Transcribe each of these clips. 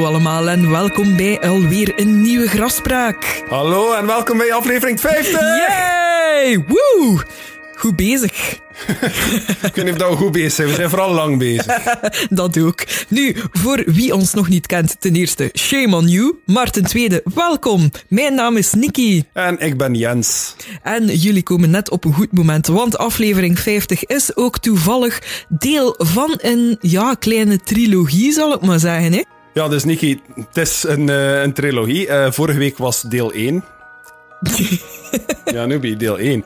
Hallo allemaal en welkom bij alweer een nieuwe grafspraak. Hallo en welkom bij aflevering 50! Yay! Woe! Goed bezig. Ik weet niet of dat we goed bezig zijn, we zijn vooral lang bezig. Dat ook. Nu, voor wie ons nog niet kent, ten eerste, shame on you. Maar ten tweede, welkom. Mijn naam is Nikki. En ik ben Jens. En jullie komen net op een goed moment, want aflevering 50 is ook toevallig deel van een ja, kleine trilogie, zal ik maar zeggen. Hè? Ja, dus Niki, het is een, eh, een trilogie. Eh, vorige week was deel 1. ja, nu je deel 1.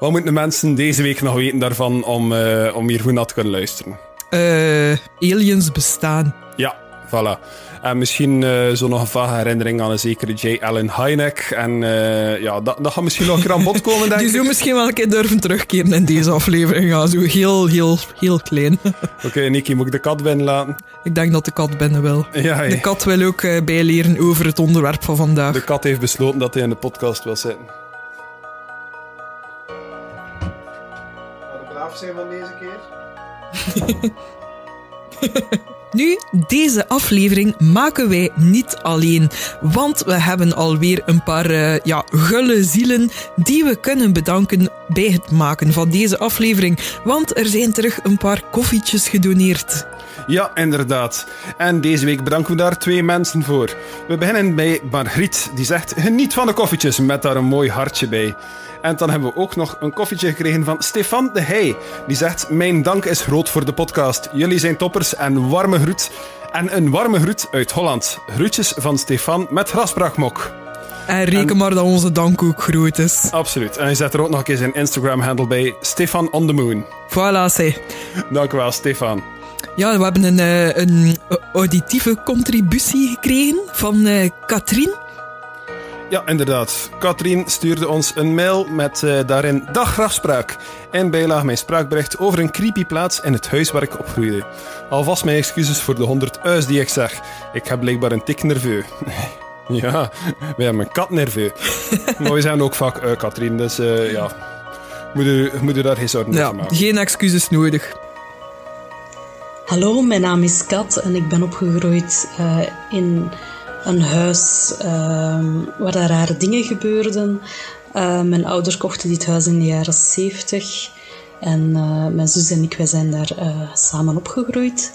Wat moeten de mensen deze week nog weten daarvan om, eh, om hier goed naar te kunnen luisteren? Eh, aliens bestaan. Ja, voilà. En misschien eh, zo nog een vage herinnering aan een zekere J. Allen Hynek. En eh, ja, dat, dat gaat misschien nog een keer aan bod komen, denk Die ik. zou misschien wel een keer durven terugkeren in deze aflevering. Ja, zo heel, heel, heel klein. Oké, Niki, moet ik de kat binnenlaten? Ik denk dat de kat binnen wil. Ja, hey. De kat wil ook eh, bijleren over het onderwerp van vandaag. De kat heeft besloten dat hij in de podcast wil zitten. Gaat het braaf zijn van deze keer? Nu, deze aflevering maken wij niet alleen, want we hebben alweer een paar eh, ja, gulle zielen die we kunnen bedanken bij het maken van deze aflevering, want er zijn terug een paar koffietjes gedoneerd. Ja, inderdaad. En deze week bedanken we daar twee mensen voor. We beginnen bij Margriet, die zegt: Geniet van de koffietjes met daar een mooi hartje bij. En dan hebben we ook nog een koffietje gekregen van Stefan de Heij. Die zegt: Mijn dank is groot voor de podcast. Jullie zijn toppers en warme groet. En een warme groet uit Holland. Groetjes van Stefan met grasbraakmok. En reken maar dat onze dank ook groot is. Absoluut. En hij zet er ook nog een keer zijn Instagram-handle bij: Stefan on the Moon. Voilà, zij. Dank u wel, Stefan. Ja, we hebben een, eh, een auditieve contributie gekregen van eh Katrien. Ja, inderdaad. Katrien stuurde ons een mail met eh, daarin dag grafspraak. En bijlaag mijn spraakbericht over een creepy plaats in het huis waar ik opgroeide. Alvast mijn excuses voor de 100 uis die ik zeg. Ik heb blijkbaar een tik nerveux. ja, wij hebben een kat nerveux. maar we zijn ook vaak uh, Katrien, dus eh, ja. Moet u, moet u daar geen zorgen Ja, over maken. geen excuses nodig. Hallo, mijn naam is Kat en ik ben opgegroeid eh, in een huis ehm, waar er rare dingen gebeurden. Eh, mijn ouders kochten dit huis in de jaren 70 en eh, mijn zus en ik wij zijn daar eh, samen opgegroeid.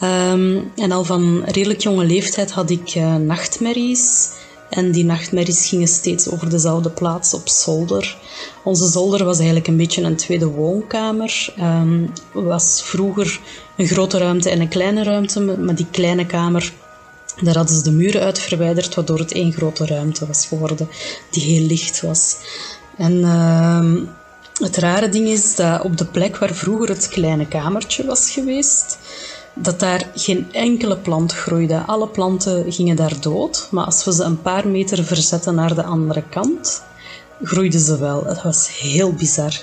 Ehm, en al van redelijk jonge leeftijd had ik eh, nachtmerries. En die nachtmerries gingen steeds over dezelfde plaats op zolder. Onze zolder was eigenlijk een beetje een tweede woonkamer. Ehm was vroeger een grote ruimte en een kleine ruimte, maar die kleine kamer, daar hadden ze de muren uit verwijderd, waardoor het één grote ruimte was geworden, die heel licht was. En ehm, het rare ding is dat op de plek waar vroeger het kleine kamertje was geweest, dat daar geen enkele plant groeide. Alle planten gingen daar dood, maar als we ze een paar meter verzetten naar de andere kant, groeiden ze wel. Dat was heel bizar.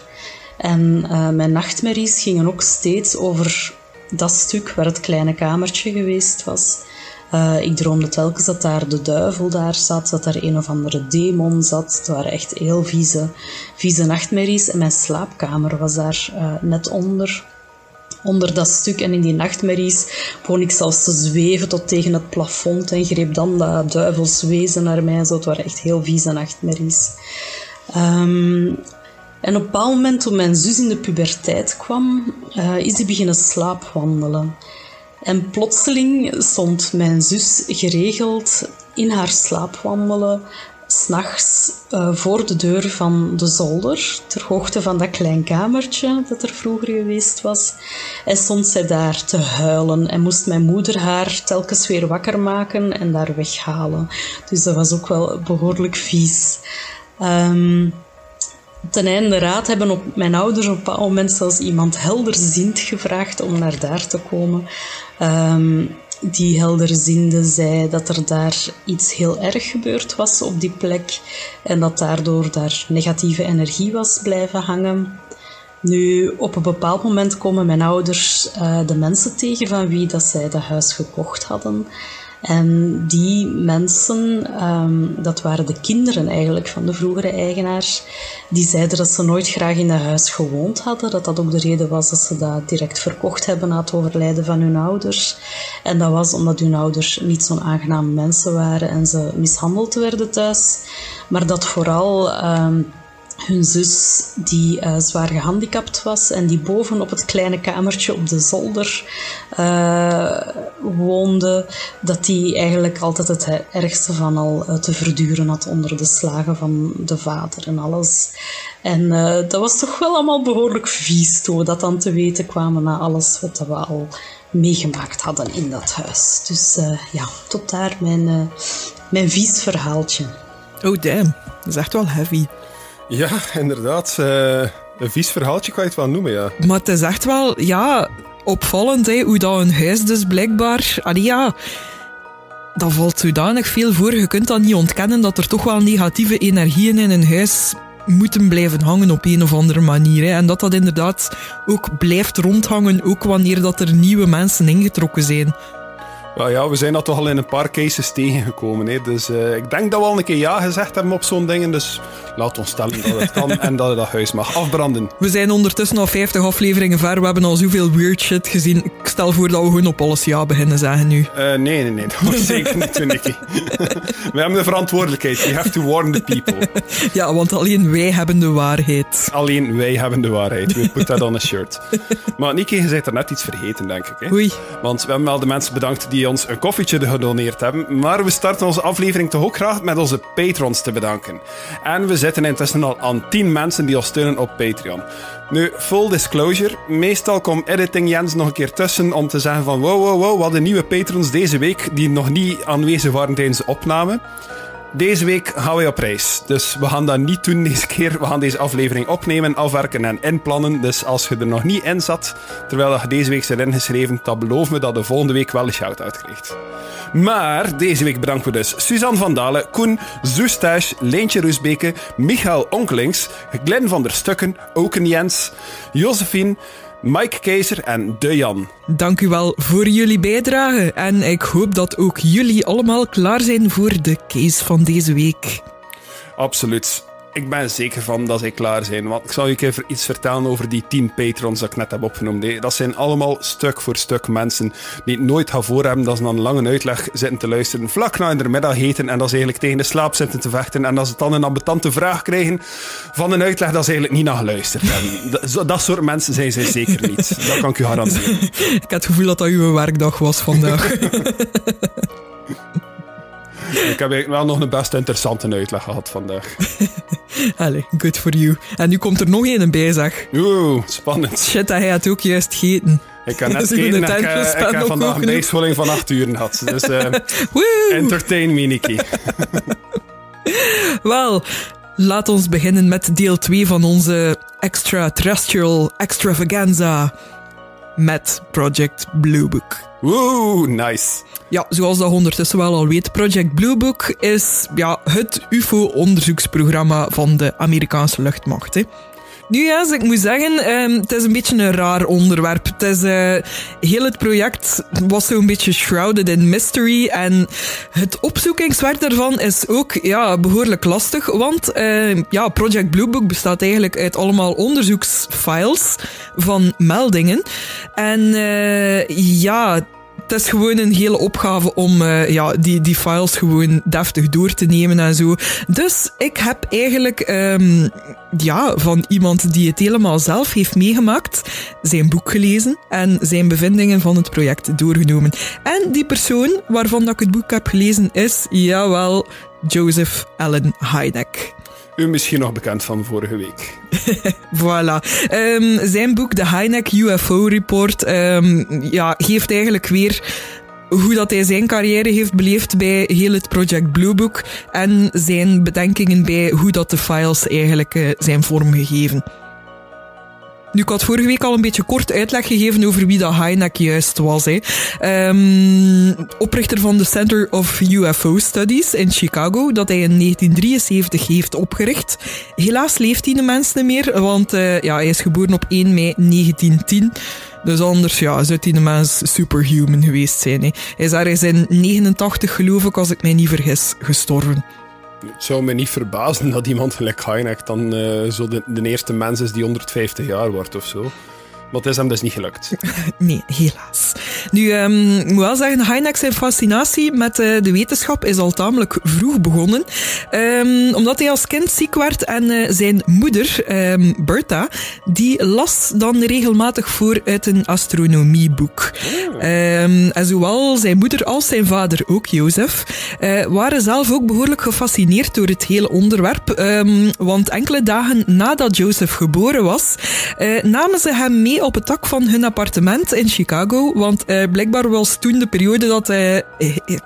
En eh, mijn nachtmerries gingen ook steeds over dat stuk waar het kleine kamertje geweest was. Eh, ik droomde telkens dat daar de duivel daar zat, dat daar een of andere demon zat. Het waren echt heel vieze, vieze nachtmerries. En mijn slaapkamer was daar eh, net onder onder dat stuk. En in die nachtmerries begon ik zelfs te zweven tot tegen het plafond en greep dan dat duivelswezen naar mij. Zo, het waren echt heel vieze nachtmerries. Ehm, en op een bepaald moment, toen mijn zus in de puberteit kwam, eh, is die beginnen slaapwandelen. En plotseling stond mijn zus geregeld in haar slaapwandelen s'nachts uh, voor de deur van de zolder, ter hoogte van dat klein kamertje dat er vroeger geweest was. En stond zij daar te huilen en moest mijn moeder haar telkens weer wakker maken en daar weghalen. Dus dat was ook wel behoorlijk vies. Um, ten einde raad hebben op mijn ouders op een bepaald moment zelfs iemand helderziend gevraagd om naar daar te komen. Um, die helderziende zei dat er daar iets heel erg gebeurd was op die plek en dat daardoor daar negatieve energie was blijven hangen. Nu, op een bepaald moment komen mijn ouders uh, de mensen tegen van wie dat zij dat huis gekocht hadden. En die mensen, ehm, dat waren de kinderen eigenlijk van de vroegere eigenaars, die zeiden dat ze nooit graag in dat huis gewoond hadden. Dat dat ook de reden was dat ze dat direct verkocht hebben na het overlijden van hun ouders. En dat was omdat hun ouders niet zo'n aangename mensen waren en ze mishandeld werden thuis. Maar dat vooral... Ehm, hun zus, die uh, zwaar gehandicapt was en die boven op het kleine kamertje op de zolder uh, woonde, dat die eigenlijk altijd het ergste van al uh, te verduren had onder de slagen van de vader en alles. En dat was toch wel allemaal behoorlijk vies toen we dat dan te weten kwamen na alles wat we al meegemaakt hadden in dat huis. Dus ja, tot daar mijn, mijn vies verhaaltje. Oh damn, dat is echt wel heavy. Ja, inderdaad. Uh, een vies verhaaltje kan je het wel noemen, ja. Maar het is echt wel, ja, opvallend hè, hoe dat een huis dus blijkbaar... Allee, ja, dat valt zodanig veel voor. Je kunt dat niet ontkennen dat er toch wel negatieve energieën in een huis moeten blijven hangen op een of andere manier. En dat dat inderdaad ook blijft rondhangen, ook wanneer dat er nieuwe mensen ingetrokken zijn. Ja, we zijn dat toch al in een paar cases tegengekomen. Hè. Dus uh, ik denk dat we al een keer ja gezegd hebben op zo'n dingen. Dus laat ons stellen dat het kan en dat je dat huis mag afbranden. We zijn ondertussen al 50 afleveringen ver. We hebben al zoveel weird shit gezien. Ik stel voor dat we gewoon op alles ja beginnen zeggen nu. Uh, nee, nee, nee. Dat was zeker niet toen, Nicky. we hebben de verantwoordelijkheid. We have to warn the people. Ja, want alleen wij hebben de waarheid. Alleen wij hebben de waarheid. We put that on a shirt. Maar Nicky, je bent er net iets vergeten, denk ik. Hè? Oei. Want we hebben wel de mensen bedankt die ons een koffietje gedoneerd hebben. Maar we starten onze aflevering toch ook graag met onze patrons te bedanken. En we zitten intussen al aan 10 mensen die ons steunen op Patreon. Nu, full disclosure. Meestal komt Editing Jens nog een keer tussen om te zeggen van wow, wow, wow, wat een nieuwe patrons deze week die nog niet aanwezig waren tijdens de opname. Deze week gaan we op reis. Dus we gaan dat niet doen deze keer. We gaan deze aflevering opnemen, afwerken en inplannen. Dus als je er nog niet in zat, terwijl je deze week zit ingeschreven, dan beloven we dat de volgende week wel een shout-out. Maar deze week bedanken we dus Suzanne van Dalen, Koen Zoestash, Leentje Roesbeke, Michael Onkelings, Glenn van der Stukken, Oken Jens, Josephine, Mike Keizer en De Jan. Dank u wel voor jullie bijdrage en ik hoop dat ook jullie allemaal klaar zijn voor de case van deze week. Absoluut ik ben zeker van dat zij klaar zijn. Want ik zal je even iets vertellen over die 10 patrons dat ik net heb opgenoemd. Dat zijn allemaal stuk voor stuk mensen die het nooit gaan voorhebben dat ze dan een lange uitleg zitten te luisteren, vlak na in de middag eten en dat ze eigenlijk tegen de slaap zitten te vechten en dat ze dan een ambetante vraag krijgen van een uitleg dat ze eigenlijk niet naar geluisterd hebben. Dat, dat soort mensen zijn zij zeker niet. Dat kan ik u garanderen. ik had het gevoel dat dat uw werkdag was vandaag. Ik heb wel nog een best interessante uitleg gehad vandaag. Allee, good for you. En nu komt er nog een bij, zeg. Oeh, spannend. Shit, dat hij het ook juist gegeten. Ik kan net gegeten en ik, uh, ik heb vandaag een bijscholing van acht uur gehad. Dus uh, entertain me, Niki. Wel, laat ons beginnen met deel 2 van onze extraterrestrial extravaganza met Project Blue Book. Oeh, nice. Ja, zoals dat ondertussen wel al weet, Project Blue Book is ja, het UFO-onderzoeksprogramma van de Amerikaanse luchtmacht. Hè. Nu ja, ik moet zeggen, um, het is een beetje een raar onderwerp. Het is, uh, heel het project was zo'n beetje shrouded in mystery. En het opzoekingswerk daarvan is ook ja, behoorlijk lastig. Want uh, ja, Project Blue Book bestaat eigenlijk uit allemaal onderzoeksfiles van meldingen. En uh, ja het is gewoon een hele opgave om uh, ja, die, die files gewoon deftig door te nemen en zo. Dus ik heb eigenlijk um, ja, van iemand die het helemaal zelf heeft meegemaakt, zijn boek gelezen en zijn bevindingen van het project doorgenomen. En die persoon waarvan dat ik het boek heb gelezen is, jawel, Joseph Allen Hynek. U misschien nog bekend van vorige week. voilà. Um, zijn boek, de Hynek UFO Report, um, ja, geeft eigenlijk weer hoe dat hij zijn carrière heeft beleefd bij heel het Project Blue Book en zijn bedenkingen bij hoe dat de files eigenlijk uh, zijn vormgegeven. Nu, ik had vorige week al een beetje kort uitleg gegeven over wie dat Hynek juist was. Hè. Um, oprichter van de Center of UFO Studies in Chicago, dat hij in 1973 heeft opgericht. Helaas leeft hij de mens niet meer, want uh, ja, hij is geboren op 1 mei 1910. Dus anders ja, zou die mens superhuman geweest zijn. Hè. Hij is ergens in 89 geloof ik, als ik mij niet vergis, gestorven. Het zou me niet verbazen dat iemand gelijk Heineck dan uh, zo de, de, eerste mens is die 150 jaar wordt of zo. Maar het is hem dus niet gelukt. nee, helaas. Nu, um, ik moet wel zeggen, Heineck zijn fascinatie met uh, de wetenschap is al tamelijk vroeg begonnen. Um, omdat hij als kind ziek werd en uh, zijn moeder, um, Bertha, die las dan regelmatig voor uit een astronomieboek. Oh. en zowel zijn moeder als zijn vader, ook Jozef, uh, waren zelf ook behoorlijk gefascineerd door het hele onderwerp. want enkele dagen nadat Joseph geboren was, namen ze hem mee op het dak van hun appartement in Chicago. Want blijkbaar was toen de periode dat hij. Uh,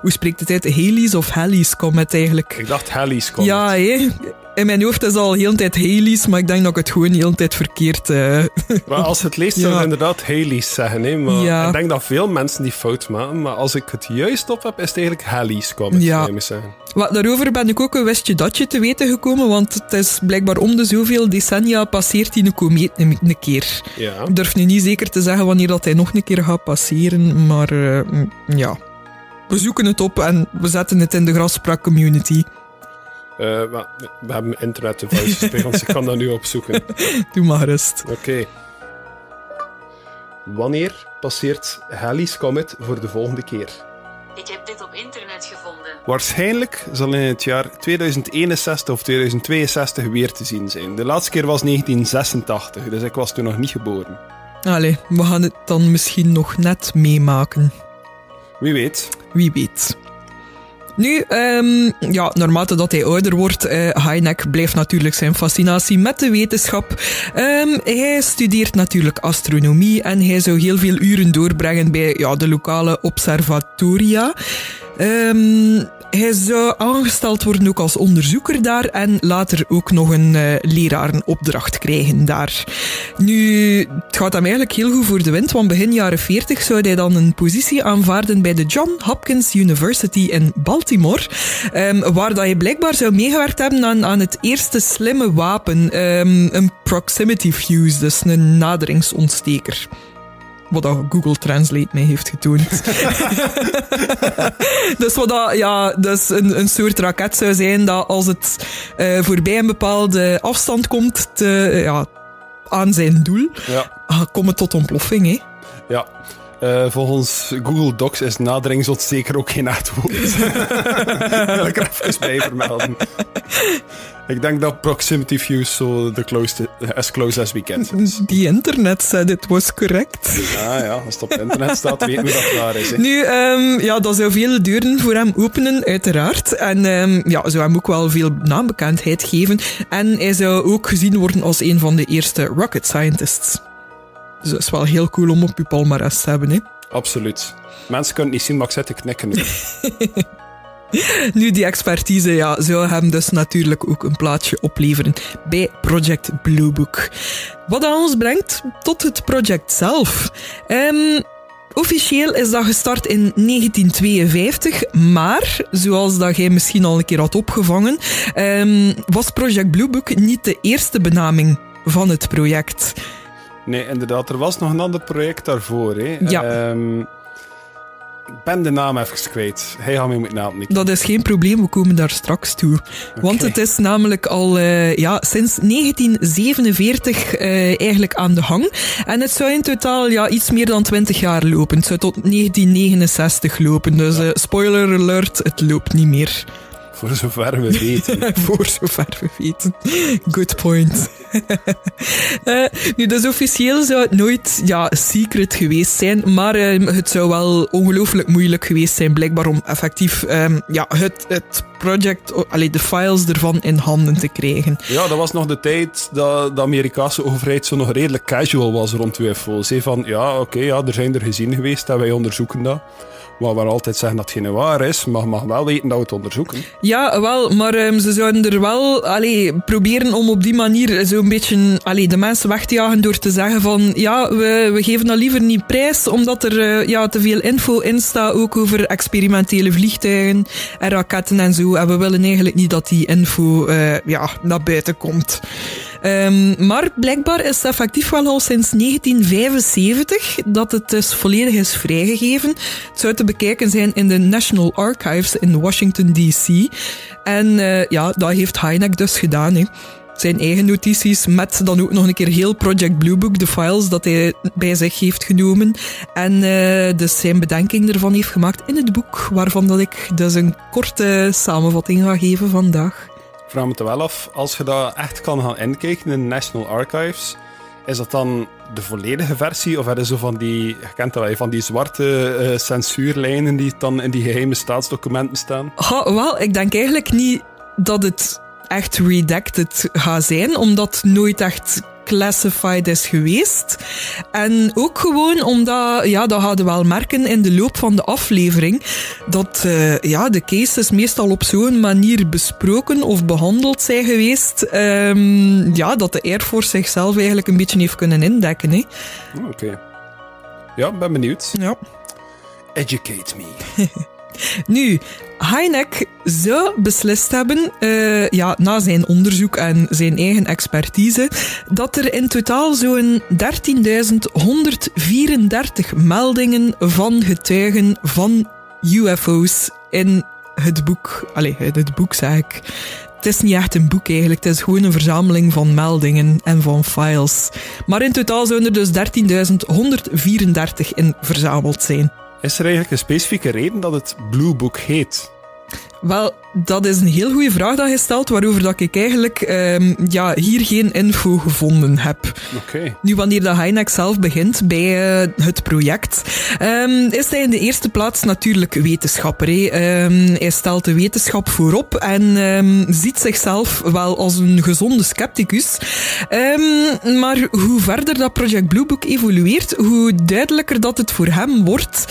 hoe spreekt het uit? Halley's of Halley's Comet eigenlijk? Ik dacht Halley's Comet. Ja, hé. In mijn hoofd is al heel de tijd Halley's, maar ik denk dat ik het gewoon heel de tijd verkeerd... Uh... Maar als het leest, zou ja. inderdaad Halley's zeggen. Hè? Maar ja. ik denk dat veel mensen die fout maken. Maar als ik het juist op heb, is het eigenlijk ja. zou zeggen. Wat, daarover ben ik ook een wistje datje te weten gekomen, want het is blijkbaar om de zoveel decennia passeert hij een komeet een, een keer. Ja. Ik durf nu niet zeker te zeggen wanneer dat hij nog een keer gaat passeren, maar uh, ja. We zoeken het op en we zetten het in de graspraak community. Uh, we, we hebben internet devices bij ons, ik kan dat nu opzoeken. Doe maar rust. Oké. Okay. Wanneer passeert Halley's Comet voor de volgende keer? Ik heb dit op internet gevonden. Waarschijnlijk zal in het jaar 2061 of 2062 weer te zien zijn. De laatste keer was 1986, dus ik was toen nog niet geboren. Allee, we gaan het dan misschien nog net meemaken. Wie weet. Wie weet. Nu, um, ja, naarmate dat hij ouder wordt, uh, blijft natuurlijk zijn fascinatie met de wetenschap. Um, hij studeert natuurlijk astronomie en hij zou heel veel uren doorbrengen bij ja, de lokale observatoria. Um, hij zou aangesteld worden ook als onderzoeker daar en later ook nog een uh, lerarenopdracht krijgen daar. Nu, het gaat hem eigenlijk heel goed voor de wind, want begin jaren 40 zou hij dan een positie aanvaarden bij de John Hopkins University in Baltimore, um, waar dat hij blijkbaar zou meegewerkt hebben aan, het eerste slimme wapen, um, een proximity fuse, dus een naderingsontsteker. Wat dat Google Translate mij heeft getoond. dus wat dat, ja, dus een, een soort raket zou zijn dat als het uh, voorbij een bepaalde afstand komt te, ja, aan zijn doel, ja. komt het tot ontploffing. Hè? Ja. Uh, volgens Google Docs is naderingsontsteker ook geen echt woord. wil ik er even bij vermelden. Ik denk dat proximity fuse zo the close as close as we get. Die internet said it was correct. Ja, ja, als het op internet staat, weten we dat het waar is. Nu, um, ja, dat zou veel deuren voor hem openen, uiteraard. En um, ja, zou hem ook wel veel naambekendheid geven. En hij zou ook gezien worden als een van de eerste rocket scientists. Dus dat is wel heel cool om op je palmarès te hebben, hè? Absoluut. Mensen kunnen het niet zien, maar ik zit te knikken nu. Nu, die expertise ja, zou hem dus natuurlijk ook een plaatsje opleveren bij Project Blue Book. Wat aan ons brengt tot het project zelf. Um, Officieel is dat gestart in 1952, maar zoals dat jij misschien al een keer had opgevangen, um, was Project Blue Book niet de eerste benaming van het project. Nee, inderdaad. Er was nog een ander project daarvoor. Hè. Ja. Um, ik ben de naam even kwijt. Hij gaat me moeten naam niet. Dat is geen probleem, we komen daar straks toe. Okay. Want het is namelijk al uh, ja, sinds 1947 uh, eigenlijk aan de hang. En het zou in totaal ja, iets meer dan 20 jaar lopen. Het zou tot 1969 lopen. Dus uh, spoiler alert, het loopt niet meer. Voor zover we weten. Voor zover we weten. Good point. uh, nu, dus officieel zou het nooit ja, secret geweest zijn, maar uh, het zou wel ongelooflijk moeilijk geweest zijn, blijkbaar om effectief um, ja, het, het project, allee, de files ervan in handen te krijgen. Ja, dat was nog de tijd dat de Amerikaanse overheid zo nog redelijk casual was rond UFO's. Van ja, oké, okay, ja, er zijn er gezien geweest en wij onderzoeken dat. Maar we altijd zeggen dat het geen waar is, maar mag wel weten dat we het onderzoeken. Ja, wel, maar um, ze zouden er wel allee, proberen om op die manier zo'n beetje allee, de mensen weg te jagen door te zeggen van ja, we, we geven dat liever niet prijs, omdat er uh, ja, te veel info in staat, ook over experimentele vliegtuigen en raketten en zo. En we willen eigenlijk niet dat die info uh, ja, naar buiten komt. Ehm, maar blijkbaar is het effectief wel al sinds 1975 dat het dus volledig is vrijgegeven. Het zou te bekijken zijn in de National Archives in Washington D.C. En uh, ja, dat heeft Hynek dus gedaan. Zijn eigen notities met dan ook nog een keer heel Project Blue Book, de files dat hij bij zich heeft genomen. En uh, dus zijn bedenking ervan heeft gemaakt in het boek, waarvan dat ik dus een korte samenvatting ga geven vandaag. Vraag me er wel af, als je dat echt kan gaan inkijken in National Archives, is dat dan de volledige versie? Of heb je zo van die, kent dat wel, van die zwarte uh, censuurlijnen die dan in die geheime staatsdocumenten staan? Oh, wel, ik denk eigenlijk niet dat het echt redacted gaat zijn, omdat nooit echt classified is geweest. En ook gewoon omdat, ja, dat hadden we wel merken in de loop van de aflevering, dat uh, ja, de cases meestal op zo'n manier besproken of behandeld zijn geweest, um, ja, dat de Air Force zichzelf eigenlijk een beetje heeft kunnen indekken. Oké. Okay. Ja, ben benieuwd. Ja. Educate me. nu, Heineck zou beslist hebben, uh, ja, na zijn onderzoek en zijn eigen expertise, dat er in totaal zo'n 13.134 meldingen van getuigen van UFO's in het boek. Allee, het boek zeg ik. Het is niet echt een boek eigenlijk, het is gewoon een verzameling van meldingen en van files. Maar in totaal zouden er dus 13.134 in verzameld zijn. Is er eigenlijk een specifieke reden dat het Blue Book heet? Wel, dat is een heel goede vraag dat je stelt, waarover dat ik eigenlijk um, ja, hier geen info gevonden heb. Okay. Nu, wanneer dat Heineck zelf begint bij uh, het project, um, is hij in de eerste plaats natuurlijk wetenschapper. Um, hij stelt de wetenschap voorop en ziet zichzelf wel als een gezonde scepticus. maar hoe verder dat Project Blue Book evolueert, hoe duidelijker dat het voor hem wordt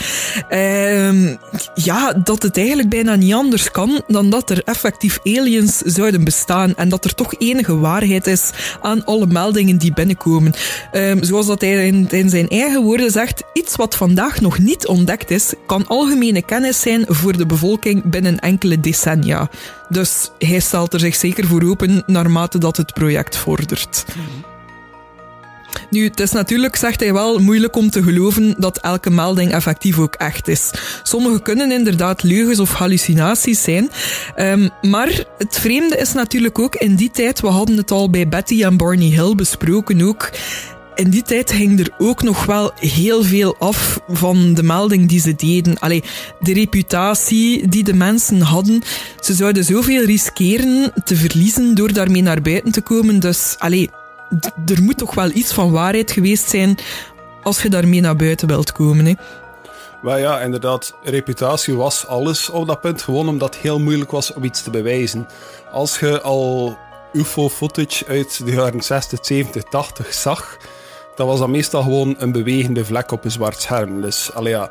ja, dat het eigenlijk bijna niet anders kan dan dat er effectief aliens zouden bestaan en dat er toch enige waarheid is aan alle meldingen die binnenkomen. Um, zoals dat hij in, zijn eigen woorden zegt, iets wat vandaag nog niet ontdekt is, kan algemene kennis zijn voor de bevolking binnen enkele decennia. Dus hij stelt er zich zeker voor open naarmate dat het project vordert. Nu, het is natuurlijk, zegt hij wel, moeilijk om te geloven dat elke melding effectief ook echt is. Sommige kunnen inderdaad leugens of hallucinaties zijn. Um, maar het vreemde is natuurlijk ook in die tijd, we hadden het al bij Betty en Barney Hill besproken ook, in die tijd hing er ook nog wel heel veel af van de melding die ze deden. Allee, de reputatie die de mensen hadden. Ze zouden zoveel riskeren te verliezen door daarmee naar buiten te komen. Dus, allee, er moet toch wel iets van waarheid geweest zijn als je daarmee naar buiten wilt komen. Hè? Wel ja, inderdaad, reputatie was alles op dat punt, gewoon omdat het heel moeilijk was om iets te bewijzen. Als je al UFO-footage uit de jaren 60, 70, 80 zag, dan was dat meestal gewoon een bewegende vlek op een zwart scherm. Dus allee, ja,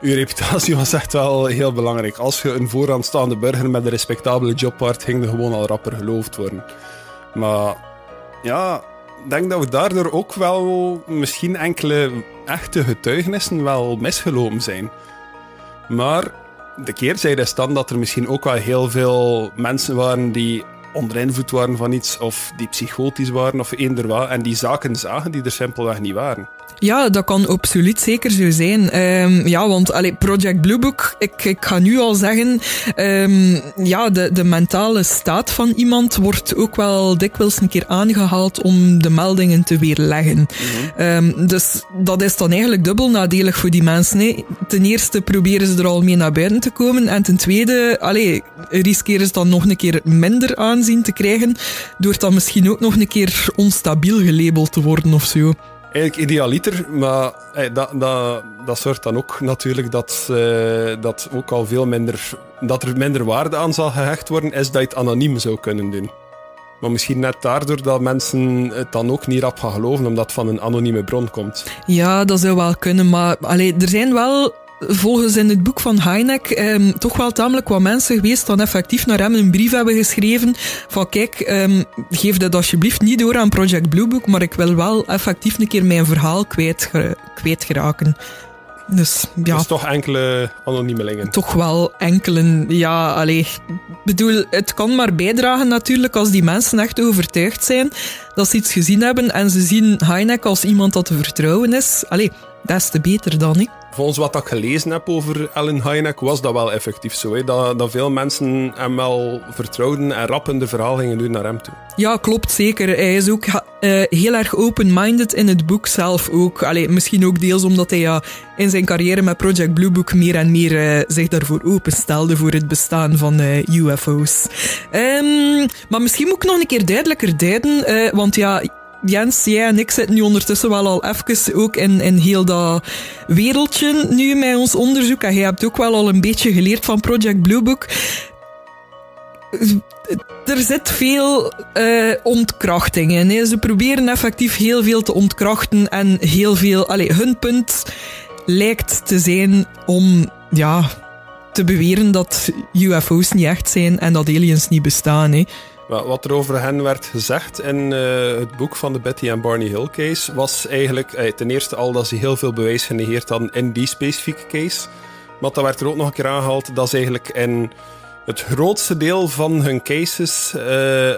uw reputatie was echt wel heel belangrijk. Als je een vooraanstaande burger met een respectabele job waard, ging er gewoon al rapper geloofd worden. Maar ja, denk dat we daardoor ook wel misschien enkele echte getuigenissen wel misgelopen zijn. Maar de keerzijde is dan dat er misschien ook wel heel veel mensen waren die onder invloed waren van iets, of die psychotisch waren, of eender wat, en die zaken zagen die er simpelweg niet waren. Ja, dat kan absoluut zeker zo zijn. Um, ja, want allee, Project Blue Book, ik, ik ga nu al zeggen, um, ja, de, de mentale staat van iemand wordt ook wel dikwijls een keer aangehaald om de meldingen te weerleggen. Mm um, dus dat is dan eigenlijk dubbel nadelig voor die mensen. Ten eerste proberen ze er al mee naar buiten te komen en ten tweede, allee, riskeren ze dan nog een keer minder aanzien te krijgen door dan misschien ook nog een keer onstabiel gelabeld te worden of zo eigenlijk idealiter, maar hey, dat, dat, dat zorgt dan ook natuurlijk dat, uh, dat ook al veel minder, dat er minder waarde aan zal gehecht worden, is dat je het anoniem zou kunnen doen. Maar misschien net daardoor dat mensen het dan ook niet rap gaan geloven, omdat het van een anonieme bron komt. Ja, dat zou wel kunnen, maar allee, er zijn wel volgens in het boek van Heineck ehm, toch wel tamelijk wat mensen geweest dan effectief naar hem een brief hebben geschreven van kijk, ehm, geef dat alsjeblieft niet door aan Project Blue Book, maar ik wil wel effectief een keer mijn verhaal kwijt, kwijtgeraken. Dus ja. Dus toch enkele anoniemelingen? Toch wel enkele, ja, allee bedoel, het kan maar bijdragen natuurlijk als die mensen echt overtuigd zijn dat ze iets gezien hebben en ze zien Heinek als iemand dat te vertrouwen is. Allee, des te beter dan, hè. Volgens wat ik gelezen heb over Ellen Hynek was dat wel effectief zo. Hè? Dat, dat veel mensen hem wel vertrouwden en rappende verhaal gingen doen naar hem toe. Ja, klopt zeker. Hij is ook uh, heel erg open-minded in het boek zelf ook. Allee, misschien ook deels omdat hij ja, in zijn carrière met Project Blue Book meer en meer uh, zich daarvoor openstelde voor het bestaan van uh, UFO's. Um, maar misschien moet ik nog een keer duidelijker duiden, want ja, Jens, jij en ik zitten nu ondertussen wel al even ook in, in heel dat wereldje nu met ons onderzoek. En jij hebt ook wel al een beetje geleerd van Project Blue Book. Er zit veel uh, ontkrachting in. Ze proberen effectief heel veel te ontkrachten en heel veel... Allez, hun punt lijkt te zijn om ja, te beweren dat UFO's niet echt zijn en dat aliens niet bestaan. Hè. Wat er over hen werd gezegd in uh, het boek van de Betty en Barney Hill case was eigenlijk uh, ten eerste al dat ze heel veel bewijs genegeerd hadden in die specifieke case. Maar dat werd er ook nog een keer aangehaald dat ze eigenlijk in het grootste deel van hun cases uh,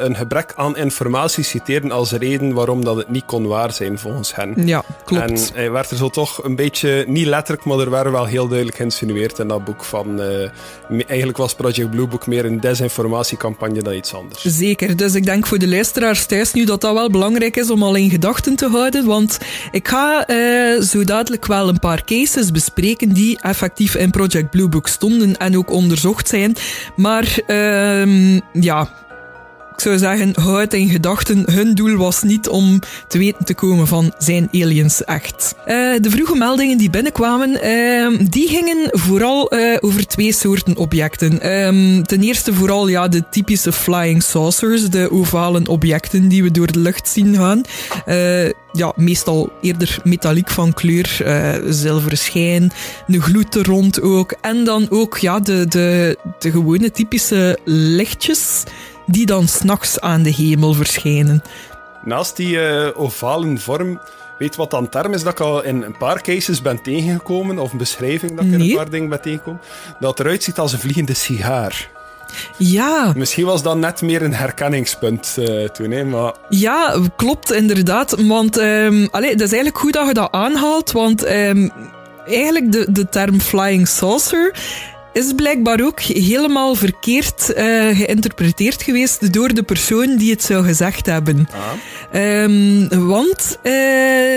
een gebrek aan informatie citeren als reden waarom dat het niet kon waar zijn volgens hen. Ja, klopt. En hij werd er zo toch een beetje, niet letterlijk, maar er werd wel heel duidelijk geïnsinueerd in dat boek van... Uh, eigenlijk was Project Blue Book meer een desinformatiecampagne dan iets anders. Zeker, dus ik denk voor de luisteraars thuis nu dat dat wel belangrijk is om al in gedachten te houden, want ik ga uh, zo dadelijk wel een paar cases bespreken die effectief in Project Blue Book stonden en ook onderzocht zijn. Maar um, ja, ik zou zeggen, houd in gedachten. Hun doel was niet om te weten te komen van zijn aliens echt. Uh, de vroege meldingen die binnenkwamen, uh, die gingen vooral uh, over twee soorten objecten. Um, ten eerste vooral ja, de typische flying saucers, de ovalen objecten die we door de lucht zien gaan. ja, meestal eerder metalliek van kleur, zilveren schijn, een gloed er rond ook. En dan ook ja, de, de, de gewone typische lichtjes die dan s'nachts aan de hemel verschijnen. Naast die uh, ovalen vorm, weet wat dan term is dat ik al in een paar cases ben tegengekomen, of een beschrijving dat ik nee. in een paar dingen ben tegengekomen, dat eruit ziet als een vliegende sigaar. Ja. Misschien was dat net meer een herkenningspunt uh, toen, hè, maar... Ja, klopt, inderdaad. Want um, allee, dat is eigenlijk goed dat je dat aanhaalt, want um, eigenlijk de, de term flying saucer is blijkbaar ook helemaal verkeerd uh, geïnterpreteerd geweest door de persoon die het zou gezegd hebben. Ah. Um, want uh,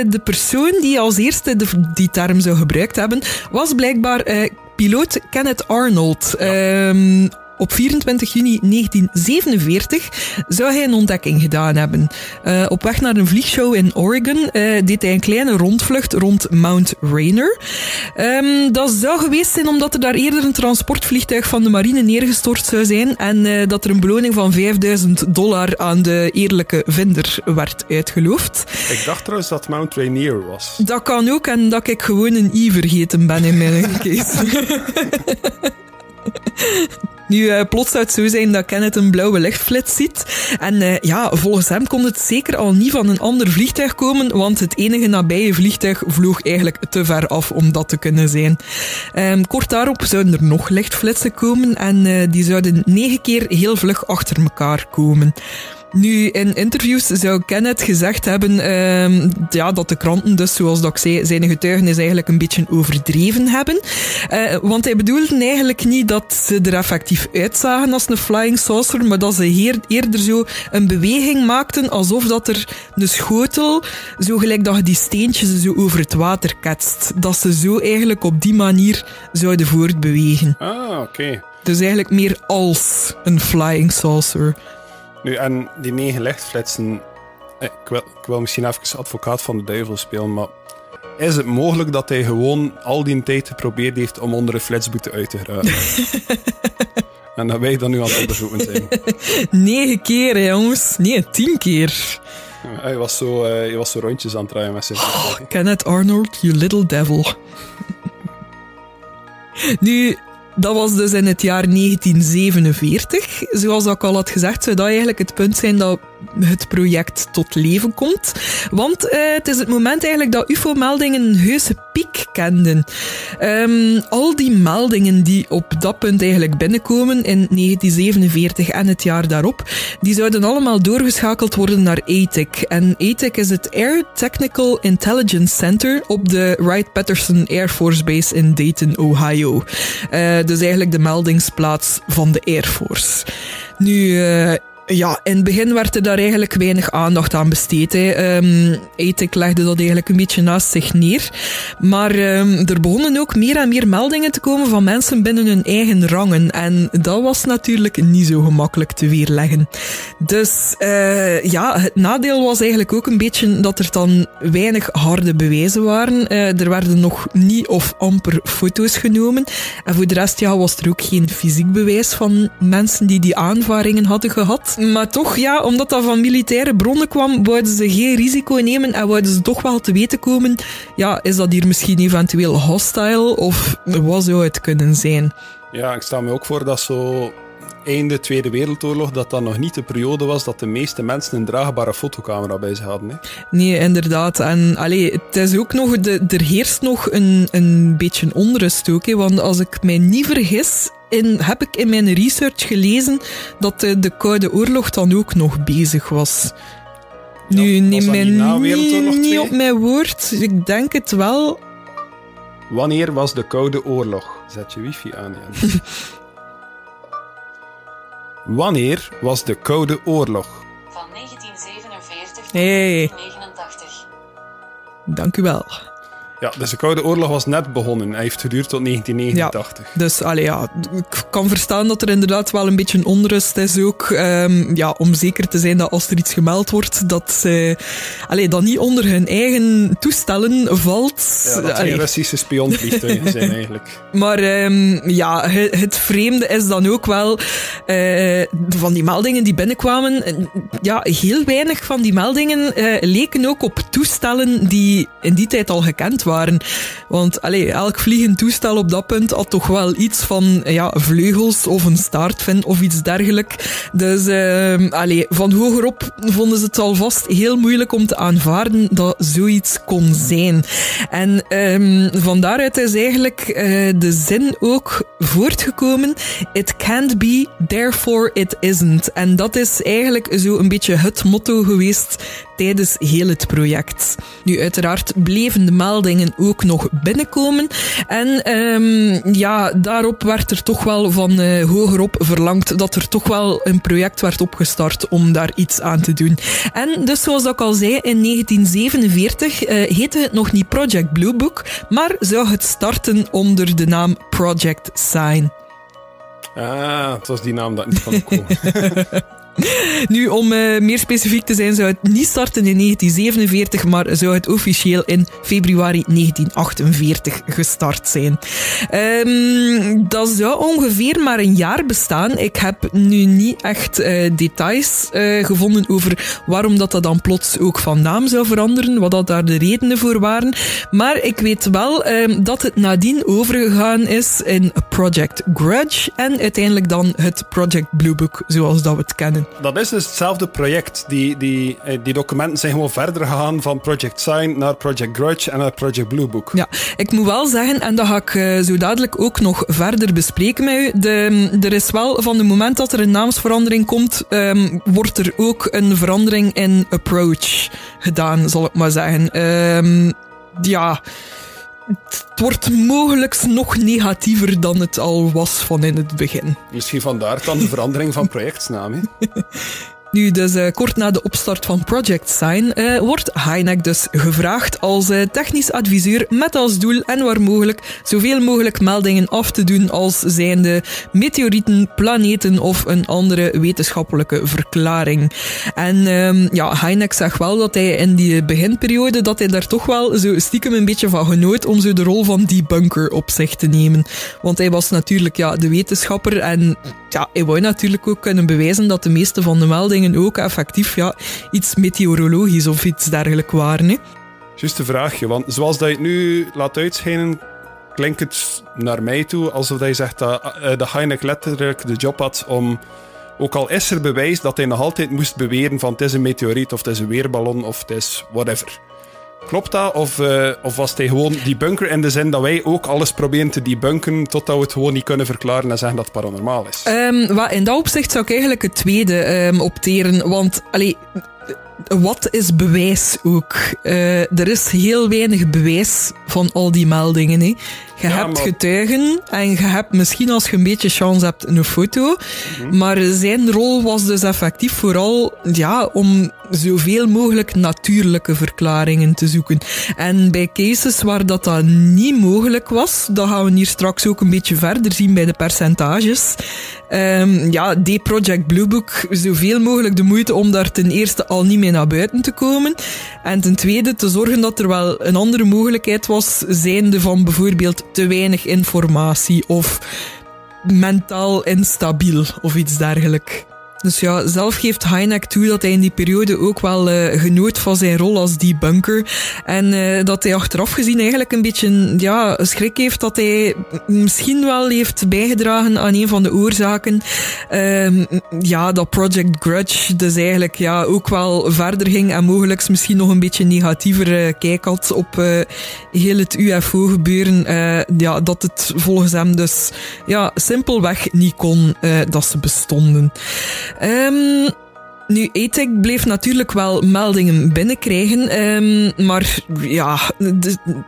de persoon die als eerste de, die term zou gebruikt hebben, was blijkbaar uh, piloot Kenneth Arnold. Ja. Um, op 24 juni 1947 zou hij een ontdekking gedaan hebben. Uh, op weg naar een vliegshow in Oregon uh, deed hij een kleine rondvlucht rond Mount Rainier. Um, dat zou geweest zijn omdat er daar eerder een transportvliegtuig van de marine neergestort zou zijn en uh, dat er een beloning van 5000 dollar aan de eerlijke vinder werd uitgeloofd. Ik dacht trouwens dat Mount Rainier was. Dat kan ook en dat ik gewoon een i vergeten ben in mijn case. Nu, uh, plots zou het zo zijn dat Kenneth een blauwe lichtflits ziet. En uh, ja, volgens hem kon het zeker al niet van een ander vliegtuig komen, want het enige nabije vliegtuig vloog eigenlijk te ver af om dat te kunnen zijn. Um, kort daarop zouden er nog lichtflitsen komen en uh, die zouden negen keer heel vlug achter elkaar komen. Nu, in interviews zou Kenneth gezegd hebben uh, ja, dat de kranten dus, zoals dat ik zei, zijn getuigenis eigenlijk een beetje overdreven hebben. Uh, want hij bedoelde eigenlijk niet dat ze er effectief uitzagen als een flying saucer, maar dat ze eerder zo een beweging maakten alsof dat er een schotel, zo gelijk dat je die steentjes zo over het water ketst. Dat ze zo eigenlijk op die manier zouden voortbewegen. Ah, oké. Okay. Dus eigenlijk meer als een flying saucer. Nu, en die negen lichtflitsen... Eh, ik wil, ik wil misschien even advocaat van de duivel spelen, maar... Is het mogelijk dat hij gewoon al die tijd geprobeerd heeft om onder een flitsboete uit te geraken? en dat wij dan nu aan het onderzoeken zijn. Negen keer, jongens. Nee, tien keer. Ja, hij, was zo, uh, hij was zo rondjes aan het draaien met zijn... Oh, Kenneth Arnold, you little devil. nu, dat was dus in het jaar 1947. Zoals ik al had gezegd, zou dat eigenlijk het punt zijn dat het project tot leven komt. Want uh, het is het moment eigenlijk dat UFO-meldingen een heuse piek kenden. Um, al die meldingen die op dat punt eigenlijk binnenkomen in 1947 en het jaar daarop, die zouden allemaal doorgeschakeld worden naar ATIC. En ATIC is het Air Technical Intelligence Center op de Wright-Patterson Air Force Base in Dayton, Ohio. Uh, dus eigenlijk de meldingsplaats van de Air Force. Nu, uh, ja, in het begin werd er daar eigenlijk weinig aandacht aan besteed. Hè. Um, legde dat eigenlijk een beetje naast zich neer. Maar um, er begonnen ook meer en meer meldingen te komen van mensen binnen hun eigen rangen. En dat was natuurlijk niet zo gemakkelijk te weerleggen. Dus uh, ja, het nadeel was eigenlijk ook een beetje dat er dan weinig harde bewijzen waren. Uh, er werden nog niet of amper foto's genomen. En voor de rest ja, was er ook geen fysiek bewijs van mensen die die aanvaringen hadden gehad. Maar toch, ja, omdat dat van militaire bronnen kwam, wouden ze geen risico nemen en wouden ze toch wel te weten komen, ja, is dat hier misschien eventueel hostile of wat zou het kunnen zijn? Ja, ik sta me ook voor dat zo einde Tweede Wereldoorlog, dat dat nog niet de periode was dat de meeste mensen een draagbare fotocamera bij zich hadden. Hè? Nee, inderdaad. En allee, het is ook nog, de, er heerst nog een, een beetje onrust ook. Hè, want als ik mij niet vergis, in, heb ik in mijn research gelezen dat de, de Koude Oorlog dan ook nog bezig was. nu, neem mij niet, niet op mijn woord. Ik denk het wel. Wanneer was de Koude Oorlog? Zet je wifi aan, ja. Wanneer was de Koude Oorlog? Van 1947 tot Hey. 1989. Dank u wel. Ja, dus de Koude Oorlog was net begonnen. Hij heeft geduurd tot 1989. Dus allee, ja, ik kan verstaan dat er inderdaad wel een beetje onrust is ook. ehm, ja, om zeker te zijn dat als er iets gemeld wordt, dat ze allee, dat niet onder hun eigen toestellen valt. Ja, dat Allee, geen Russische spionvliegtuigen zijn eigenlijk. Maar ehm, ja, het, het vreemde is dan ook wel eh, van die meldingen die binnenkwamen. Ja, heel weinig van die meldingen eh, leken ook op toestellen die in die tijd al gekend waren. Want allee, elk vliegend toestel op dat punt had toch wel iets van ja, vleugels of een staartvin of iets dergelijks. Dus ehm, allee, van hogerop vonden ze het alvast heel moeilijk om te aanvaarden dat zoiets kon zijn. En ehm, van daaruit is eigenlijk eh, de zin ook voortgekomen. It can't be, therefore it isn't. En dat is eigenlijk zo een beetje het motto geweest tijdens heel het project. Nu, uiteraard bleven de meldingen ook nog binnenkomen. En ehm, ja, daarop werd er toch wel van eh, hogerop verlangd dat er toch wel een project werd opgestart om daar iets aan te doen. En dus, zoals ik al zei, in 1947 eh, heette het nog niet Project Blue Book, maar zou het starten onder de naam Project Sign. Ah, het was die naam dat niet kan komen. Nu, om eh, meer specifiek te zijn, zou het niet starten in 1947, maar zou het officieel in februari 1948 gestart zijn. Ehm, dat zou ongeveer maar een jaar bestaan. Ik heb nu niet echt eh, details eh, gevonden over waarom dat, dat dan plots ook van naam zou veranderen, wat dat daar de redenen voor waren. Maar ik weet wel ehm, dat het nadien overgegaan is in Project Grudge en uiteindelijk dan het Project Blue Book, zoals dat we het kennen. Dat is dus hetzelfde project. Die, die, eh, die documenten zijn gewoon verder gegaan van Project Sign naar Project Grudge en naar Project Blue Book. Ja, ik moet wel zeggen, en dat ga ik eh, zo dadelijk ook nog verder bespreken met u. De, er is wel, van het moment dat er een naamsverandering komt, ehm, wordt er ook een verandering in approach gedaan, zal ik maar zeggen. Ehm, ja, het wordt mogelijk nog negatiever dan het al was van in het begin. Misschien vandaar dan de verandering van projectsnaam. hè? Nu, dus eh, kort na de opstart van Project Sign eh, wordt Heineck dus gevraagd als eh, technisch adviseur met als doel en waar mogelijk zoveel mogelijk meldingen af te doen als zijnde meteorieten, planeten of een andere wetenschappelijke verklaring. En ehm, ja, zegt wel dat hij in die beginperiode dat hij daar toch wel zo stiekem een beetje van genoot om zo de rol van debunker op zich te nemen. Want hij was natuurlijk ja, de wetenschapper en ja, hij wou natuurlijk ook kunnen bewijzen dat de meeste van de meldingen ook effectief ja, iets meteorologisch of iets dergelijks waren. Hè. Juist een vraagje, want zoals dat je het nu laat uitschijnen, klinkt het naar mij toe alsof dat je zegt dat eh, de Heineck letterlijk de job had om Ook al is er bewijs dat hij nog altijd moest beweren van het is een meteoriet of het is een weerballon of het is whatever. Klopt dat? Of, uh, of was hij gewoon debunker in de zin dat wij ook alles proberen te debunken totdat we het gewoon niet kunnen verklaren en zeggen dat het paranormaal is? Um, wat, in dat opzicht zou ik eigenlijk het tweede um, opteren. Want allee, wat is bewijs ook? Uh, er is heel weinig bewijs van al die meldingen. Hè. Je ja, hebt maar... getuigen en je hebt misschien als je een beetje chance hebt een foto. Mm -hmm. Maar zijn rol was dus effectief vooral ja, om zoveel mogelijk natuurlijke verklaringen te zoeken. En bij cases waar dat, dat niet mogelijk was, dat gaan we hier straks ook een beetje verder zien bij de percentages. Um, ja, deed Project Bluebook zoveel mogelijk de moeite om daar ten eerste al niet mee naar buiten te komen. En ten tweede te zorgen dat er wel een andere mogelijkheid was, zijnde van bijvoorbeeld te weinig informatie of mentaal instabiel of iets dergelijks. Dus ja, zelf geeft Heineck toe dat hij in die periode ook wel uh, genoot van zijn rol als debunker. En uh, dat hij achteraf gezien eigenlijk een beetje ja, schrik heeft dat hij misschien wel heeft bijgedragen aan een van de oorzaken. Um, ja, dat Project Grudge dus eigenlijk ja, ook wel verder ging en mogelijk misschien nog een beetje negatiever uh, kijk had op heel het UFO-gebeuren. ja, dat het volgens hem dus ja, simpelweg niet kon dat ze bestonden. Um, nu, ETEC bleef natuurlijk wel meldingen binnenkrijgen, um, maar ja,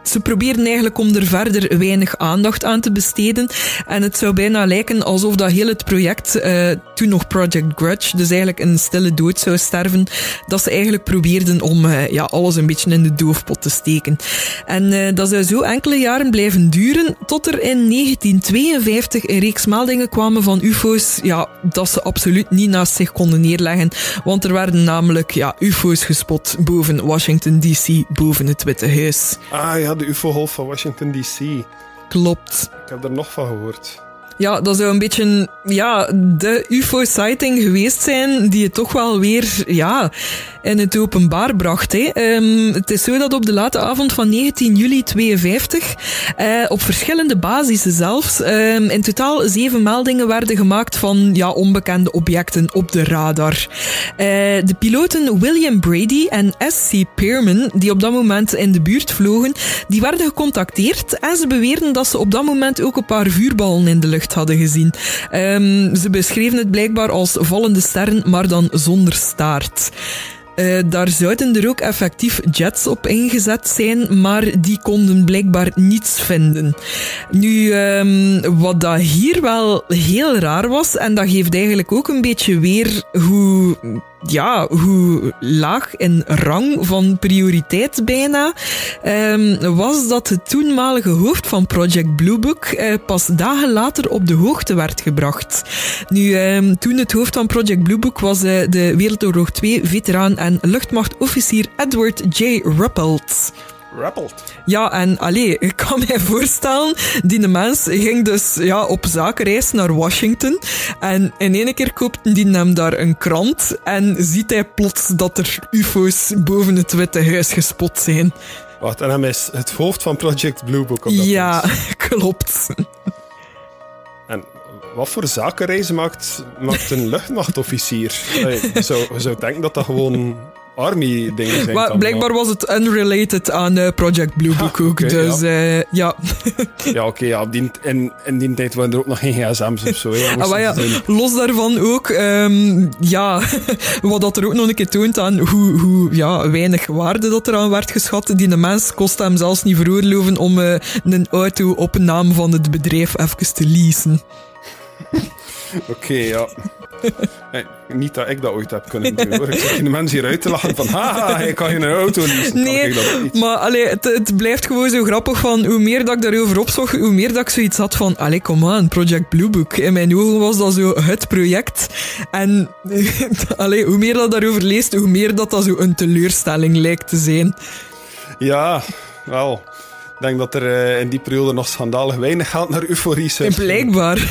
ze probeerden eigenlijk om er verder weinig aandacht aan te besteden. En het zou bijna lijken alsof dat heel het project, uh, toen nog Project Grudge, dus eigenlijk een stille dood zou sterven, dat ze eigenlijk probeerden om uh, ja, alles een beetje in de doofpot te steken. En uh, dat zou zo enkele jaren blijven duren, tot er in 1952 een reeks meldingen kwamen van UFO's, ja, dat ze absoluut niet naast zich konden neerleggen. Want er werden namelijk ja, UFO's gespot boven Washington DC, boven het Witte Huis. Ah ja, de UFO-golf van Washington DC. Klopt. Ik heb er nog van gehoord. Ja, dat zou een beetje ja, de UFO-sighting geweest zijn die het toch wel weer ja, in het openbaar bracht. Hè. Um, het is zo dat op de late avond van 19 juli 52 uh, op verschillende basissen zelfs um, in totaal zeven meldingen werden gemaakt van ja, onbekende objecten op de radar. Uh, de piloten William Brady en S.C. Pearman, die op dat moment in de buurt vlogen, die werden gecontacteerd en ze beweerden dat ze op dat moment ook een paar vuurballen in de lucht hadden gezien. Um, ze beschreven het blijkbaar als vallende sterren, maar dan zonder staart. Uh, daar zouden er ook effectief jets op ingezet zijn, maar die konden blijkbaar niets vinden. Nu, um, wat dat hier wel heel raar was, en dat geeft eigenlijk ook een beetje weer hoe ja, hoe laag in rang van prioriteit bijna, um, was dat het toenmalige hoofd van Project Bluebook uh, pas dagen later op de hoogte werd gebracht. Nu, um, toen het hoofd van Project Bluebook was uh, de Wereldoorlog 2 veteraan en luchtmachtofficier Edward J. Ruppelt. Rappelt. Ja, en allee, ik kan mij voorstellen, die mens ging dus ja, op zakenreis naar Washington. En in één keer koopte die hem daar een krant en ziet hij plots dat er UFO's boven het Witte Huis gespot zijn. Wacht, en hij is het hoofd van Project Blue Book op dat Ja, punt. klopt. En wat voor zakenreizen maakt, maakt een luchtmachtofficier? Je zou, zou denken dat dat gewoon army dingen zijn. Maar blijkbaar was het unrelated aan uh, Project Blue Book ook. Okay, dus ja. Uh, ja. ja, oké. Okay, ja. Die, in, in die tijd waren er ook nog geen gsm's of zo. Ah, ja, los daarvan ook, um, ja, wat dat er ook nog een keer toont aan hoe, hoe ja, weinig waarde dat er aan werd geschat. Die mens kost hem zelfs niet veroorloven om uh, een auto op naam van het bedrijf even te leasen. Oké, okay, ja. Niet dat ik dat ooit heb kunnen doen hoor. Ik zit de mensen hier uit te lachen van haha, ik kan geen auto leasen. Nee, maar allee, het, het, blijft gewoon zo grappig van hoe meer dat ik daarover opzocht, hoe meer dat ik zoiets had van allee, kom aan, Project Bluebook. In mijn ogen was dat zo het project. En allee, hoe meer dat daarover leest, hoe meer dat dat zo een teleurstelling lijkt te zijn. Ja, wel. Ik denk dat er uh, in die periode nog schandalig weinig gaat naar euforie. Blijkbaar.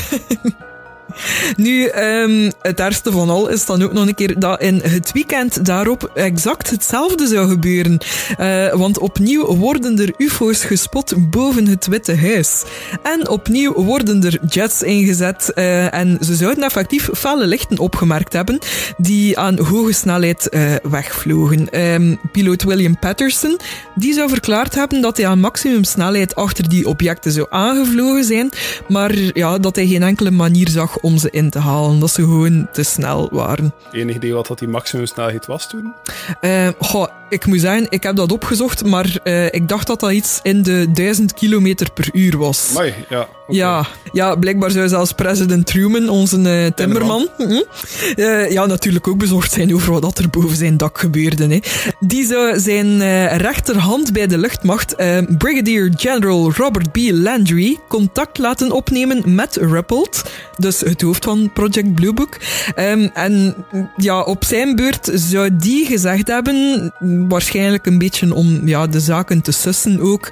Nu, um, het ergste van al is dan ook nog een keer dat in het weekend daarop exact hetzelfde zou gebeuren. Uh, want opnieuw worden er UFO's gespot boven het Witte Huis. En opnieuw worden er jets ingezet. Uh, en ze zouden effectief felle lichten opgemerkt hebben die aan hoge snelheid uh, wegvlogen. Um, piloot William Patterson die zou verklaard hebben dat hij aan maximumsnelheid achter die objecten zou aangevlogen zijn, maar ja, dat hij geen enkele manier zag om ze in te halen. Dat ze gewoon te snel waren. Enig idee wat dat die maximumsnelheid was toen? Uh, goh, ik moet zeggen, ik heb dat opgezocht, maar uh, ik dacht dat dat iets in de 1000 kilometer per uur was. Mooi, ja. Ja, ja, blijkbaar zou zelfs president Truman, onze uh, timmerman, timmerman. Uh, ja, natuurlijk ook bezorgd zijn over wat er boven zijn dak gebeurde. Hè. Die zou zijn rechterhand bij de luchtmacht, Brigadier General Robert B. Landry, contact laten opnemen met Ruppelt, dus het hoofd van Project Blue Book. Um, en ja, op zijn beurt zou die gezegd hebben, waarschijnlijk een beetje om ja, de zaken te sussen ook,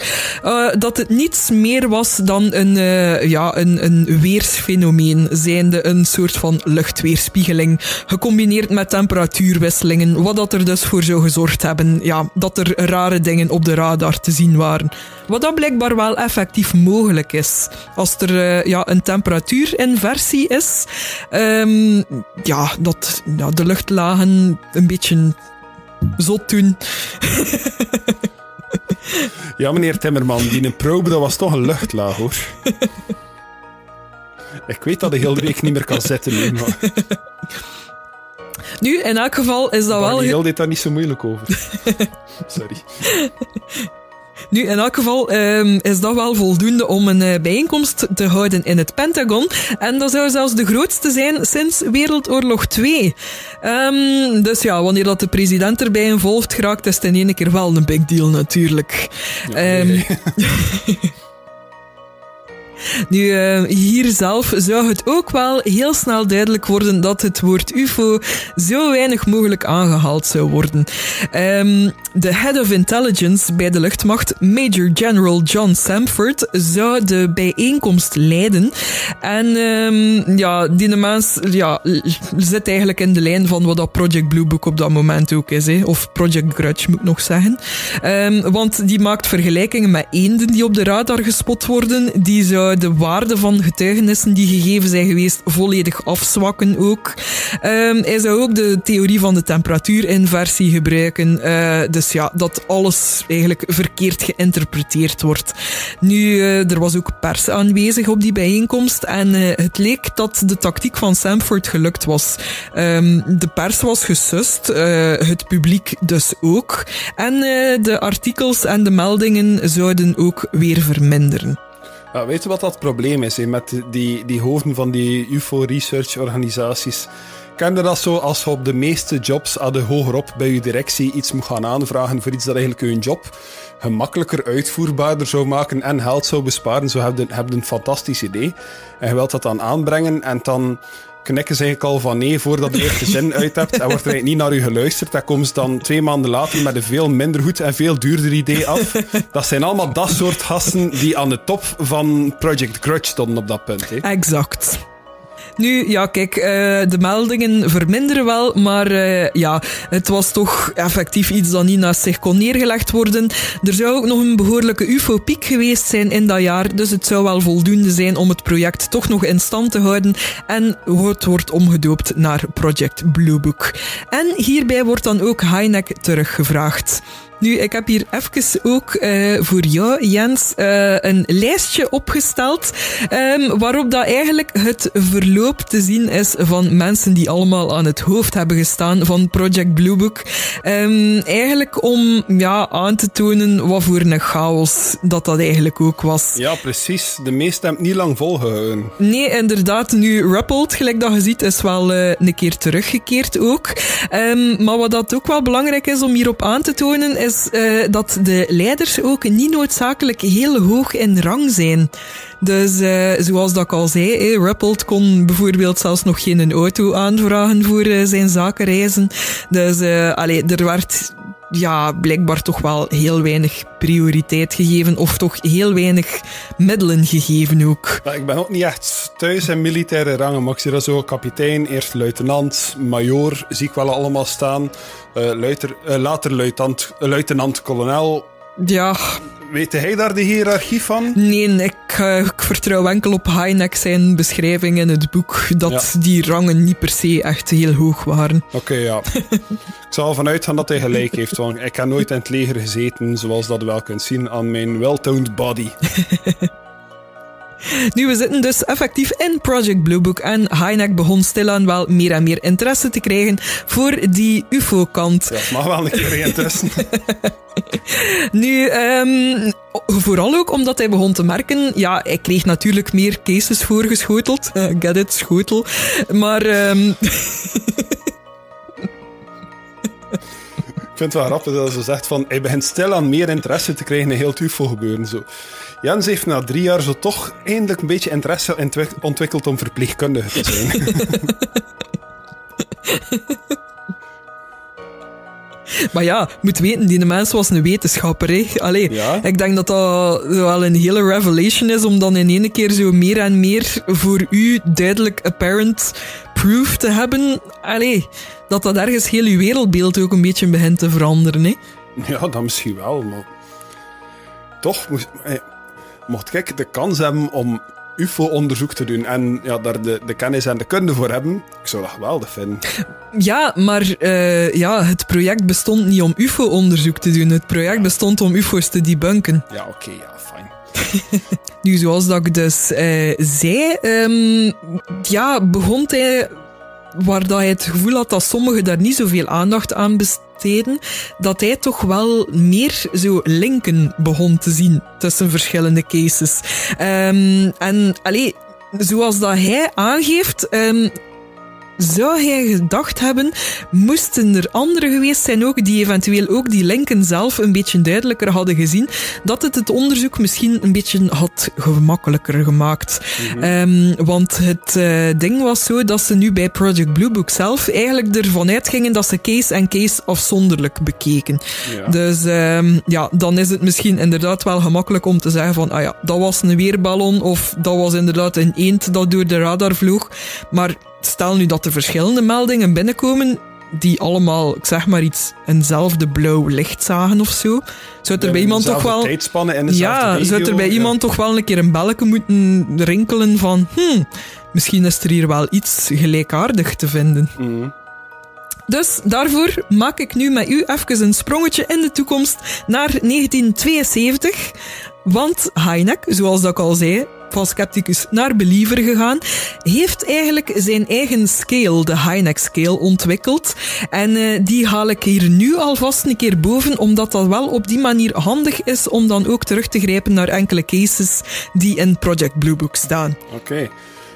dat het niets meer was dan een uh, ja, een, een weersfenomeen, zijnde een soort van luchtweerspiegeling, gecombineerd met temperatuurwisselingen, wat dat er dus voor zou gezorgd hebben ja, dat er rare dingen op de radar te zien waren. Wat dat blijkbaar wel effectief mogelijk is. Als er uh, ja, een temperatuurinversie is, um, ja, dat ja, de luchtlagen een beetje zot doen. Ja, meneer Timmerman, die een probe, dat was toch een luchtlaag, hoor. Ik weet dat de week niet meer kan zitten, nu, maar... Nu, in elk geval is dat wel... Heel dit daar niet zo moeilijk over. Sorry. Nu, in elk geval um, is dat wel voldoende om een uh, bijeenkomst te houden in het Pentagon. En dat zou zelfs de grootste zijn sinds Wereldoorlog 2. Um, ehm, dus ja, wanneer dat de president erbij involved geraakt, is het in één keer wel een big deal natuurlijk. Ja, um, Nu, uh, hier zelf zou het ook wel heel snel duidelijk worden dat het woord UFO zo weinig mogelijk aangehaald zou worden. Um, de head of intelligence bij de luchtmacht, Major General John Samford, zou de bijeenkomst leiden. En um, ja, die mens ja, zit eigenlijk in de lijn van wat dat Project Blue Book op dat moment ook is. Hè. Of Project Grudge moet ik nog zeggen. Um, want die maakt vergelijkingen met eenden die op de radar gespot worden. Die zou de waarde van getuigenissen die gegeven zijn geweest volledig afzwakken ook. Um, hij zou ook de theorie van de temperatuurinversie gebruiken. Uh, dus ja, dat alles eigenlijk verkeerd geïnterpreteerd wordt. Nu, uh, er was ook pers aanwezig op die bijeenkomst en het leek dat de tactiek van Samford gelukt was. Um, de pers was gesust, het publiek dus ook. En de artikels en de meldingen zouden ook weer verminderen. Ja, weet je wat dat probleem is met die, die hoofden van die UFO-research-organisaties? Ken je dat zo als je op de meeste jobs aan de hogerop bij je directie iets moet gaan aanvragen voor iets dat eigenlijk je job gemakkelijker uitvoerbaarder zou maken en geld zou besparen? Zo heb je een fantastisch idee. En je wilt dat dan aanbrengen en dan knikken ze eigenlijk al van nee voordat je eerste zin uit hebt. En wordt er niet naar u geluisterd. En komen ze dan twee maanden later met een veel minder goed en veel duurder idee af. Dat zijn allemaal dat soort gasten die aan de top van Project Grudge stonden op dat punt. Hè. Exact. Nu, ja, kijk, uh, de meldingen verminderen wel, maar uh, ja, het was toch effectief iets dat niet naast zich kon neergelegd worden. Er zou ook nog een behoorlijke UFO-piek geweest zijn in dat jaar, dus het zou wel voldoende zijn om het project toch nog in stand te houden. En het wordt omgedoopt naar Project Blue Book. En hierbij wordt dan ook Heineck teruggevraagd. Nu, ik heb hier even ook uh, voor jou, Jens, uh, een lijstje opgesteld. Um, waarop dat eigenlijk het verloop te zien is van mensen die allemaal aan het hoofd hebben gestaan van Project Blue Book. Um, eigenlijk om ja, aan te tonen wat voor een chaos dat dat eigenlijk ook was. Ja, precies. De meeste hebben niet lang volgehouden. Nee, inderdaad. Nu, Ruppelt, gelijk dat je ziet, is wel uh, een keer teruggekeerd ook. Um, maar wat dat ook wel belangrijk is om hierop aan te tonen, is is uh, dat de leiders ook niet noodzakelijk heel hoog in rang zijn. Dus uh, zoals dat ik al zei, hey, Ruppelt kon bijvoorbeeld zelfs nog geen auto aanvragen voor zijn zakenreizen. Dus allee, er werd ja, blijkbaar toch wel heel weinig prioriteit gegeven of toch heel weinig middelen gegeven ook. Ja, ik ben ook niet echt thuis in militaire rangen, maar ik zie dat zo kapitein, eerst luitenant, major, zie ik wel allemaal staan. Uh, luiter, uh, later luitenant, luitenant-kolonel. Ja, Weet hij daar de hiërarchie van? Nee, ik, uh, ik vertrouw enkel op Heineck zijn beschrijving in het boek dat die rangen niet per se echt heel hoog waren. Oké, okay, ja. ik zal ervan uitgaan dat hij gelijk heeft, want ik heb nooit in het leger gezeten, zoals dat wel kunt zien aan mijn well-toned body. Nu, we zitten dus effectief in Project Blue Book en Heineck begon stilaan wel meer en meer interesse te krijgen voor die UFO-kant. Ja, mag wel een keer interesse. nu, um, vooral ook omdat hij begon te merken, ja, hij kreeg natuurlijk meer cases voorgeschoteld. Uh, get it, schotel. Maar... Um, Ik vind het wel grappig dat ze zegt van hij begint stilaan meer interesse te krijgen in heel het UFO gebeuren. Zo. Jens heeft na drie jaar zo toch eindelijk een beetje interesse ontwikkeld om verpleegkundige te zijn. Maar ja, moet weten, die mens was een wetenschapper. Hè? Allee, ja? Ik denk dat dat wel een hele revelation is om dan in één keer zo meer en meer voor u duidelijk apparent proof te hebben. Allee, dat dat ergens heel uw wereldbeeld ook een beetje begint te veranderen. Hè? Ja, dat misschien wel, maar toch moest, eh, mocht ik de kans hebben om UFO-onderzoek te doen en ja, daar de, de kennis en de kunde voor hebben, ik zou dat geweldig vinden. Ja, maar uh, ja, het project bestond niet om UFO-onderzoek te doen. Het project bestond om UFO's te debunken. Ja, oké, okay, ja, fijn. nu, zoals dat ik dus uh, zei, um, ja, begon hij waar dat hij het gevoel had dat sommigen daar niet zoveel aandacht aan besteden, dat hij toch wel meer zo linken begon te zien tussen verschillende cases. Um, en allee, zoals dat hij aangeeft, um, zou hij gedacht hebben, moesten er anderen geweest zijn ook die eventueel ook die linken zelf een beetje duidelijker hadden gezien, dat het het onderzoek misschien een beetje had gemakkelijker gemaakt. Mm -hmm. um, want het uh, ding was zo dat ze nu bij Project Blue Book zelf eigenlijk ervan uitgingen dat ze case en case afzonderlijk bekeken. Ja. Dus um, ja, dan is het misschien inderdaad wel gemakkelijk om te zeggen van, ah ja, dat was een weerballon of dat was inderdaad een eend dat door de radar vloog. Maar stel nu dat er verschillende meldingen binnenkomen die allemaal, ik zeg maar iets, eenzelfde blauw licht zagen of zo. Zou er bij iemand toch wel. En ja, regio, zou er bij ja. iemand toch wel een keer een belletje moeten rinkelen van. Hmm, misschien is er hier wel iets gelijkaardig te vinden. Mm. Dus daarvoor maak ik nu met u even een sprongetje in de toekomst naar 1972. Want Heineck, zoals dat ik al zei, van scepticus naar believer gegaan, heeft eigenlijk zijn eigen scale, de Heineck scale, ontwikkeld. En uh, die haal ik hier nu alvast een keer boven, omdat dat wel op die manier handig is om dan ook terug te grijpen naar enkele cases die in Project Blue Book staan. Oké. Okay.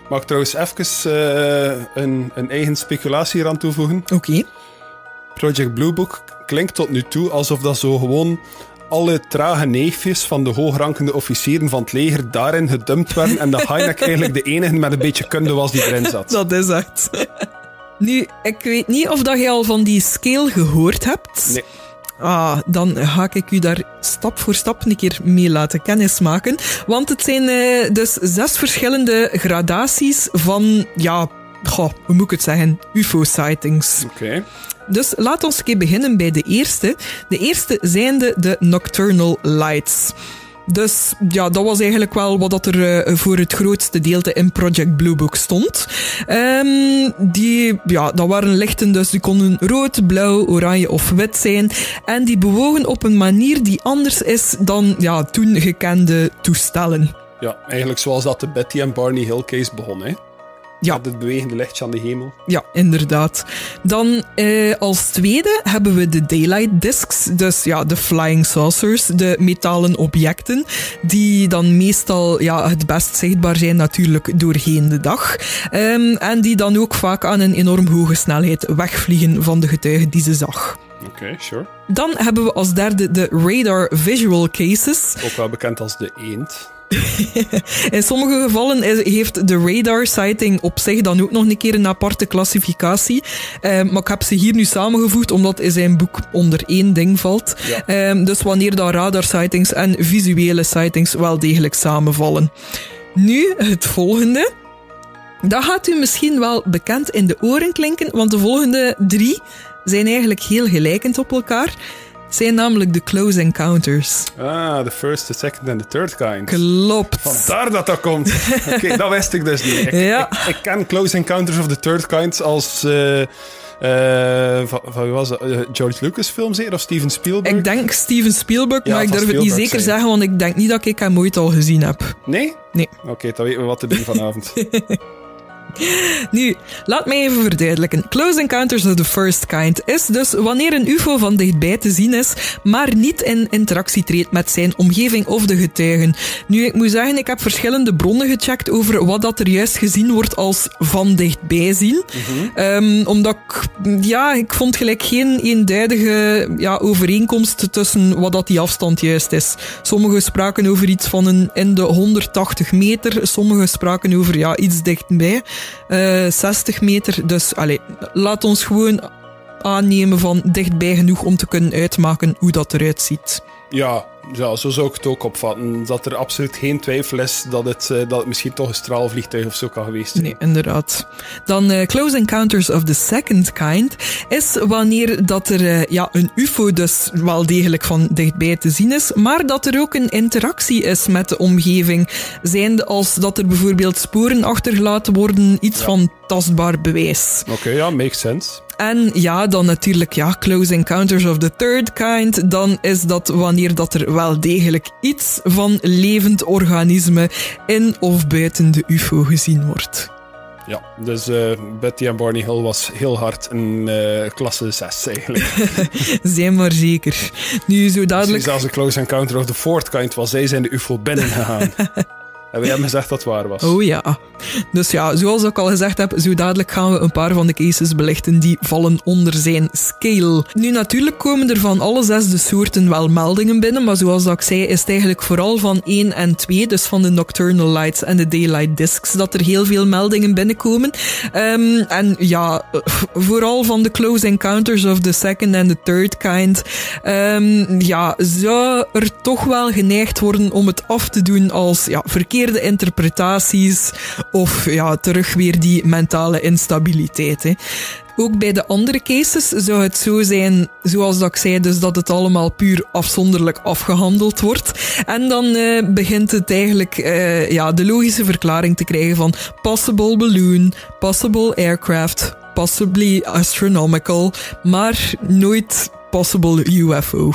Mag ik trouwens even uh, een, een, eigen speculatie eraan toevoegen? Oké. Okay. Project Blue Book klinkt tot nu toe alsof dat zo gewoon alle trage neefjes van de hoogrankende officieren van het leger daarin gedumpt werden en dat Heineck eigenlijk de enige met een beetje kunde was die erin zat. Dat is echt. Nu, ik weet niet of dat je al van die scale gehoord hebt. Nee. Ah, dan ga ik u daar stap voor stap een keer mee laten kennismaken. Want het zijn uh, dus zes verschillende gradaties van, ja, goh, hoe moet ik het zeggen, UFO-sightings. Oké. Okay. Dus laat ons een keer beginnen bij de eerste. De eerste zijn de, de Nocturnal Lights. Dus ja, dat was eigenlijk wel wat dat er uh, voor het grootste deelte in Project Blue Book stond. Um, die, ja, dat waren lichten, dus die konden rood, blauw, oranje of wit zijn. En die bewogen op een manier die anders is dan ja, toen gekende toestellen. Ja, eigenlijk zoals dat de Betty en Barney Hill case begon, hè? Ja. Het bewegende lichtje aan de hemel. Ja, inderdaad. Dan eh, als tweede hebben we de daylight discs. Dus ja, de flying saucers, de metalen objecten. Die dan meestal ja, het best zichtbaar zijn natuurlijk doorheen de dag. Um, en die dan ook vaak aan een enorm hoge snelheid wegvliegen van de getuige die ze zag. Oké, okay, sure. Dan hebben we als derde de radar visual cases. Ook wel bekend als de eend. In sommige gevallen heeft de radar sighting op zich dan ook nog een keer een aparte klassificatie. Ehm, maar ik heb ze hier nu samengevoegd omdat in zijn boek onder één ding valt. Ehm, dus wanneer dan radar sightings en visuele sightings wel degelijk samenvallen. Nu het volgende. Dat gaat u misschien wel bekend in de oren klinken, want de volgende drie zijn eigenlijk heel gelijkend op elkaar zijn namelijk de close encounters. Ah, the first, the second en the third kind. Klopt. Vandaar dat dat komt. Oké, dat wist ik dus niet. Ik, Ja. ik, ik ken close encounters of the third kind als... eh, eh, van, van wie was dat? Eh, George Lucas film zeker? Of Steven Spielberg? Ik denk Steven Spielberg, Ja, maar ik durf het niet zeker zijn. zeggen, want ik denk niet dat ik hem ooit al gezien heb. Nee? Nee. Oké, dan weten we wat te doen vanavond. Nu, laat mij even verduidelijken. Close Encounters of the First Kind is dus wanneer een UFO van dichtbij te zien is, maar niet in interactie treedt met zijn omgeving of de getuigen. Nu, ik moet zeggen, ik heb verschillende bronnen gecheckt over wat dat er juist gezien wordt als van dichtbij zien. Ehm, omdat ik, ja, ik vond gelijk geen eenduidige ja, overeenkomst tussen wat dat die afstand juist is. Sommigen spraken over iets van een in de 180 meter, sommigen spraken over ja, iets dichtbij. Eh, 60 meter. Dus allee, laat ons gewoon aannemen van dichtbij genoeg om te kunnen uitmaken hoe dat eruit ziet. ja, ja, zo zou ik het ook opvatten. Dat er absoluut geen twijfel is dat het, eh, dat het misschien toch een straalvliegtuig of zo kan geweest zijn. Nee, inderdaad. Dan eh, Close Encounters of the Second Kind is wanneer dat er eh, ja, een UFO dus wel degelijk van dichtbij te zien is, maar dat er ook een interactie is met de omgeving. Zijnde als dat er bijvoorbeeld sporen achtergelaten worden, iets van tastbaar bewijs. Oké, ja, makes sense. En ja, dan natuurlijk ja, Close Encounters of the Third Kind. Dan is dat wanneer dat er wel degelijk iets van levend organisme in of buiten de UFO gezien wordt. Ja, dus eh, Betty en Barney Hill was heel hard een eh, klasse 6 eigenlijk. Zijn maar zeker. Nu zo dadelijk. zelfs een close encounter of the fourth kind was zij zijn de UFO binnengegaan. en we hebben gezegd dat het waar was. Oh ja. Dus ja, zoals ik al gezegd heb, zo dadelijk gaan we een paar van de cases belichten die vallen onder zijn scale. Nu natuurlijk komen er van alle zes de soorten wel meldingen binnen, maar zoals ik zei, is het eigenlijk vooral van 1 en 2, dus van de nocturnal lights en de daylight discs, dat er heel veel meldingen binnenkomen. Ehm, en ja, eh, vooral van de close encounters of the second and the third kind, ehm, ja, zou er toch wel geneigd worden om het af te doen als ja, verkeerde interpretaties of ja, terug weer die mentale instabiliteit. Hè. Ook bij de andere cases zou het zo zijn, zoals dat ik zei, dus dat het allemaal puur afzonderlijk afgehandeld wordt. En dan eh, begint het eigenlijk eh, ja, de logische verklaring te krijgen van possible balloon, possible aircraft, possibly astronomical, maar nooit possible UFO.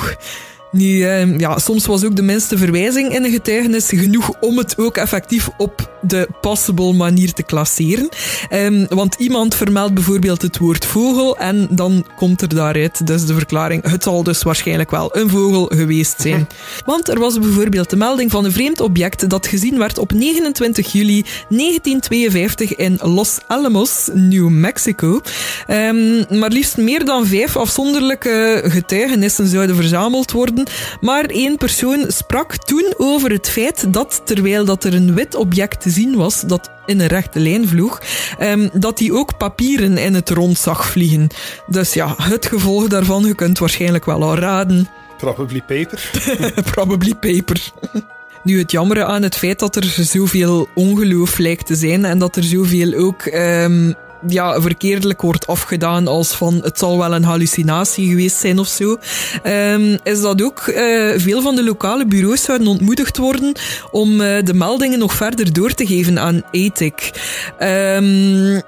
Nu, eh, ja, soms was ook de minste verwijzing in een getuigenis genoeg om het ook effectief op de possible manier te klasseren. Ehm, want iemand vermeldt bijvoorbeeld het woord vogel en dan komt er daaruit dus de verklaring, het zal dus waarschijnlijk wel een vogel geweest zijn. Want er was bijvoorbeeld de melding van een vreemd object dat gezien werd op 29 juli 1952 in Los Alamos, New Mexico. Ehm, maar liefst meer dan vijf afzonderlijke getuigenissen zouden verzameld worden. Maar één persoon sprak toen over het feit dat terwijl dat er een wit object te zien was, dat in een rechte lijn vloog, ehm, dat hij ook papieren in het rond zag vliegen. Dus ja, het gevolg daarvan, je kunt waarschijnlijk wel al raden. Probably paper. Probably paper. Nu, het jammere aan het feit dat er zoveel ongeloof lijkt te zijn en dat er zoveel ook ehm, ja, verkeerdelijk wordt afgedaan als van het zal wel een hallucinatie geweest zijn of zo, ehm, is dat ook eh, veel van de lokale bureaus zouden ontmoedigd worden om eh, de meldingen nog verder door te geven aan ATIC. Ehm,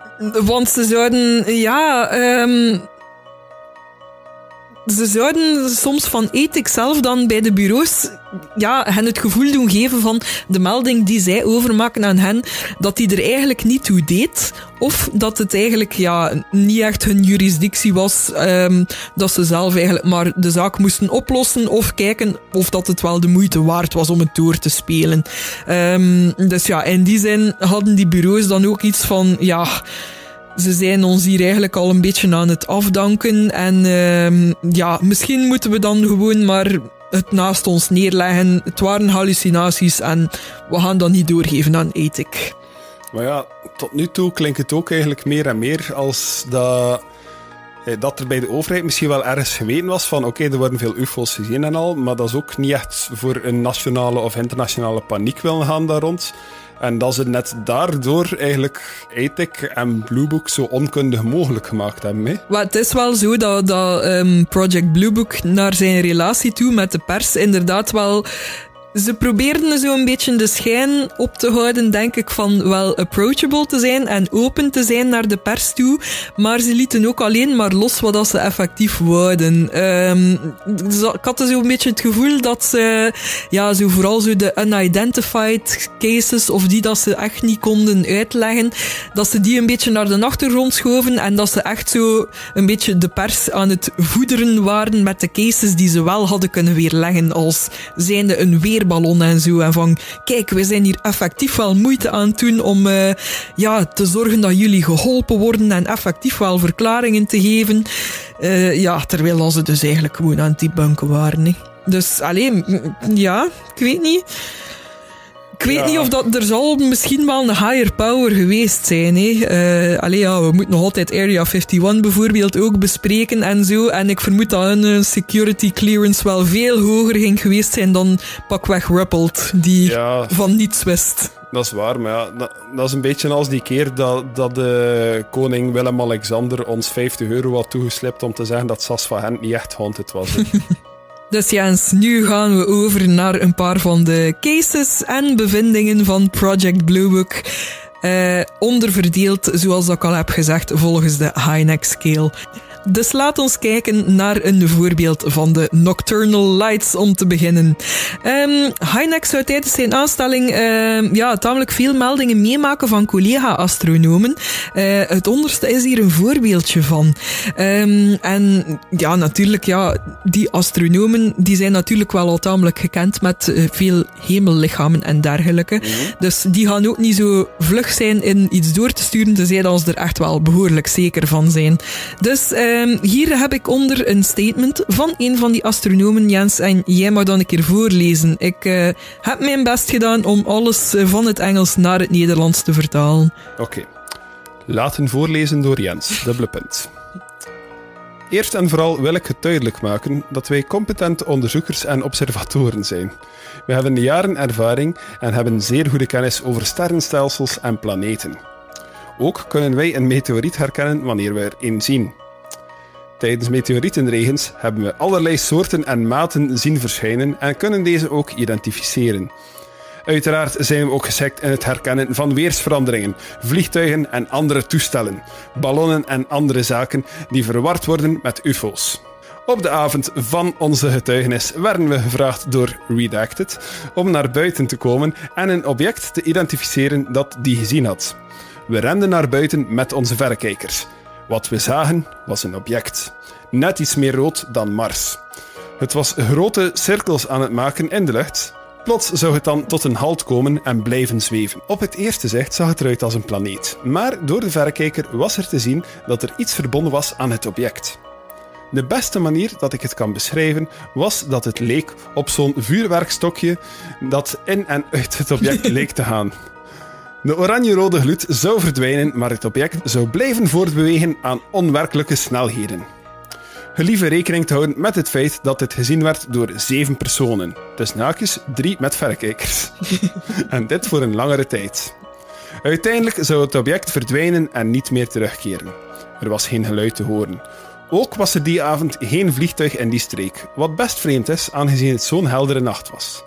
want ze zouden, ja... ehm, ze zouden soms van ethic zelf dan bij de bureaus ja, hen het gevoel doen geven van de melding die zij overmaken aan hen, dat die er eigenlijk niet toe deed. Of dat het eigenlijk ja, niet echt hun jurisdictie was, ehm, dat ze zelf eigenlijk maar de zaak moesten oplossen of kijken of dat het wel de moeite waard was om het door te spelen. Ehm, dus ja, in die zin hadden die bureaus dan ook iets van, ja ze zijn ons hier eigenlijk al een beetje aan het afdanken. En ehm, ja, misschien moeten we dan gewoon maar het naast ons neerleggen. Het waren hallucinaties en we gaan dat niet doorgeven aan ethic. Maar ja, tot nu toe klinkt het ook eigenlijk meer en meer als dat, eh, dat er bij de overheid misschien wel ergens geweten was van oké, er worden veel ufo's gezien en al, maar dat is ook niet echt voor een nationale of internationale paniek willen gaan daar rond. En dat ze net daardoor eigenlijk Ethic en Bluebook zo onkundig mogelijk gemaakt hebben. Hè? Het is wel zo dat, dat um, Project Bluebook naar zijn relatie toe met de pers inderdaad wel ze probeerden zo een beetje de schijn op te houden, denk ik, van wel approachable te zijn en open te zijn naar de pers toe. Maar ze lieten ook alleen maar los wat ze effectief wouden. Um, ik had dus zo een beetje het gevoel dat ze, ja, zo vooral zo de unidentified cases, of die dat ze echt niet konden uitleggen, dat ze die een beetje naar de achtergrond schoven en dat ze echt zo een beetje de pers aan het voederen waren met de cases die ze wel hadden kunnen weerleggen als zijnde een weer ballon en zo. En van, kijk, we zijn hier effectief wel moeite aan het doen om uh, ja, te zorgen dat jullie geholpen worden en effectief wel verklaringen te geven. Uh, ja, terwijl ze dus eigenlijk gewoon aan het debunken waren. Dus alleen, ja, ik weet niet. Ik weet niet of dat er zal misschien wel een higher power geweest zijn. Hè. Uh, allee, ja, we moeten nog altijd Area 51 bijvoorbeeld ook bespreken en zo. En ik vermoed dat een security clearance wel veel hoger ging geweest zijn dan pakweg Ruppelt, die van niets wist. Dat is waar, maar ja, dat, dat, is een beetje als die keer dat, dat de koning Willem-Alexander ons 50 euro had toegeslipt om te zeggen dat Sas van Gent niet echt haunted was. Dus Jens, nu gaan we over naar een paar van de cases en bevindingen van Project Bluebook. Uh, onderverdeeld, zoals ik al heb gezegd, volgens de Hynex scale. Dus laat ons kijken naar een voorbeeld van de Nocturnal Lights om te beginnen. Um, Hynex zou tijdens zijn aanstelling um, ja, tamelijk veel meldingen meemaken van collega-astronomen. Uh, het onderste is hier een voorbeeldje van. Um, en ja, natuurlijk, ja, die astronomen die zijn natuurlijk wel al tamelijk gekend met uh, veel hemellichamen en dergelijke. Mm -hmm. Dus die gaan ook niet zo vlug zijn in iets door te sturen, tenzij dat ze er echt wel behoorlijk zeker van zijn. Dus uh, Um, hier heb ik onder een statement van een van die astronomen, Jens, en jij mag dan een keer voorlezen. Ik uh, heb mijn best gedaan om alles eh, van het Engels naar het Nederlands te vertalen. Oké. Laten voorlezen door Jens, dubbele punt. Eerst en vooral wil ik het duidelijk maken dat wij competente onderzoekers en observatoren zijn. We hebben jaren ervaring en hebben zeer goede kennis over sterrenstelsels en planeten. Ook kunnen wij een meteoriet herkennen wanneer we er een zien. Tijdens meteorietenregens hebben we allerlei soorten en maten zien verschijnen en kunnen deze ook identificeren. Uiteraard zijn we ook geschikt in het herkennen van weersveranderingen, vliegtuigen en andere toestellen, ballonnen en andere zaken die verward worden met UFO's. Op de avond van onze getuigenis werden we gevraagd door Redacted om naar buiten te komen en een object te identificeren dat die gezien had. We renden naar buiten met onze verrekijkers. Wat we zagen was een object. Net iets meer rood dan Mars. Het was grote cirkels aan het maken in de lucht. Plots zou het dan tot een halt komen en blijven zweven. Op het eerste zicht zag het eruit als een planeet, maar door de verrekijker was er te zien dat er iets verbonden was aan het object. De beste manier dat ik het kan beschrijven was dat het leek op zo'n vuurwerkstokje dat in en uit het object leek te gaan. De oranje-rode gloed zou verdwijnen, maar het object zou blijven voortbewegen aan onwerkelijke snelheden. Gelieve rekening te houden met het feit dat dit gezien werd door zeven personen. Dus naakjes drie met verrekijkers. en dit voor een langere tijd. Uiteindelijk zou het object verdwijnen en niet meer terugkeren. Er was geen geluid te horen. Ook was er die avond geen vliegtuig in die streek, wat best vreemd is aangezien het zo'n heldere nacht was.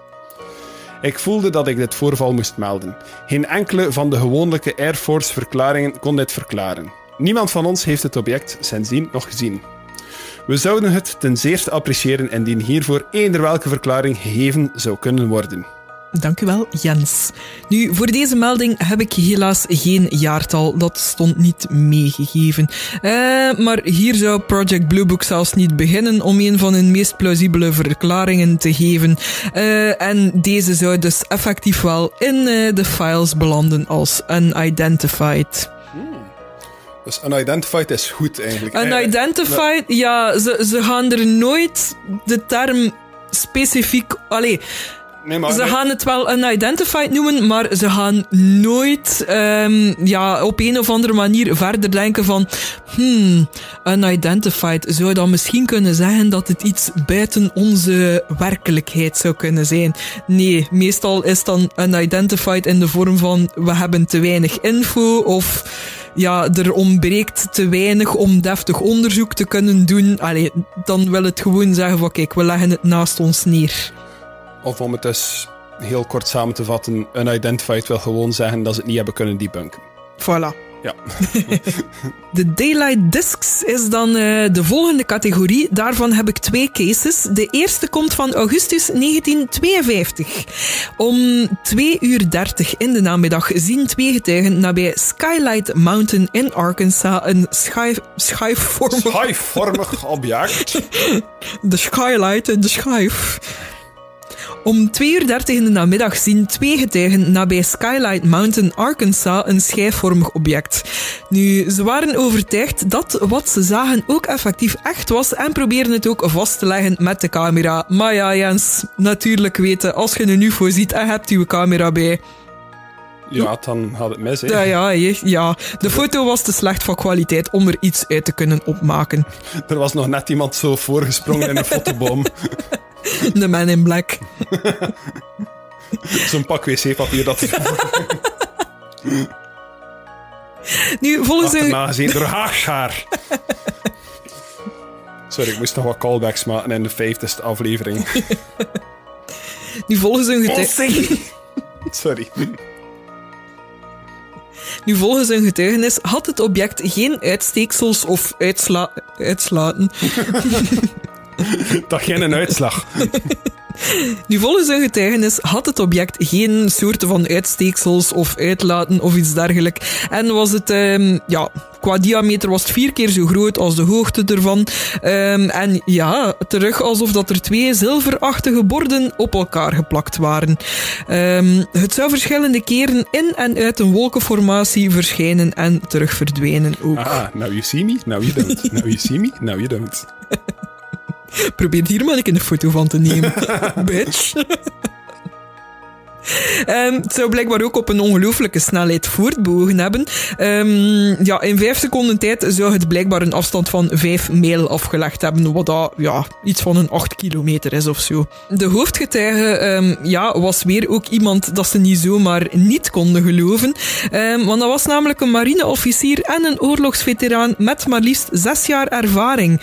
Ik voelde dat ik dit voorval moest melden. Geen enkele van de gewone Air Force verklaringen kon dit verklaren. Niemand van ons heeft het object sindsdien nog gezien. We zouden het ten zeerste appreciëren indien hiervoor eender welke verklaring gegeven zou kunnen worden. Dank u wel, Jens. Nu, voor deze melding heb ik helaas geen jaartal. Dat stond niet meegegeven. Uh, maar hier zou Project Bluebook zelfs niet beginnen om een van hun meest plausibele verklaringen te geven. Uh, en deze zou dus effectief wel in uh, de files belanden als unidentified. Dus unidentified is goed eigenlijk. Unidentified, ja, ze, ze gaan er nooit de term specifiek... Allee, Nee, maar ze nee. gaan het wel unidentified noemen, maar ze gaan nooit ehm, ja, op een of andere manier verder denken van hmm, unidentified. Zou dat misschien kunnen zeggen dat het iets buiten onze werkelijkheid zou kunnen zijn? Nee, meestal is dan unidentified in de vorm van we hebben te weinig info of ja, er ontbreekt te weinig om deftig onderzoek te kunnen doen. Allee, dan wil het gewoon zeggen van kijk, we leggen het naast ons neer. Of om het dus heel kort samen te vatten, unidentified wil gewoon zeggen dat ze het niet hebben kunnen debunken. Voilà. Ja. De Daylight Discs is dan eh, de volgende categorie. Daarvan heb ik twee cases. De eerste komt van augustus 1952. Om 2 uur 30 in de namiddag zien twee getuigen nabij Skylight Mountain in Arkansas een schijf, schijfvormig... Schijfvormig object. De skylight en de schijf. Om 2 uur 30 in de namiddag zien twee getuigen nabij Skylight Mountain, Arkansas, een schijfvormig object. Nu, ze waren overtuigd dat wat ze zagen ook effectief echt was en probeerden het ook vast te leggen met de camera. Maar ja, Jens, natuurlijk weten, als je een UFO ziet en hebt je camera bij. Ja, dan gaat het mis. Hè. Ja, ja, ja, de foto was te slecht van kwaliteit om er iets uit te kunnen opmaken. Er was nog net iemand zo voorgesprongen in een fotoboom. De Man in Black. Zo'n pak wc-papier dat Nu, volgens een... achterna gezien door Haagschaar. Sorry, ik moest nog wat callbacks maken in de vijftigste aflevering. Nu, volgens een getuige... Sorry. Nu, volgens een getuigenis had het object geen uitsteeksels of uitsla uitslaten. Dat geen een uitslag. Nu, volgens een getuigenis had het object geen soorten van uitsteeksels of uitlaten of iets dergelijks. En was het, ehm, ja, qua diameter was het vier keer zo groot als de hoogte ervan. Ehm, en ja, terug alsof dat er twee zilverachtige borden op elkaar geplakt waren. Ehm, het zou verschillende keren in en uit een wolkenformatie verschijnen en terug verdwijnen ook. Ah, now you see me, now you don't. Now you see me, now you don't. Probeer hier maar een foto van te nemen. Bitch. Ehm, het zou blijkbaar ook op een ongelooflijke snelheid voortbewogen hebben. Ehm, ja, in vijf seconden tijd zou het blijkbaar een afstand van vijf mijl afgelegd hebben, wat ja, iets van een acht kilometer is of zo. De hoofdgetuige ehm, ja, was weer ook iemand dat ze niet zomaar niet konden geloven. Want dat was namelijk een marineofficier en een oorlogsveteraan met maar liefst zes jaar ervaring.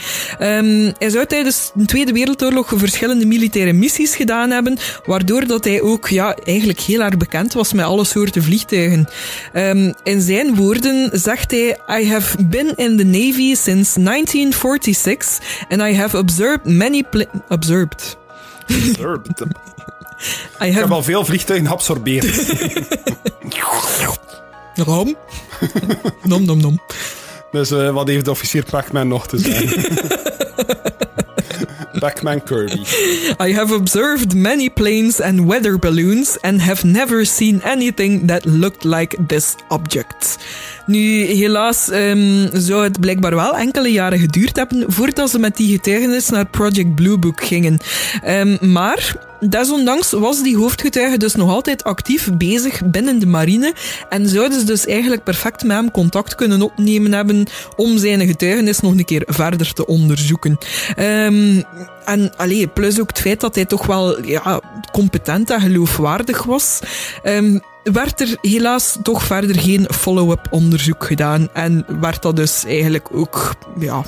Hij zou tijdens de Tweede Wereldoorlog verschillende militaire missies gedaan hebben, waardoor dat hij ook ja, eigenlijk heel erg bekend was met alle soorten vliegtuigen. Ehm, in zijn woorden zegt hij: I have been in the Navy since 1946 and I have observed many observed. Ik I heb have al veel vliegtuigen geabsorbeerd. Ram. nom nom nom. Dus eh, wat heeft de officier Pac-Man nog te zeggen? Pac-Man Kirby. I have observed many planes and weather balloons and have never seen anything that looked like this object. Nu, helaas ehm, zou het blijkbaar wel enkele jaren geduurd hebben voordat ze met die getuigenis naar Project Blue Book gingen. Ehm, maar desondanks was die hoofdgetuige dus nog altijd actief bezig binnen de marine en zouden ze dus eigenlijk perfect met hem contact kunnen opnemen hebben om zijn getuigenis nog een keer verder te onderzoeken. Ehm, en allee, plus ook het feit dat hij toch wel ja, competent en geloofwaardig was, ehm, werd er helaas toch verder geen follow-up onderzoek gedaan. En werd dat dus eigenlijk ook ja,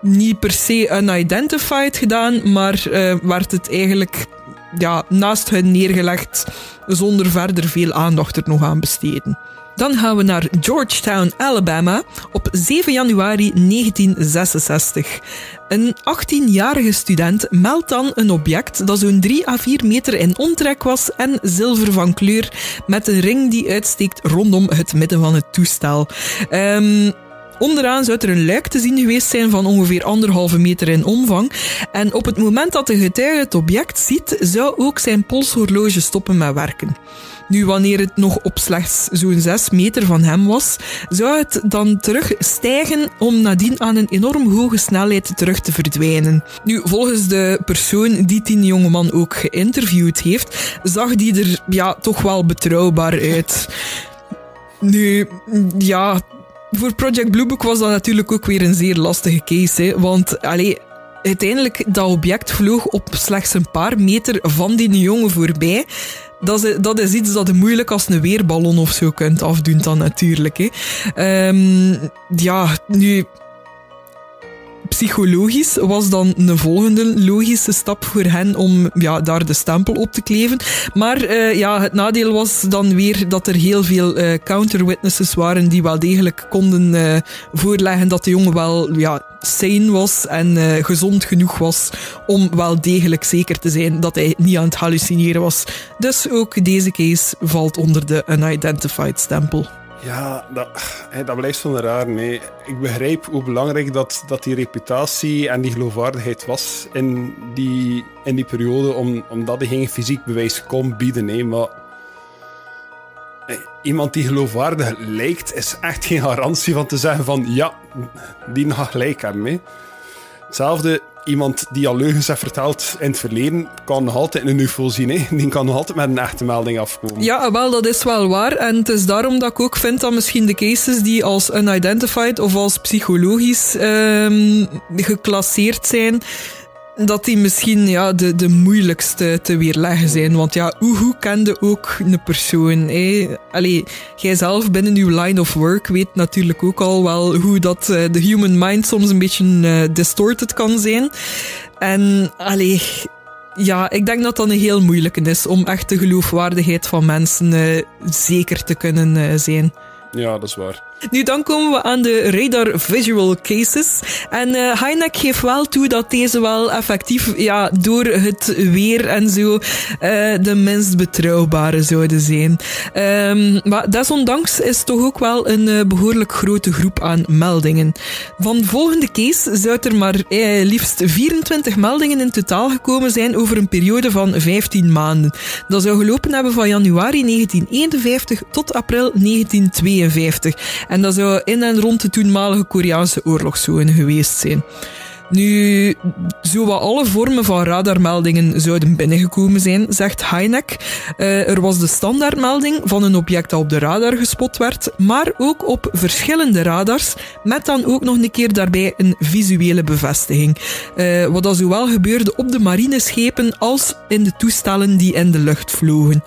niet per se unidentified gedaan, maar eh, werd het eigenlijk ja, naast hun neergelegd zonder verder veel aandacht er nog aan besteden. Dan gaan we naar Georgetown, Alabama op 7 januari 1966. Een 18-jarige student meldt dan een object dat zo'n 3 à 4 meter in omtrek was en zilver van kleur met een ring die uitsteekt rondom het midden van het toestel. Ehm, Onderaan zou er een luik te zien geweest zijn van ongeveer anderhalve meter in omvang. En op het moment dat de getuige het object ziet, zou ook zijn polshorloge stoppen met werken. Nu, wanneer het nog op slechts zo'n 6 meter van hem was, zou het dan terug stijgen om nadien aan een enorm hoge snelheid terug te verdwijnen. Nu, volgens de persoon die die jongeman ook geïnterviewd heeft, zag die er ja, toch wel betrouwbaar uit. Nu, ja, voor Project Blue Book was dat natuurlijk ook weer een zeer lastige case. Hè, want allee, uiteindelijk, dat object vloog op slechts een paar meter van die jongen voorbij. Dat is, dat is iets dat je moeilijk als een weerballon of zo kunt afdoen dan natuurlijk. Hè. Um, ja, nu psychologisch was dan een volgende logische stap voor hen om ja, daar de stempel op te kleven. Maar uh, ja, het nadeel was dan weer dat er heel veel uh, counterwitnesses waren die wel degelijk konden uh, voorleggen dat de jongen wel ja, sane was en gezond genoeg was om wel degelijk zeker te zijn dat hij niet aan het hallucineren was. Dus ook deze case valt onder de unidentified stempel. Ja, dat, dat blijft zo'n raar. Nee. Ik begrijp hoe belangrijk dat, dat die reputatie en die geloofwaardigheid was in die, in die periode, om, omdat hij geen fysiek bewijs kon bieden. Nee. Maar iemand die geloofwaardig lijkt, is echt geen garantie van te zeggen van ja, die gaat gelijk hebben. Hetzelfde iemand die al leugens heeft verteld in het verleden, kan nog altijd een UFO zien. Hè? Die kan nog altijd met een echte melding afkomen. Ja, wel, dat is wel waar. En het is daarom dat ik ook vind dat misschien de cases die als unidentified of als psychologisch um, geclasseerd zijn, dat die misschien ja, de, de moeilijkste te weerleggen zijn. Want ja, hoe, kende ook een persoon? Hè? Allee, jij zelf binnen uw line of work weet natuurlijk ook al wel hoe dat uh, de human mind soms een beetje uh, distorted kan zijn. En allee, ja, ik denk dat dat een heel moeilijke is om echt de geloofwaardigheid van mensen uh, zeker te kunnen zijn. Ja, dat is waar. Nu, dan komen we aan de radar visual cases. En uh, Heineck geeft wel toe dat deze wel effectief ja, door het weer en zo uh, de minst betrouwbare zouden zijn. Um, maar desondanks is toch ook wel een uh, behoorlijk grote groep aan meldingen. Van de volgende case zou er maar liefst 24 meldingen in totaal gekomen zijn over een periode van 15 maanden. Dat zou gelopen hebben van januari 1951 tot april 1952. En dat zou in en rond de toenmalige Koreaanse oorlogszone geweest zijn. Nu, zowat alle vormen van radarmeldingen zouden binnengekomen zijn, zegt Heineck. Uh, er was de standaardmelding van een object dat op de radar gespot werd, maar ook op verschillende radars, met dan ook nog een keer daarbij een visuele bevestiging. Uh, wat dat zowel gebeurde op de marineschepen als in de toestellen die in de lucht vlogen.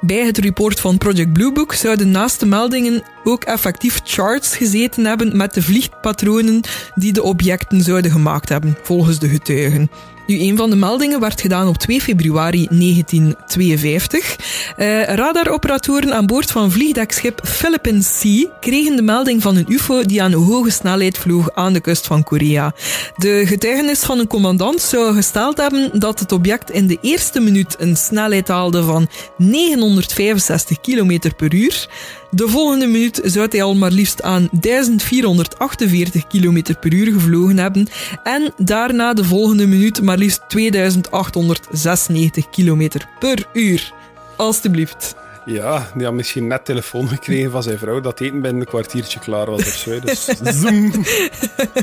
Bij het report van Project Blue Book zouden naast de meldingen ook effectief charts gezeten hebben met de vliegpatronen die de objecten zouden gemaakt hebben, volgens de getuigen. Nu, een van de meldingen werd gedaan op 2 februari 1952. Uh, radaroperatoren aan boord van vliegdekschip Philippine Sea kregen de melding van een UFO die aan hoge snelheid vloog aan de kust van Korea. De getuigenis van een commandant zou gesteld hebben dat het object in de eerste minuut een snelheid haalde van 965 km per uur. De volgende minuut zou hij al maar liefst aan 1448 km per uur gevlogen hebben en daarna de volgende minuut maar liefst 2896 km per uur. Alsjeblieft. Ja, die had misschien net telefoon gekregen van zijn vrouw dat eten binnen een kwartiertje klaar was of zo. Dus zoom.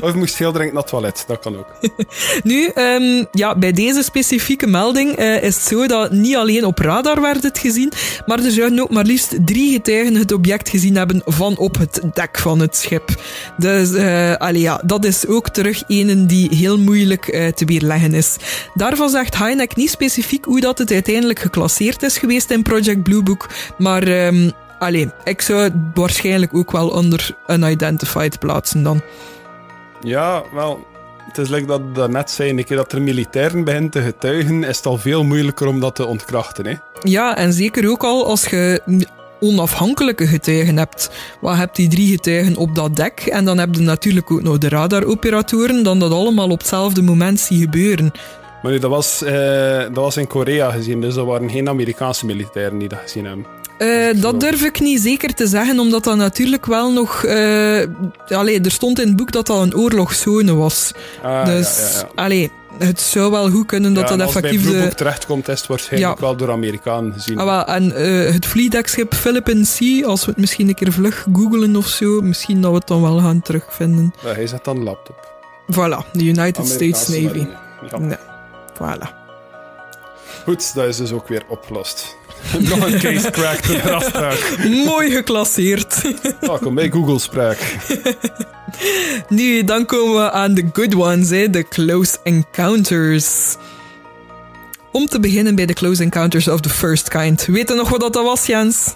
Of moest heel dringend naar het toilet, dat kan ook. Nu, um, ja, bij deze specifieke melding uh, is het zo dat niet alleen op radar werd het gezien, maar er zouden ook maar liefst drie getuigen het object gezien hebben van op het dek van het schip. Dus uh, allee, ja, dat is ook terug een die heel moeilijk uh, te weerleggen is. Daarvan zegt Heineck niet specifiek hoe dat het uiteindelijk geclasseerd is geweest in Project Blue Book, maar um, allee, ik zou het waarschijnlijk ook wel onder unidentified plaatsen dan. Ja, wel, het is leuk dat dat net zei. Een keer dat er militairen begint te getuigen, is het al veel moeilijker om dat te ontkrachten. Hè? Ja, en zeker ook al als je onafhankelijke getuigen hebt. Wat hebt die drie getuigen op dat dek? En dan heb je natuurlijk ook nog de radaroperatoren, dan dat allemaal op hetzelfde moment zien gebeuren. Maar nu, dat was, uh, dat was in Korea gezien, dus dat waren geen Amerikaanse militairen die dat gezien hebben. Uh, dat durf ik niet zeker te zeggen, omdat dat natuurlijk wel nog. Uh, allee, er stond in het boek dat dat een oorlogszone was. Ah, dus, ja, ja, ja. allee, het zou wel goed kunnen dat dat en als het effectief. Book terechtkomt, is het waarschijnlijk wel door Amerikanen gezien. Ah, wel, en eh, het vliegdekschip Philippine Sea, als we het misschien een keer vlug googelen of zo, misschien dat we het dan wel gaan terugvinden. Ja, hij zet dan een laptop. Voilà, de United States Navy. marine. Voilà. Goed, dat is dus ook weer opgelost. Nog een case crack door de afspraak. Mooi geclasseerd. Welkom bij Google Spraak. Nu, dan komen we aan de good ones, hè, de close encounters. Om te beginnen bij de close encounters of the first kind. Weet je nog wat dat was, Jens?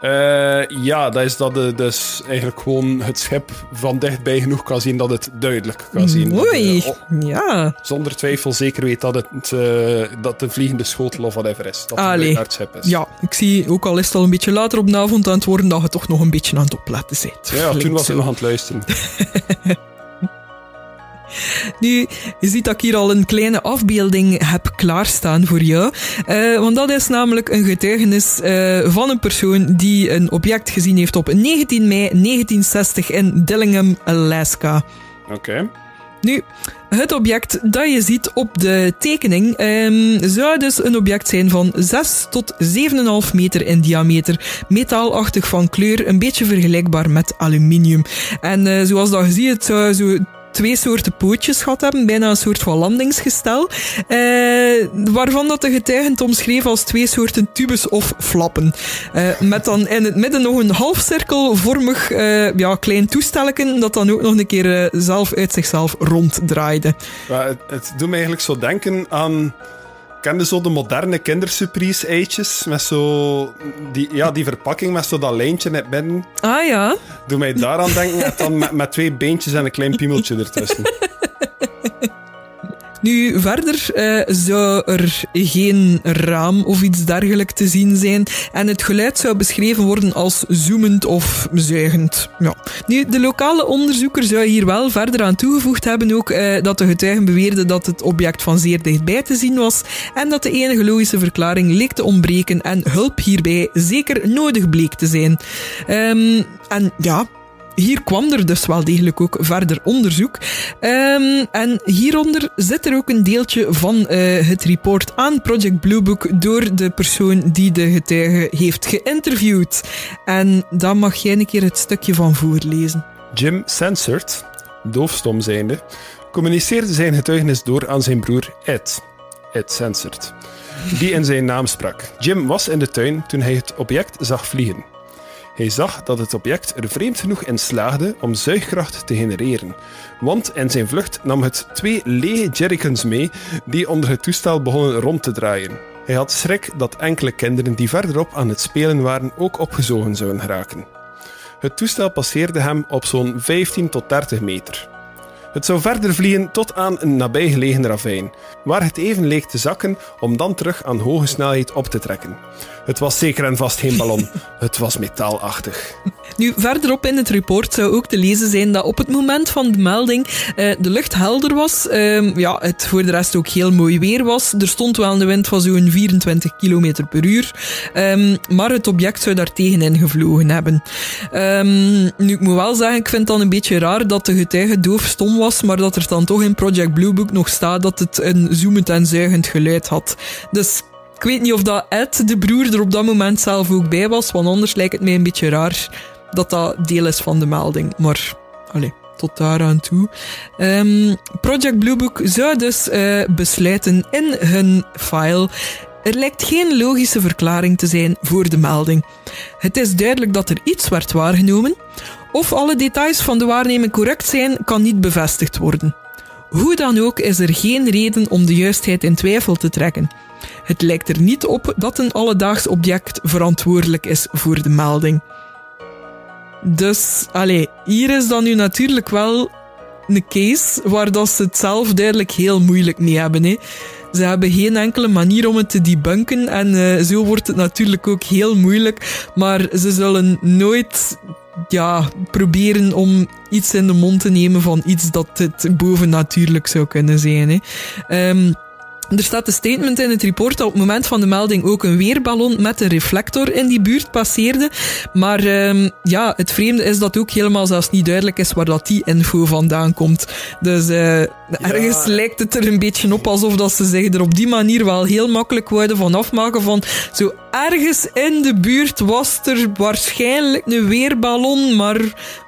Eh, ja, dat is dat je dus eigenlijk gewoon het schip van dichtbij genoeg kan zien dat het duidelijk kan zien. Dat Mooi. je, oh, Ja. zonder twijfel zeker weet dat het eh, dat de vliegende schotel of whatever is. Dat Allee. het schip is. ja, ik zie, ook al is het al een beetje later op de avond aan het worden, dat je toch nog een beetje aan het opletten bent. Ja, Flink toen was ik nog aan het luisteren. Nu, je ziet dat ik hier al een kleine afbeelding heb klaarstaan voor jou. Eh, want dat is namelijk een getuigenis eh, van een persoon die een object gezien heeft op 19 mei 1960 in Dillingham, Alaska. Oké. Nu, het object dat je ziet op de tekening ehm, zou dus een object zijn van 6 tot 7,5 meter in diameter. Metaalachtig van kleur, een beetje vergelijkbaar met aluminium. En eh, zoals dat je ziet, het zou zo twee soorten pootjes gehad hebben, bijna een soort van landingsgestel, eh, waarvan dat de getuigen het omschreef als twee soorten tubes of flappen. Eh, met dan in het midden nog een halfcirkelvormig eh, ja, klein toestelletje dat dan ook nog een keer eh, zelf uit zichzelf ronddraaide. Maar het, het doet me eigenlijk zo denken aan... Ken je zo de moderne kindersurprise eitjes? Met zo... Die, ja, die verpakking met zo dat lijntje in het midden. Ah ja, Doe mij daaraan denken. En dan met, met twee beentjes en een klein piemeltje ertussen. Nu, verder eh, zou er geen raam of iets dergelijks te zien zijn. En het geluid zou beschreven worden als zoemend of zuigend. Ja. Nu, de lokale onderzoeker zou hier wel verder aan toegevoegd hebben ook eh, dat de getuigen beweerden dat het object van zeer dichtbij te zien was. En dat de enige logische verklaring leek te ontbreken en hulp hierbij zeker nodig bleek te zijn. Ehm, en ja, hier kwam er dus wel degelijk ook verder onderzoek. Ehm, en hieronder zit er ook een deeltje van eh, het report aan Project Blue Book door de persoon die de getuige heeft geïnterviewd. En daar mag jij een keer het stukje van voorlezen. Jim Sensert, doofstom zijnde, communiceerde zijn getuigenis door aan zijn broer Ed. Ed Sensert. Die in zijn naam sprak. Jim was in de tuin toen hij het object zag vliegen. Hij zag dat het object er vreemd genoeg in slaagde om zuigkracht te genereren. Want in zijn vlucht nam het twee lege jerrycans mee die onder het toestel begonnen rond te draaien. Hij had schrik dat enkele kinderen die verderop aan het spelen waren ook opgezogen zouden geraken. Het toestel passeerde hem op zo'n 15 tot 30 meter. Het zou verder vliegen tot aan een nabijgelegen ravijn, waar het even leek te zakken om dan terug aan hoge snelheid op te trekken. Het was zeker en vast geen ballon, het was metaalachtig. Nu, verderop in het report zou ook te lezen zijn dat op het moment van de melding eh, de lucht helder was. Ehm, ja, het voor de rest ook heel mooi weer was. Er stond wel een wind van zo'n 24 km per uur. Ehm, maar het object zou daar tegenin gevlogen hebben. Ehm, nu, ik moet wel zeggen, ik vind het dan een beetje raar dat de getuige doofstom was, maar dat er dan toch in Project Blue Book nog staat dat het een zoemend en zuigend geluid had. Dus ik weet niet of dat Ed, de broer, er op dat moment zelf ook bij was, want anders lijkt het mij een beetje raar dat dat deel is van de melding. Maar, allee, tot daaraan toe. Ehm, Project Blue Book zou dus eh, besluiten in hun file. Er lijkt geen logische verklaring te zijn voor de melding. Het is duidelijk dat er iets werd waargenomen. Of alle details van de waarneming correct zijn, kan niet bevestigd worden. Hoe dan ook is er geen reden om de juistheid in twijfel te trekken. Het lijkt er niet op dat een alledaags object verantwoordelijk is voor de melding. Dus, allee, hier is dan nu natuurlijk wel een case waar dat ze het zelf duidelijk heel moeilijk mee hebben. Hè. Ze hebben geen enkele manier om het te debunken en eh, zo wordt het natuurlijk ook heel moeilijk. Maar ze zullen nooit ja, proberen om iets in de mond te nemen van iets dat het bovennatuurlijk zou kunnen zijn. Hè. Ehm, Er staat een statement in het report dat op het moment van de melding ook een weerballon met een reflector in die buurt passeerde. Maar um, ja, het vreemde is dat ook helemaal zelfs niet duidelijk is waar dat die info vandaan komt. Dus uh, ergens lijkt het er een beetje op alsof dat ze zich er op die manier wel heel makkelijk wouden van afmaken van zo ergens in de buurt was er waarschijnlijk een weerballon, maar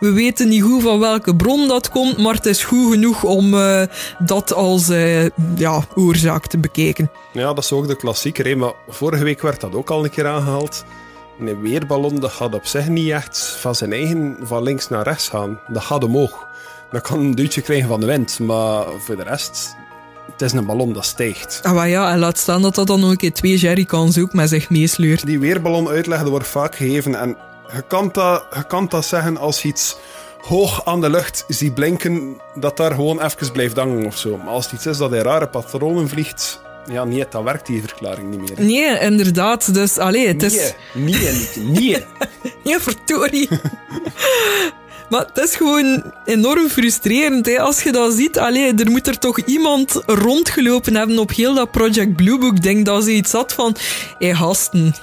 we weten niet goed van welke bron dat komt, maar het is goed genoeg om uh, dat als uh, ja, oorzaak te bekijken. Ja, dat is ook de klassieker. Hè? Maar vorige week werd dat ook al een keer aangehaald. Een weerballon dat gaat op zich niet echt van zijn eigen van links naar rechts gaan. Dat gaat omhoog. Dat kan een duwtje krijgen van de wind, maar voor de rest, het is een ballon dat stijgt. Ah, maar ja, en laat staan dat dat dan ook een keer twee jerrycans ook met zich meesleurt. Die weerballon uitleggen wordt vaak gegeven en je kan dat, je kan dat zeggen als iets hoog aan de lucht ziet blinken, dat daar gewoon even blijft hangen of zo. Maar als het iets is dat in rare patronen vliegt, ja, nee, dan werkt die verklaring niet meer. Nee, inderdaad. Dus, allee, het is... Nee, nee, nee. nee, verdorie. Maar het is gewoon enorm frustrerend. Hè? Als je dat ziet, allee, er moet er toch iemand rondgelopen hebben op heel dat Project Bluebook. Denk dat ze iets had van, hé hey, gasten,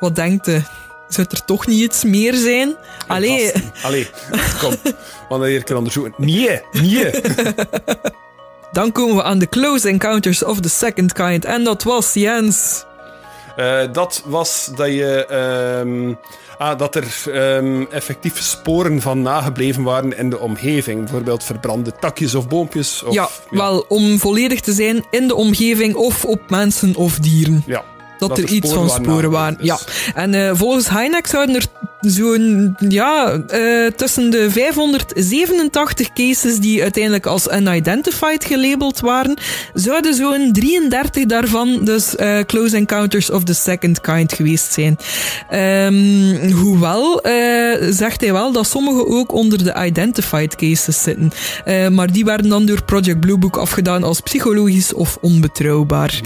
wat denkt je? Zou er toch niet iets meer zijn? Allee. Allee, kom. Want hier kan onderzoeken. Nee, nee. Dan komen we aan de Close Encounters of the Second Kind. En dat was Jens. Uh, dat was dat je... Um, ah, dat er um, effectief sporen van nagebleven waren in de omgeving. Bijvoorbeeld verbrande takjes of boompjes. Of, ja, ja, wel, om volledig te zijn in de omgeving of op mensen of dieren. Ja. Dat, dat er, er iets van sporen waren. Ja. En uh, volgens Heineck zouden er zo'n, ja, uh, tussen de 587 cases die uiteindelijk als unidentified gelabeld waren, zouden zo'n 33 daarvan dus uh, close encounters of the second kind geweest zijn. Um, hoewel uh, zegt hij wel dat sommige ook onder de identified cases zitten. maar die werden dan door Project Blue Book afgedaan als psychologisch of onbetrouwbaar.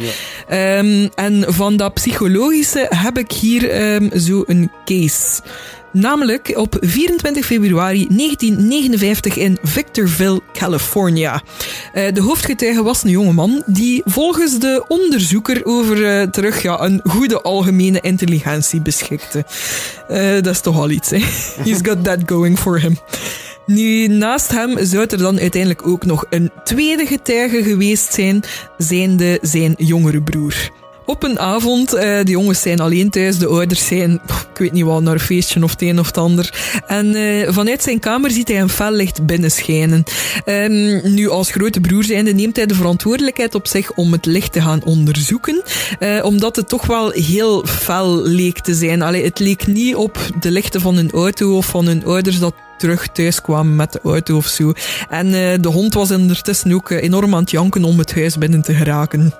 Ja. Um, en van dat psychologische heb ik hier um, zo een case. Namelijk op 24 februari 1959 in Victorville, California. Uh, de hoofdgetuige was een jongeman die volgens de onderzoeker over uh, terug ja, een goede algemene intelligentie beschikte. Uh, dat is toch al iets, hè? He's got that going for him. Nu, naast hem zou er dan uiteindelijk ook nog een tweede getuige geweest zijn, zijnde zijn jongere broer. Op een avond, uh, de jongens zijn alleen thuis, de ouders zijn, ik weet niet wat, naar een feestje of het een of het ander. En uh, vanuit zijn kamer ziet hij een fel licht binnenschijnen. Um, nu, als grote broer zijnde neemt hij de verantwoordelijkheid op zich om het licht te gaan onderzoeken. Uh, omdat het toch wel heel fel leek te zijn. Allee, het leek niet op de lichten van een auto of van hun ouders dat terug thuis kwamen met de auto of zo. En de hond was ondertussen ook enorm aan het janken om het huis binnen te geraken.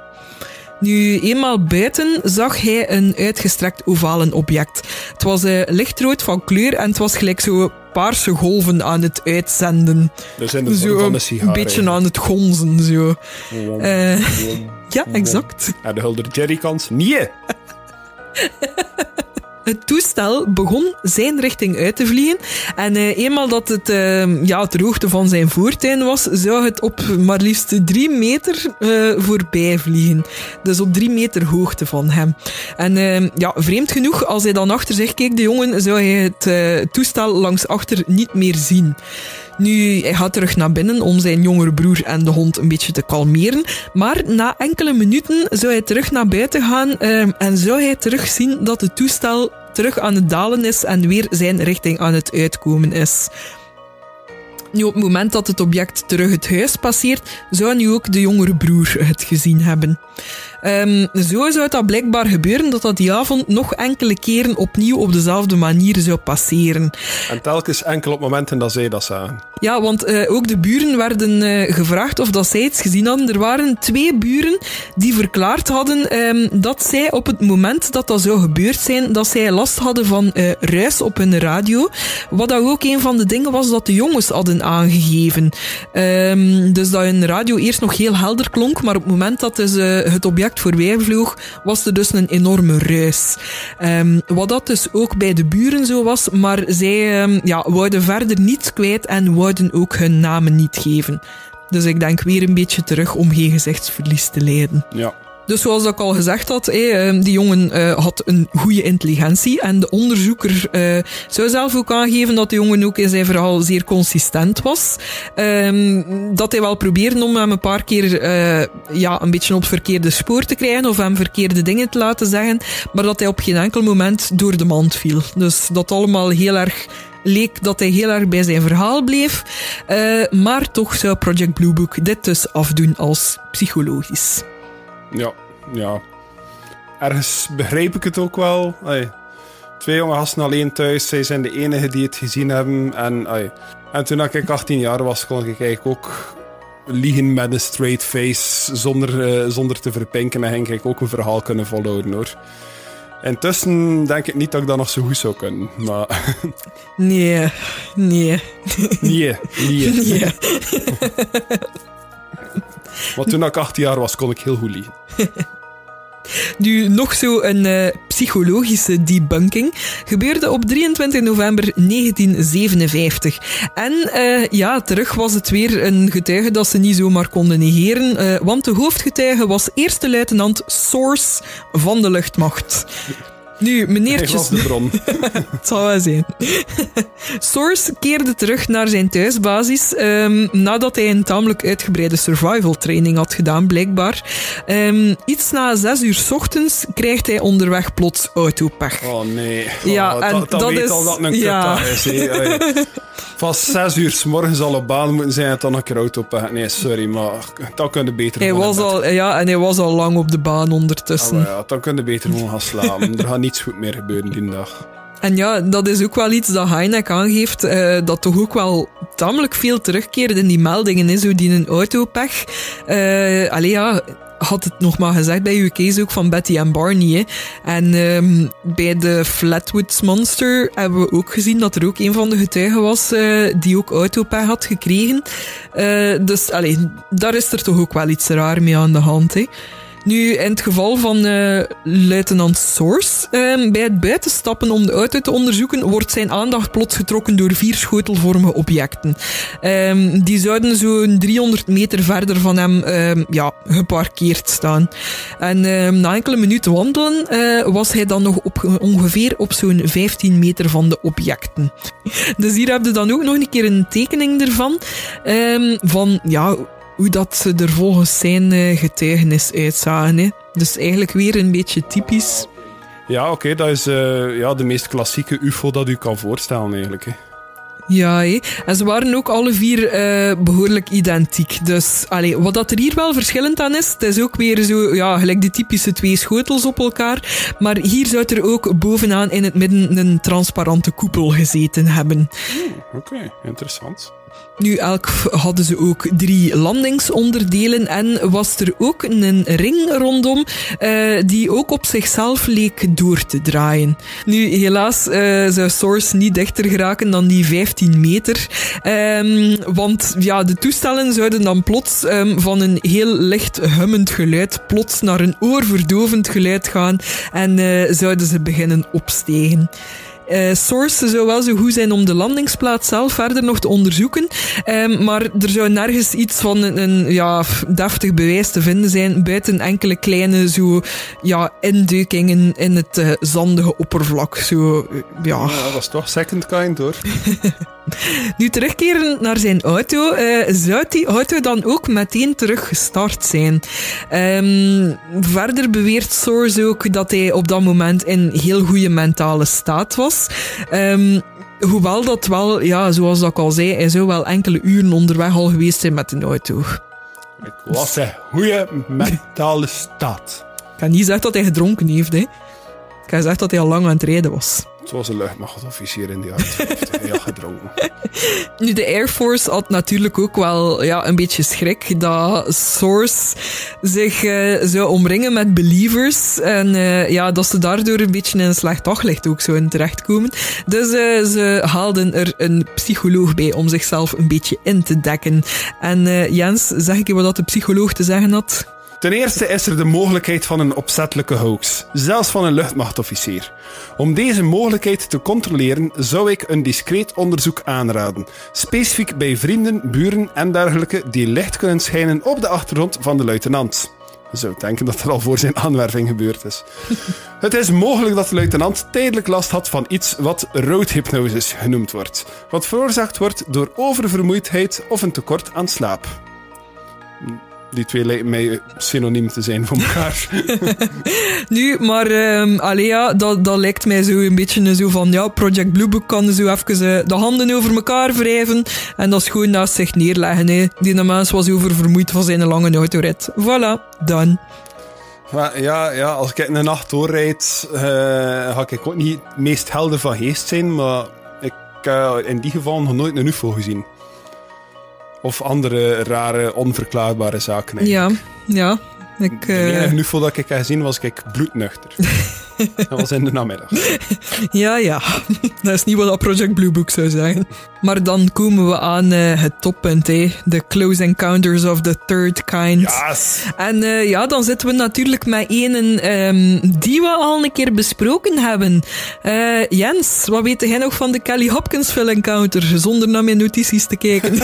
Nu, eenmaal buiten zag hij een uitgestrekt ovalen object. Het was uh, lichtrood van kleur en het was gelijk zo paarse golven aan het uitzenden. Dus in de zo van de sigaar, Een beetje aan het gonzen, zo. Uh, ja, exact. En de hulder jerrycans? Nee! Het toestel begon zijn richting uit te vliegen. En uh, eenmaal dat het uh, ja, ter hoogte van zijn voortuin was, zou het op maar liefst drie meter uh, voorbij vliegen. Dus op drie meter hoogte van hem. En ja, vreemd genoeg, als hij dan achter zich keek, de jongen, zou hij het toestel langs achter niet meer zien. Nu, hij gaat terug naar binnen om zijn jongere broer en de hond een beetje te kalmeren. Maar na enkele minuten zou hij terug naar buiten gaan uh, en zou hij terugzien dat het toestel terug aan het dalen is en weer zijn richting aan het uitkomen is. Nu, op het moment dat het object terug het huis passeert, zou nu ook de jongere broer het gezien hebben. Um, zo zou dat blijkbaar gebeuren dat dat die avond nog enkele keren opnieuw op dezelfde manier zou passeren. En telkens enkel op momenten dat zij dat zagen. Ja, want uh, ook de buren werden uh, gevraagd of dat zij iets gezien hadden. Er waren twee buren die verklaard hadden um, dat zij op het moment dat dat zou gebeurd zijn, dat zij last hadden van uh, ruis op hun radio. Wat dat ook een van de dingen was dat de jongens hadden aangegeven. Um, dus dat hun radio eerst nog heel helder klonk, maar op het moment dat dus, het object object voorbij vloog, was er dus een enorme ruis. Um, wat dat dus ook bij de buren zo was, maar zij um, ja, wouden verder niets kwijt en wouden ook hun namen niet geven. Dus ik denk weer een beetje terug om geen gezichtsverlies te lijden. Ja. Dus zoals ik al gezegd had, eh, die jongen eh, had een goede intelligentie. En de onderzoeker eh, zou zelf ook aangeven dat de jongen ook in zijn verhaal zeer consistent was. Ehm, dat hij wel probeerde om hem een paar keer eh, ja, een beetje op het verkeerde spoor te krijgen of hem verkeerde dingen te laten zeggen. Maar dat hij op geen enkel moment door de mand viel. Dus dat allemaal heel erg leek dat hij heel erg bij zijn verhaal bleef. Maar toch zou Project Blue Book dit dus afdoen als psychologisch. Ja, ja. Ergens begrijp ik het ook wel. Twee jonge gasten alleen thuis. Zij zijn de enigen die het gezien hebben. En, en toen ik 18 jaar was, kon ik eigenlijk ook liegen met een straight face. Zonder, eh, zonder te verpinken. En ging ik ook een verhaal kunnen volhouden hoor. Intussen denk ik niet dat ik dat nog zo goed zou kunnen. Maar Nee, nee. nee, nee. nee. Maar toen ik 18 jaar was, kon ik heel goed liegen. Nu, nog zo een eh, psychologische debunking gebeurde op 23 november 1957. En eh, ja, terug was het weer een getuige dat ze niet zomaar konden negeren, eh, want de hoofdgetuige was eerste luitenant Source van de luchtmacht. Nu, Hij meneertjes... was de bron. Het zal wel zijn. Source keerde terug naar zijn thuisbasis ehm, nadat hij een tamelijk uitgebreide survival training had gedaan, blijkbaar. Ehm, iets na zes uur 's ochtends krijgt hij onderweg plots autopech. Oh nee. Ja, oh, en dat, dat dat weet is- al dat een ja. is. Van 6 uur s morgens al op baan moeten zijn en dan een keer auto pakken. Nee, sorry, maar dat kun je beter Hij was al, ja, en hij was al lang op de baan ondertussen. Ah, maar ja, dan kun je beter gewoon gaan slapen. er gaat goed meer gebeuren die dag. En ja, dat is ook wel iets dat Heineck aangeeft, eh, dat toch ook wel tamelijk veel terugkeert in die meldingen, is zo die een autopech. Eh allee ja, had het nog maar gezegd bij uw case ook van Betty en Barney. Hè. En ehm, bij de Flatwoods Monster hebben we ook gezien dat er ook een van de getuigen was eh, die ook autopech had gekregen. Dus allee, daar is er toch ook wel iets raar mee aan de hand. Hè. Nu, in het geval van eh, luitenant Source, ehm, bij het buitenstappen om de auto te onderzoeken, wordt zijn aandacht plots getrokken door vier schotelvormige objecten. Ehm, die zouden zo'n 300 meter verder van hem ehm, ja, geparkeerd staan. En na enkele minuten wandelen eh, was hij dan nog op, ongeveer op zo'n 15 meter van de objecten. Dus hier heb je dan ook nog een keer een tekening ervan. van, ja, hoe dat ze er volgens zijn eh, getuigenis uitzagen. Hè. Dus eigenlijk weer een beetje typisch. Ja, oké, dat is eh, ja, de meest klassieke UFO dat u kan voorstellen eigenlijk. Hè. Ja, hè. en ze waren ook alle vier eh, behoorlijk identiek. Dus allee, wat dat er hier wel verschillend aan is, het is ook weer zo, ja, gelijk de typische twee schotels op elkaar. Maar hier zou er ook bovenaan in het midden een transparante koepel gezeten hebben. Oké, interessant. Nu, elk hadden ze ook drie landingsonderdelen en was er ook een ring rondom eh, die ook op zichzelf leek door te draaien. Nu, helaas eh, zou Source niet dichter geraken dan die 15 meter, Ehm, want ja, de toestellen zouden dan plots ehm, van een heel licht hummend geluid plots naar een oorverdovend geluid gaan en eh, zouden ze beginnen opstegen. Eh, Source zou wel zo goed zijn om de landingsplaats zelf verder nog te onderzoeken. Ehm, maar er zou nergens iets van een, een ja, deftig bewijs te vinden zijn, buiten enkele kleine zo, ja, induikingen in het eh, zandige oppervlak. Zo, eh, ja. Ja, dat is toch second kind hoor. Nu terugkeren naar zijn auto, eh, zou die auto dan ook meteen terug gestart zijn. Ehm, verder beweert Source ook dat hij op dat moment in heel goede mentale staat was. Ehm, hoewel dat wel, ja, zoals dat ik al zei, hij zou wel enkele uren onderweg al geweest zijn met de auto. Ik was een goede mentale staat. Ik kan niet zeggen dat hij gedronken heeft, hè. Ik kan zeggen dat hij al lang aan het rijden was. Zoals een luchtmachtofficier in de jaren 50. Ja, gedronken. Nu, de Air Force had natuurlijk ook wel ja, een beetje schrik dat Source zich eh, zou omringen met believers. En eh, ja, dat ze daardoor een beetje in een slecht daglicht ook zouden terechtkomen. Dus eh, ze haalden er een psycholoog bij om zichzelf een beetje in te dekken. En Jens, zeg ik je wat de psycholoog te zeggen had? Ten eerste is er de mogelijkheid van een opzettelijke hoax, zelfs van een luchtmachtofficier. Om deze mogelijkheid te controleren zou ik een discreet onderzoek aanraden, specifiek bij vrienden, buren en dergelijke die licht kunnen schijnen op de achtergrond van de luitenant. Je zou denken dat er al voor zijn aanwerving gebeurd is. Het is mogelijk dat de luitenant tijdelijk last had van iets wat roodhypnosis genoemd wordt, wat veroorzaakt wordt door oververmoeidheid of een tekort aan slaap. Die twee lijken mij synoniem te zijn voor elkaar. Nu, maar um, allee, ja, dat, dat lijkt mij zo een beetje zo van, ja, Project Bluebook kan zo even uh, de handen over elkaar wrijven en dat is gewoon naast zich neerleggen. Hè. Die mens was oververmoeid van zijn lange autorit. Voilà, dan. Ja, ja, als ik een nacht doorrijd, uh, ga ik ook niet het meest helder van geest zijn, maar ik heb in die geval nog nooit een UFO gezien. Of andere rare, onverklaarbare zaken. Eigenlijk. Ja, ja. Ik. De enige UFO dat ik heb gezien was ik bloednuchter. dat was in de namiddag. Ja, ja. Dat is niet wat dat Project Blue Book zou zeggen. Maar dan komen we aan uh, het toppunt, hè. The Close Encounters of the Third Kind. Yes. En uh, ja, dan zitten we natuurlijk met een um, die we al een keer besproken hebben. Uh, Jens, wat weet jij nog van de Kelly Hopkins Film Encounter? Zonder naar mijn notities te kijken.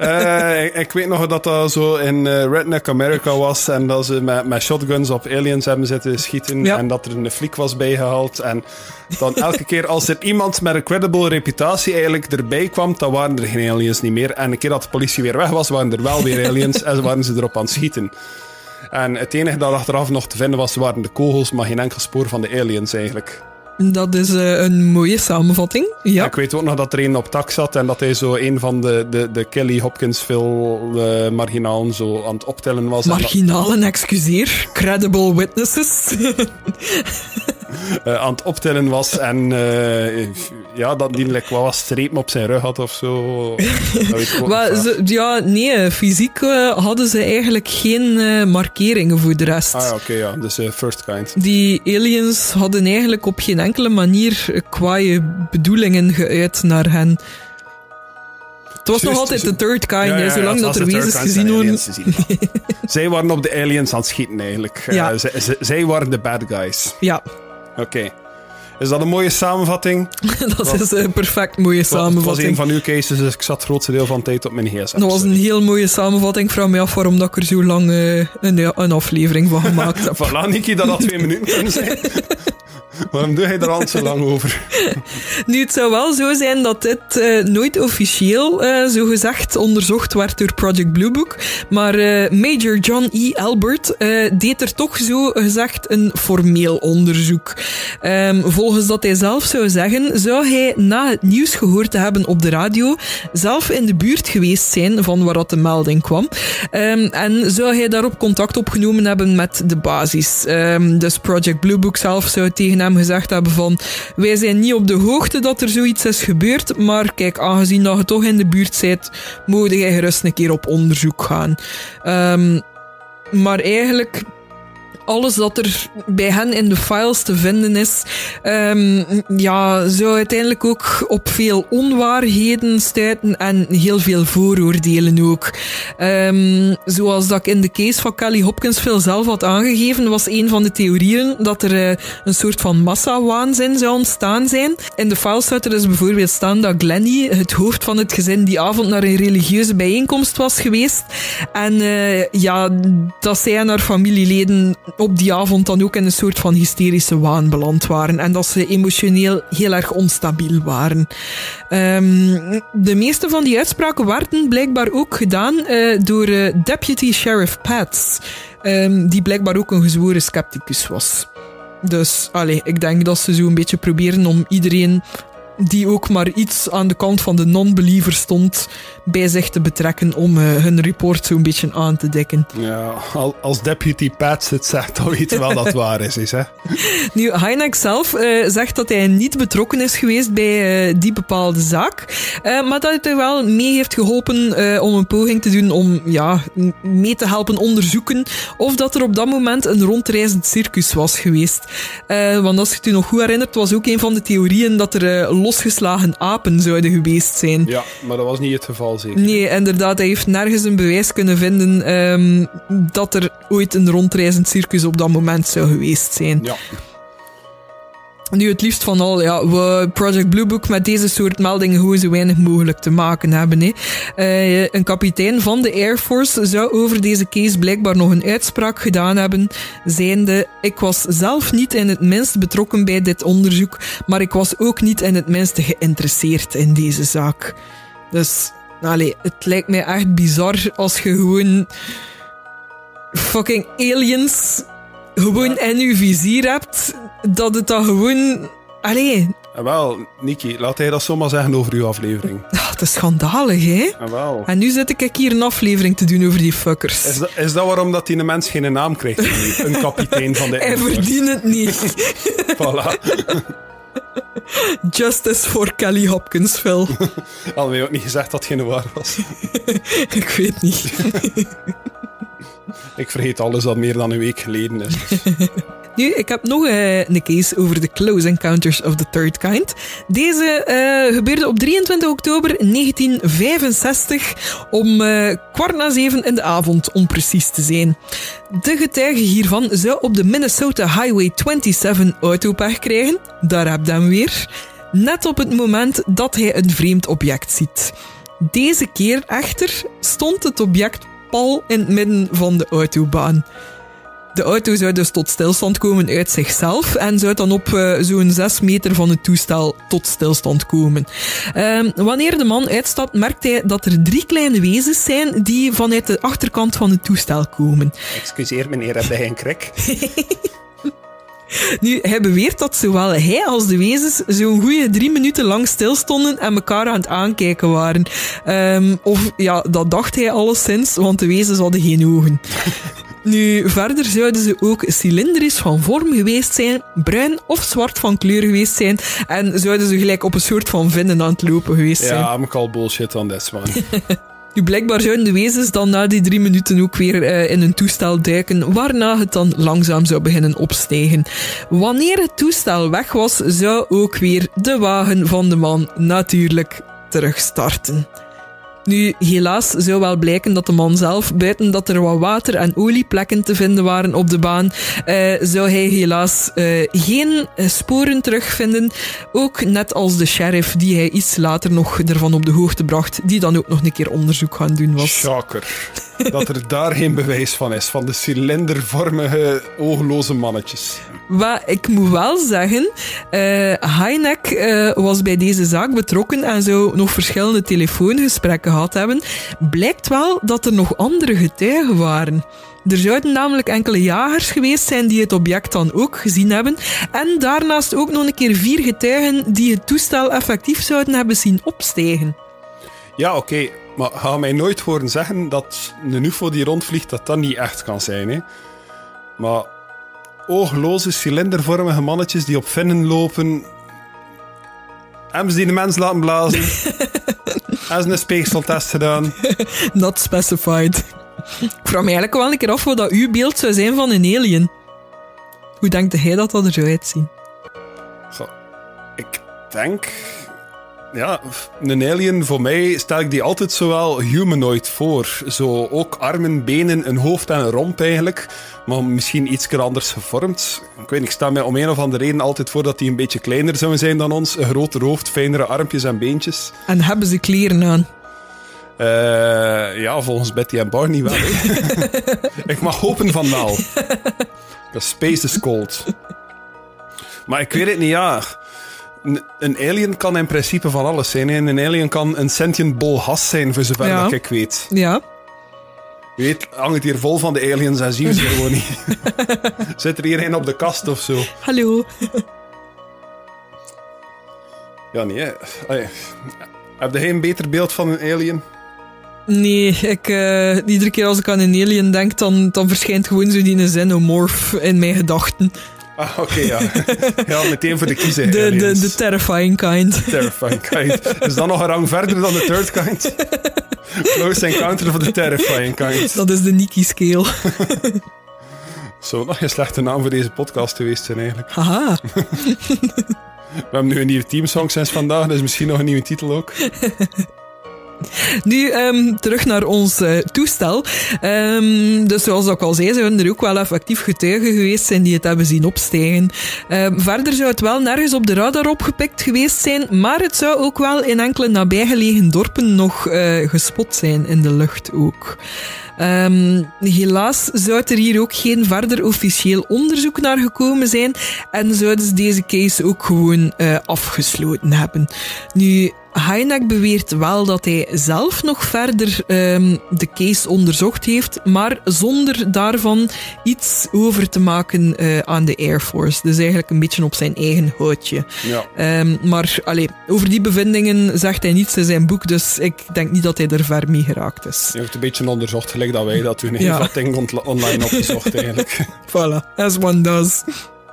uh, ik, ik, weet nog dat dat zo in uh, Redneck America was en dat ze met, met shotguns op aliens hebben zitten schieten ja. En dat er een fliek was bijgehaald. En dan elke keer als er iemand met een credible reputatie eigenlijk erbij kwam, dan waren er geen aliens niet meer. En een keer dat de politie weer weg was, waren er wel weer aliens en waren ze erop aan het schieten. En het enige dat achteraf nog te vinden was, waren de kogels, maar geen enkel spoor van de aliens eigenlijk. Dat is uh, een mooie samenvatting. Ja. ja. Ik weet ook nog dat er een op tak zat en dat hij zo een van de, de, de Kelly Hopkins veel uh, marginalen zo aan het optellen was. Marginalen, excuseer. Credible witnesses. uh, aan het optellen was en ja, dat die like, wat was strepen op zijn rug had of zo. maar, ze, ja, nee, fysiek hadden ze eigenlijk geen markeringen voor de rest. Ah, oké, okay, ja. Dus first kind. Die aliens hadden eigenlijk op geen enkele manier kwaaie bedoelingen geuit naar hen. Het was nog altijd de third kind, ja, ja, zolang dat er wezens gezien worden. zij waren op de aliens aan het schieten eigenlijk. Uh, zij, waren de bad guys. Ja. Oké. Okay. Is dat een mooie samenvatting? dat is een perfect mooie samenvatting. Het was een van uw cases, dus ik zat het grootste deel van de tijd op mijn gsm. Dat was een heel mooie samenvatting. Ik vraag me af waarom dat ik er zo lang uh, een, een, aflevering van gemaakt heb. voilà, Niki, dat had twee minuten kunnen zijn. Waarom doe je er al zo lang over? Nu, het zou wel zo zijn dat dit uh, nooit officieel, uh, zo gezegd, onderzocht werd door Project Blue Book. Maar Major John E. Albert deed er toch zo gezegd een formeel onderzoek. Um, volgens dat hij zelf zou zeggen, zou hij na het nieuws gehoord te hebben op de radio zelf in de buurt geweest zijn van waar dat de melding kwam. Um, en zou hij daarop contact opgenomen hebben met de basis. Um, dus Project Blue Book zelf zou tegen hem gezegd hebben van wij zijn niet op de hoogte dat er zoiets is gebeurd, maar kijk, aangezien dat je toch in de buurt zit, moet jij gerust een keer op onderzoek gaan. Um, maar eigenlijk alles dat er bij hen in de files te vinden is, um, ja, zou uiteindelijk ook op veel onwaarheden stuiten en heel veel vooroordelen ook. Um, zoals dat ik in de case van Kelly Hopkins veel zelf had aangegeven, was een van de theorieën dat er uh, een soort van massawaanzin zou ontstaan zijn. In de files zou er dus bijvoorbeeld staan dat Glennie, het hoofd van het gezin, die avond naar een religieuze bijeenkomst was geweest. En uh, ja, dat zij en haar familieleden op die avond dan ook in een soort van hysterische waan beland waren. En dat ze emotioneel heel erg onstabiel waren. Um, de meeste van die uitspraken werden blijkbaar ook gedaan uh, door uh, Deputy Sheriff Pats. Um, die blijkbaar ook een gezworen scepticus was. Dus allee, ik denk dat ze zo een beetje proberen om iedereen die ook maar iets aan de kant van de non-believer stond, bij zich te betrekken om uh, hun report zo'n beetje aan te dekken. Ja, als deputy Pats het zegt, dan weten we wel dat het waar is. is hè? Nu, Heineck zelf uh, zegt dat hij niet betrokken is geweest bij uh, die bepaalde zaak, maar dat hij wel mee heeft geholpen om een poging te doen om ja, mee te helpen onderzoeken of dat er op dat moment een rondreizend circus was geweest. want als je het je nog goed herinnert, was ook een van de theorieën dat er losgeslagen apen zouden geweest zijn. Ja, maar dat was niet het geval, zeker. Nee, inderdaad, hij heeft nergens een bewijs kunnen vinden ehm, dat er ooit een rondreizend circus op dat moment zou geweest zijn. Ja. Nu het liefst van al, ja, we Project Blue Book met deze soort meldingen gewoon zo weinig mogelijk te maken hebben. Eh, een kapitein van de Air Force zou over deze case blijkbaar nog een uitspraak gedaan hebben, zijnde, ik was zelf niet in het minst betrokken bij dit onderzoek, maar ik was ook niet in het minste geïnteresseerd in deze zaak. Dus, allee, het lijkt mij echt bizar als je gewoon fucking aliens gewoon in je vizier hebt, dat het dan gewoon... Allee, En wel, Niki, laat hij dat zomaar zeggen over uw aflevering. ah, het is schandalig, hè? En wel. En nu zit ik hier een aflevering te doen over die fuckers. Is dat, is dat waarom dat die een mens geen naam krijgt? Een kapitein van de Hij verdient het niet. Voilà. Justice voor Kelly Hopkins, Phil. Wij ook niet gezegd dat het geen waar was. ik weet niet. Ik vergeet alles dat meer dan een week geleden is. Nu, ik heb nog eh, een case over de Close Encounters of the Third Kind. Deze eh, gebeurde op 23 oktober 1965 om eh, kwart na zeven in de avond, om precies te zijn. De getuige hiervan zou op de Minnesota Highway 27 autopech krijgen. Daar heb je hem weer. Net op het moment dat hij een vreemd object ziet. Deze keer echter stond het object pal in het midden van de autobaan. De auto zou dus tot stilstand komen uit zichzelf en zou dan op eh, zo'n 6 meter van het toestel tot stilstand komen. Ehm, wanneer de man uitstapt, merkt hij dat er drie kleine wezens zijn die vanuit de achterkant van het toestel komen. Excuseer meneer, heb jij een krek? Nu, hij beweert dat zowel hij als de wezens zo'n goede drie minuten lang stilstonden en elkaar aan het aankijken waren. Ehm, of ja, dat dacht hij alleszins, want de wezens hadden geen ogen. Nu, verder zouden ze ook cilindrisch van vorm geweest zijn, bruin of zwart van kleur geweest zijn en zouden ze gelijk op een soort van vinnen aan het lopen geweest zijn. Ja, I'm call bullshit on this one. Nu, blijkbaar zouden de wezens dan na die drie minuten ook weer eh, in een toestel duiken, waarna het dan langzaam zou beginnen opstijgen. Wanneer het toestel weg was, zou ook weer de wagen van de man natuurlijk terugstarten. Nu, helaas zou wel blijken dat de man zelf, buiten dat er wat water- en olieplekken te vinden waren op de baan, eh, zou hij helaas eh, geen eh, sporen terugvinden. Ook net als de sheriff, die hij iets later nog ervan op de hoogte bracht, die dan ook nog een keer onderzoek gaan doen was. Shocker. Dat er daar geen bewijs van is, van de cilindervormige, oogloze mannetjes. Maar ik moet wel zeggen, eh Heineck eh, was bij deze zaak betrokken en zou nog verschillende telefoongesprekken gehad hebben. Blijkt wel dat er nog andere getuigen waren. Er zouden namelijk enkele jagers geweest zijn die het object dan ook gezien hebben. En daarnaast ook nog een keer vier getuigen die het toestel effectief zouden hebben zien opstijgen. Ja, oké, maar ga mij nooit horen zeggen dat een UFO die rondvliegt, dat dat niet echt kan zijn, hè. Maar oogloze, cilindervormige mannetjes die op vinnen lopen... Hebben ze die de mens laten blazen? Hebben ze een speekseltest gedaan? Not specified. Ik vraag me eigenlijk wel een keer af wat dat uw beeld zou zijn van een alien. Hoe denkt hij dat dat er zou uitzien? Goh, ik denk... Ja, een alien, voor mij stel ik die altijd zowel humanoid voor. Zo ook armen, benen, een hoofd en een romp eigenlijk. Maar misschien iets anders gevormd. Ik weet niet, ik stel mij om een of andere reden altijd voor dat die een beetje kleiner zouden zijn dan ons. Een groter hoofd, fijnere armpjes en beentjes. En hebben ze kleren aan? Eh, ja, volgens Betty en Barney wel. ik mag hopen van wel. The space is cold. Maar ik weet het niet, ja. Een- alien kan in principe van alles zijn. hè. Een alien kan een sentient bol has zijn, voor zover Ja. dat ik weet. Ja. Je weet, hangt het hier vol van de aliens en zien ze gewoon niet. Zit er hier een op de kast of zo? Hallo. Ja, nee. Allee. Heb je geen beter beeld van een alien? Nee, ik, eh, iedere keer als ik aan een alien denk, dan, dan verschijnt gewoon zo die xenomorph in mijn gedachten. Ah, oké, ja. Ja, meteen voor de kiezer. De, de, de terrifying kind. Terrifying kind. Is dat nog een rang verder dan de third kind? Close encounter van de terrifying kind. Dat is de Nikki scale. Zou nog een slechte naam voor deze podcast geweest zijn eigenlijk. Haha. We hebben nu een nieuwe teamsong sinds vandaag, dus misschien nog een nieuwe titel ook. Nu, um, terug naar ons uh, toestel. Um, dus zoals ik al zei, zijn er ook wel effectief getuigen geweest zijn die het hebben zien opstijgen. Um, verder zou het wel nergens op de radar opgepikt geweest zijn, maar het zou ook wel in enkele nabijgelegen dorpen nog uh, gespot zijn in de lucht ook. Helaas zou er hier ook geen verder officieel onderzoek naar gekomen zijn en zouden ze deze case ook gewoon uh, afgesloten hebben. Nu, Heineck beweert wel dat hij zelf nog verder um, de case onderzocht heeft, maar zonder daarvan iets over te maken uh, aan de Air Force. Dus eigenlijk een beetje op zijn eigen houtje. Ja. Um, maar allee, over die bevindingen zegt hij niets in zijn boek, dus ik denk niet dat hij er ver mee geraakt is. Hij heeft een beetje onderzocht, gelijk dat wij dat toen ja. wat dingen online opgezocht eigenlijk. voilà, as one does.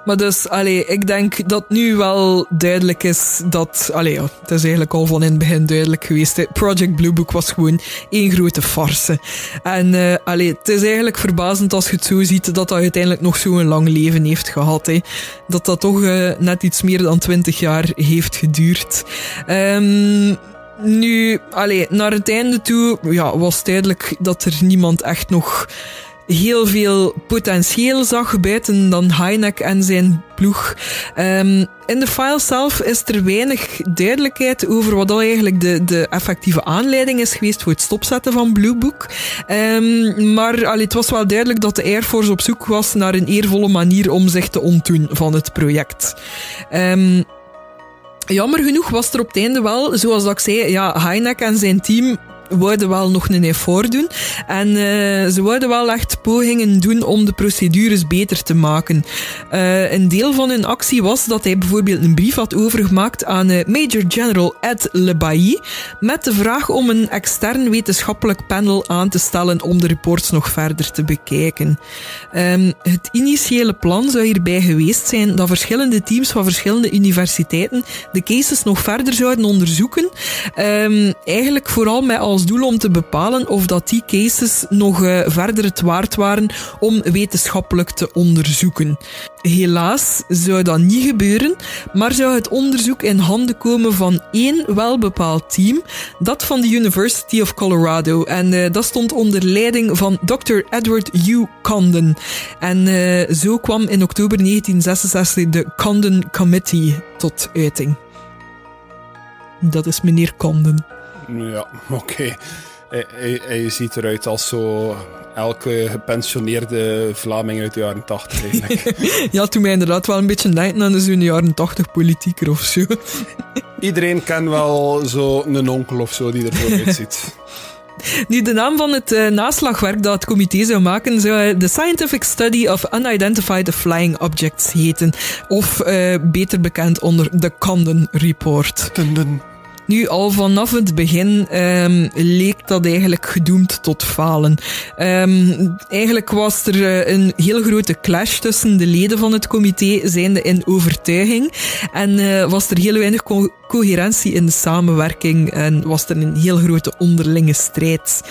Maar dus, allee, ik denk dat nu wel duidelijk is dat... Allee, het is eigenlijk al van in het begin duidelijk geweest. Project Blue Book was gewoon één grote farce. En uh, het is eigenlijk verbazend als je het zo ziet dat dat uiteindelijk nog zo'n lang leven heeft gehad. Hè. Dat dat toch uh, net iets meer dan twintig jaar heeft geduurd. Um, nu, allee, naar het einde toe ja, was duidelijk dat er niemand echt nog heel veel potentieel zag buiten dan Heineck en zijn ploeg. Um, in de file zelf is er weinig duidelijkheid over wat al eigenlijk de, de effectieve aanleiding is geweest voor het stopzetten van Blue Book. Um, maar allee, het was wel duidelijk dat de Air Force op zoek was naar een eervolle manier om zich te ontdoen van het project. Um, Jammer genoeg was er op het einde wel, zoals ik zei, ja, Heineck en zijn team wouden wel nog een effort doen. En uh, ze wouden wel echt pogingen doen om de procedures beter te maken. Uh, een deel van hun actie was dat hij bijvoorbeeld een brief had overgemaakt aan uh, Major General Ed LeBailly met de vraag om een extern wetenschappelijk panel aan te stellen om de reports nog verder te bekijken. Um, het initiële plan zou hierbij geweest zijn dat verschillende teams van verschillende universiteiten de cases nog verder zouden onderzoeken. Um, eigenlijk vooral met als doel om te bepalen of dat die cases nog uh, verder het waard waren om wetenschappelijk te onderzoeken. Helaas zou dat niet gebeuren, maar zou het onderzoek in handen komen van één welbepaald team, dat van de University of Colorado. En uh, dat stond onder leiding van Dr. Edward U. Condon. En uh, zo kwam in oktober 1966 de Condon Committee tot uiting. Dat is meneer Condon. Ja, oké. Hij, hij, ziet eruit als zo elke gepensioneerde Vlaming uit de jaren 80 eigenlijk. ja, toen mij inderdaad wel een beetje denken aan de zo'n jaren 80 politieker of zo. Iedereen kent wel zo een onkel of zo die er zo uitziet. Nu, de naam van het uh, naslagwerk dat het comité zou maken zou The Scientific Study of Unidentified Flying Objects heten. Of uh, beter bekend onder de Condon Report. Dun. Nu, al vanaf het begin um, leek dat eigenlijk gedoemd tot falen. Um, eigenlijk was er uh, een heel grote clash tussen de leden van het comité, zijnde in overtuiging. En uh, was er heel weinig co coherentie in de samenwerking en was er een heel grote onderlinge strijd.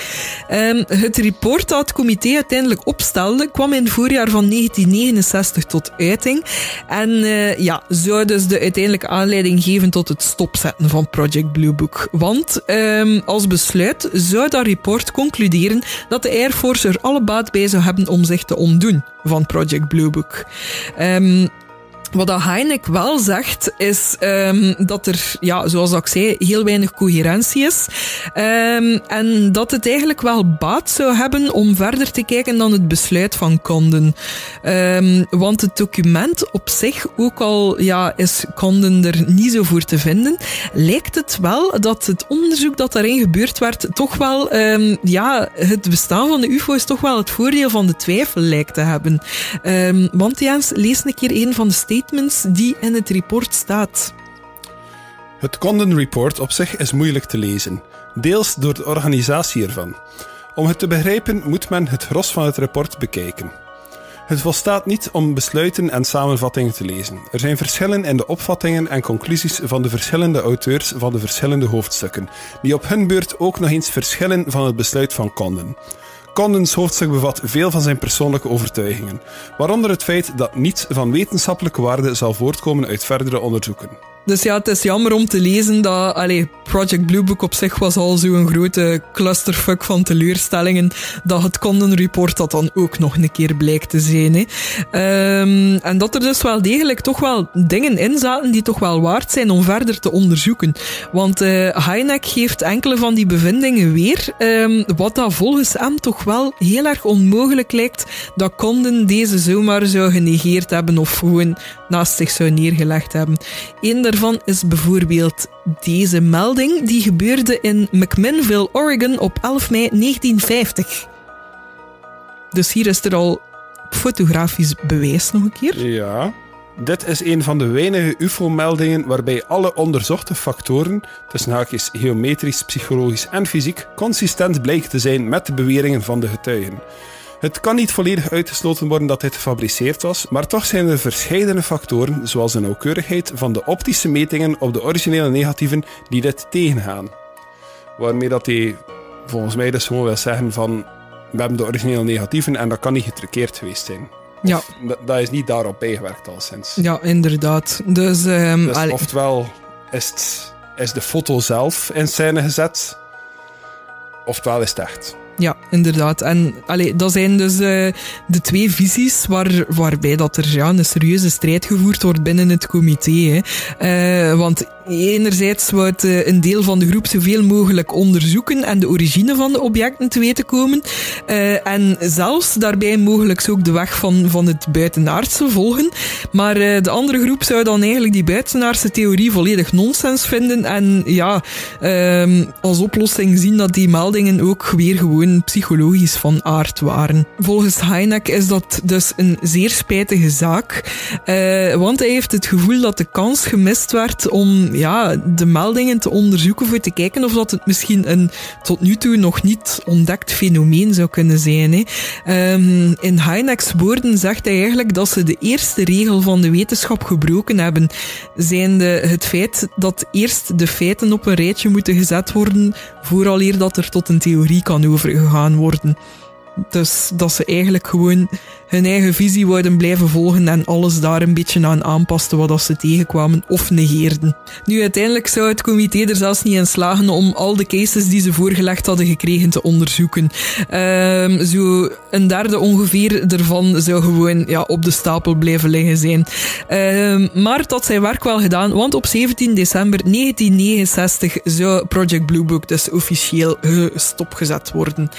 Um, het rapport dat het comité uiteindelijk opstelde kwam in het voorjaar van 1969 tot uiting. En uh, ja, zou dus de uiteindelijke aanleiding geven tot het stopzetten van Project Blue Book. Want um, als besluit zou dat rapport concluderen dat de Air Force er alle baat bij zou hebben om zich te ontdoen van Project Blue Book. Um, wat dat Heineck wel zegt, is um, dat er, ja, zoals ik zei, heel weinig coherentie is. Um, en dat het eigenlijk wel baat zou hebben om verder te kijken dan het besluit van Condon. Um, want het document op zich, ook al ja, is Condon er niet zo voor te vinden, lijkt het wel dat het onderzoek dat daarin gebeurd werd, toch wel, ja, het bestaan van de UFO's toch wel het voordeel van de twijfel lijkt te hebben. want Jens, lees een keer een van de die in het rapport staat. Het Condon Report op zich is moeilijk te lezen, deels door de organisatie ervan. Om het te begrijpen moet men het gros van het rapport bekijken. Het volstaat niet om besluiten en samenvattingen te lezen. Er zijn verschillen in de opvattingen en conclusies van de verschillende auteurs van de verschillende hoofdstukken, die op hun beurt ook nog eens verschillen van het besluit van Condon. Condens hoofdstuk bevat veel van zijn persoonlijke overtuigingen, waaronder het feit dat niets van wetenschappelijke waarde zal voortkomen uit verdere onderzoeken. Dus ja, het is jammer om te lezen dat allee, Project Blue Book op zich was al zo'n grote clusterfuck van teleurstellingen, dat het Condon Report dat dan ook nog een keer blijkt te zijn. Hè. Um, en dat er dus wel degelijk toch wel dingen in zaten die toch wel waard zijn om verder te onderzoeken. Want uh, Heineck geeft enkele van die bevindingen weer, um, wat dat volgens hem toch wel heel erg onmogelijk lijkt dat Condon deze zomaar zou genegeerd hebben of gewoon naast zich zou neergelegd hebben. Eén daarvan is bijvoorbeeld deze melding, die gebeurde in McMinnville, Oregon op 11 mei 1950. Dus hier is er al fotografisch bewijs nog een keer. Ja. Dit is een van de weinige UFO-meldingen waarbij alle onderzochte factoren, tussen haakjes geometrisch, psychologisch en fysiek, consistent blijken te zijn met de beweringen van de getuigen. Het kan niet volledig uitgesloten worden dat dit gefabriceerd was, maar toch zijn er verschillende factoren, zoals de nauwkeurigheid van de optische metingen op de originele negatieven, die dit tegengaan. Waarmee dat hij volgens mij dus gewoon wil zeggen van we hebben de originele negatieven en dat kan niet getruckeerd geweest zijn. Ja. Dat, is niet daarop bijgewerkt al sinds. Ja, inderdaad. Dus, um, dus oftewel is, het, is de foto zelf in scène gezet, oftewel is het echt. Ja, inderdaad. En allee, dat zijn dus uh, de twee visies waar, waarbij dat er ja, een serieuze strijd gevoerd wordt binnen het comité. Hè. Uh, want enerzijds wou uh, een deel van de groep zoveel mogelijk onderzoeken en de origine van de objecten te weten komen. en zelfs daarbij mogelijk ook de weg van, van het buitenaardse volgen. Maar de andere groep zou dan eigenlijk die buitenaardse theorie volledig nonsens vinden en ja, ehm, als oplossing zien dat die meldingen ook weer gewoon psychologisch van aard waren. Volgens Heineck is dat dus een zeer spijtige zaak, want hij heeft het gevoel dat de kans gemist werd om ja, de meldingen te onderzoeken voor te kijken of dat het misschien een tot nu toe nog niet ontdekt fenomeen zou kunnen zijn. Hè. Um, in Heineck's woorden zegt hij eigenlijk dat ze de eerste regel van de wetenschap gebroken hebben, zijnde het feit dat eerst de feiten op een rijtje moeten gezet worden vooraleer dat er tot een theorie kan overgegaan worden. Dus dat ze eigenlijk gewoon hun eigen visie wouden blijven volgen en alles daar een beetje aan aanpasten wat ze tegenkwamen of negeerden. Nu, uiteindelijk zou het comité er zelfs niet in slagen om al de cases die ze voorgelegd hadden gekregen te onderzoeken. Um, zo een derde ongeveer ervan zou gewoon ja, op de stapel blijven liggen zijn. Um, maar dat zijn werk wel gedaan, want op 17 december 1969 zou Project Blue Book dus officieel stopgezet worden.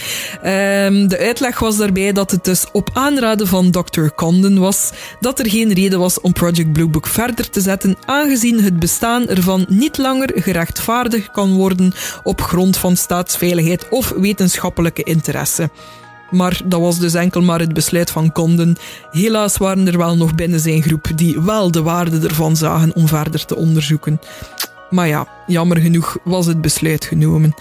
Um, de uitleg was daarbij dat het dus op aanraden van Dr. Condon was dat er geen reden was om Project Blue Book verder te zetten, aangezien het bestaan ervan niet langer gerechtvaardigd kan worden op grond van staatsveiligheid of wetenschappelijke interesse. Maar dat was dus enkel maar het besluit van Condon. Helaas waren er wel nog binnen zijn groep die wel de waarde ervan zagen om verder te onderzoeken. Maar ja, jammer genoeg was het besluit genomen.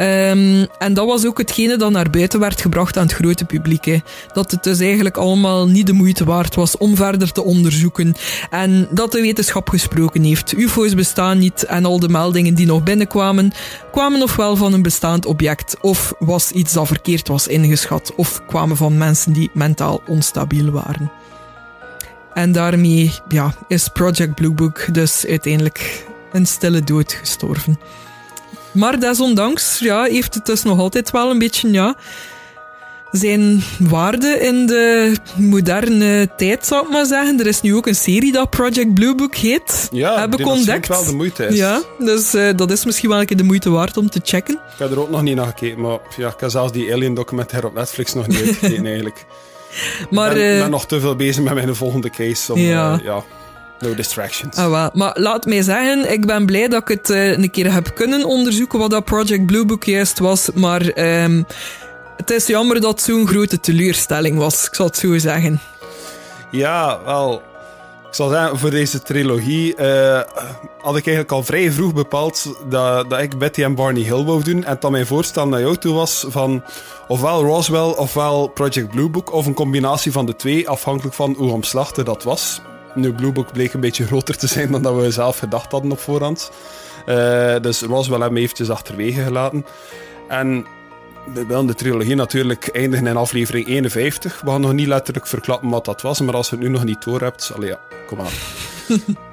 Um, en dat was ook hetgene dat naar buiten werd gebracht aan het grote publiek. Dat het dus eigenlijk allemaal niet de moeite waard was om verder te onderzoeken. En dat de wetenschap gesproken heeft. UFO's bestaan niet en al de meldingen die nog binnenkwamen, kwamen ofwel van een bestaand object, of was iets dat verkeerd was ingeschat, of kwamen van mensen die mentaal onstabiel waren. En daarmee ja, is Project Blue Book dus uiteindelijk een stille dood gestorven. Maar desondanks ja, heeft het dus nog altijd wel een beetje ja, zijn waarde in de moderne tijd, zou ik maar zeggen. Er is nu ook een serie dat Project Blue Book heet. Ja, heb ik ontdekt. wel de moeite is. Ja, dus uh, dat is misschien wel een keer de moeite waard om te checken. Ik heb er ook nog niet naar gekeken, maar ja, ik heb zelfs die Alien documentaire op Netflix nog niet uitgekeken eigenlijk. Maar, ik ben, uh, ben, nog te veel bezig met mijn volgende case. Om, ja. Uh, ja No distractions. Ah, wel. Maar laat mij zeggen, ik ben blij dat ik het uh, een keer heb kunnen onderzoeken wat dat Project Blue Book juist was. Maar um, het is jammer dat het zo'n grote teleurstelling was. Ik zal het zo zeggen. Ja, wel. Ik zal zeggen, voor deze trilogie uh, had ik eigenlijk al vrij vroeg bepaald dat, dat ik Betty en Barney Hill wou doen. En dat mijn voorstel naar jou toe was van ofwel Roswell ofwel Project Blue Book. Of een combinatie van de twee, afhankelijk van hoe omslachtig dat was. Nu, Blue Book bleek een beetje groter te zijn dan dat we zelf gedacht hadden op voorhand. Uh, dus Roswell hem eventjes achterwege gelaten. En we willen de trilogie natuurlijk eindigen in aflevering 51. We gaan nog niet letterlijk verklappen wat dat was, maar als je het nu nog niet door hebt, allee ja, kom aan.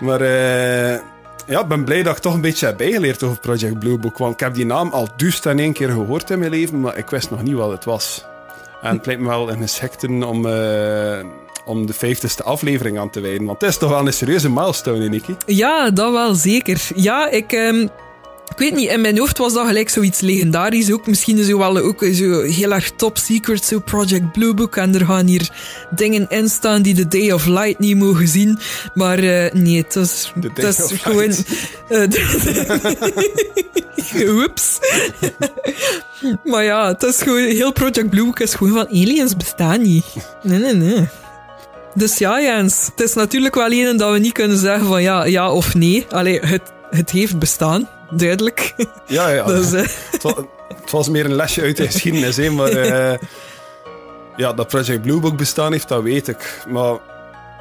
Maar eh, ja, ik ben blij dat ik toch een beetje heb bijgeleerd over Project Blue Book. Want ik heb die naam al duist en één keer gehoord in mijn leven, maar ik wist nog niet wat het was. En het lijkt me wel een geschikte om, eh, om de vijftigste aflevering aan te wijden. Want het is toch wel een serieuze milestone, Niki? Ja, dat wel zeker. Ja, ik... ehm, ik weet niet, in mijn hoofd was dat gelijk zoiets legendarisch ook. Misschien zo wel ook zo heel erg top secret, zo Project Blue Book. En er gaan hier dingen in staan die de Day of Light niet mogen zien. Maar eh, nee, het is, het is gewoon... Eh, Oeps. maar ja, het is gewoon... Heel Project Blue Book is gewoon van aliens bestaan niet. Nee, nee, nee. Dus ja, Jens, het is natuurlijk wel een dat we niet kunnen zeggen van ja, ja of nee. Allee, het, het heeft bestaan, duidelijk. Ja, ja. Dus, eh, het, wa- het was meer een lesje uit de geschiedenis, hè, maar eh, ja, dat Project Blue Book bestaan heeft, dat weet ik. Maar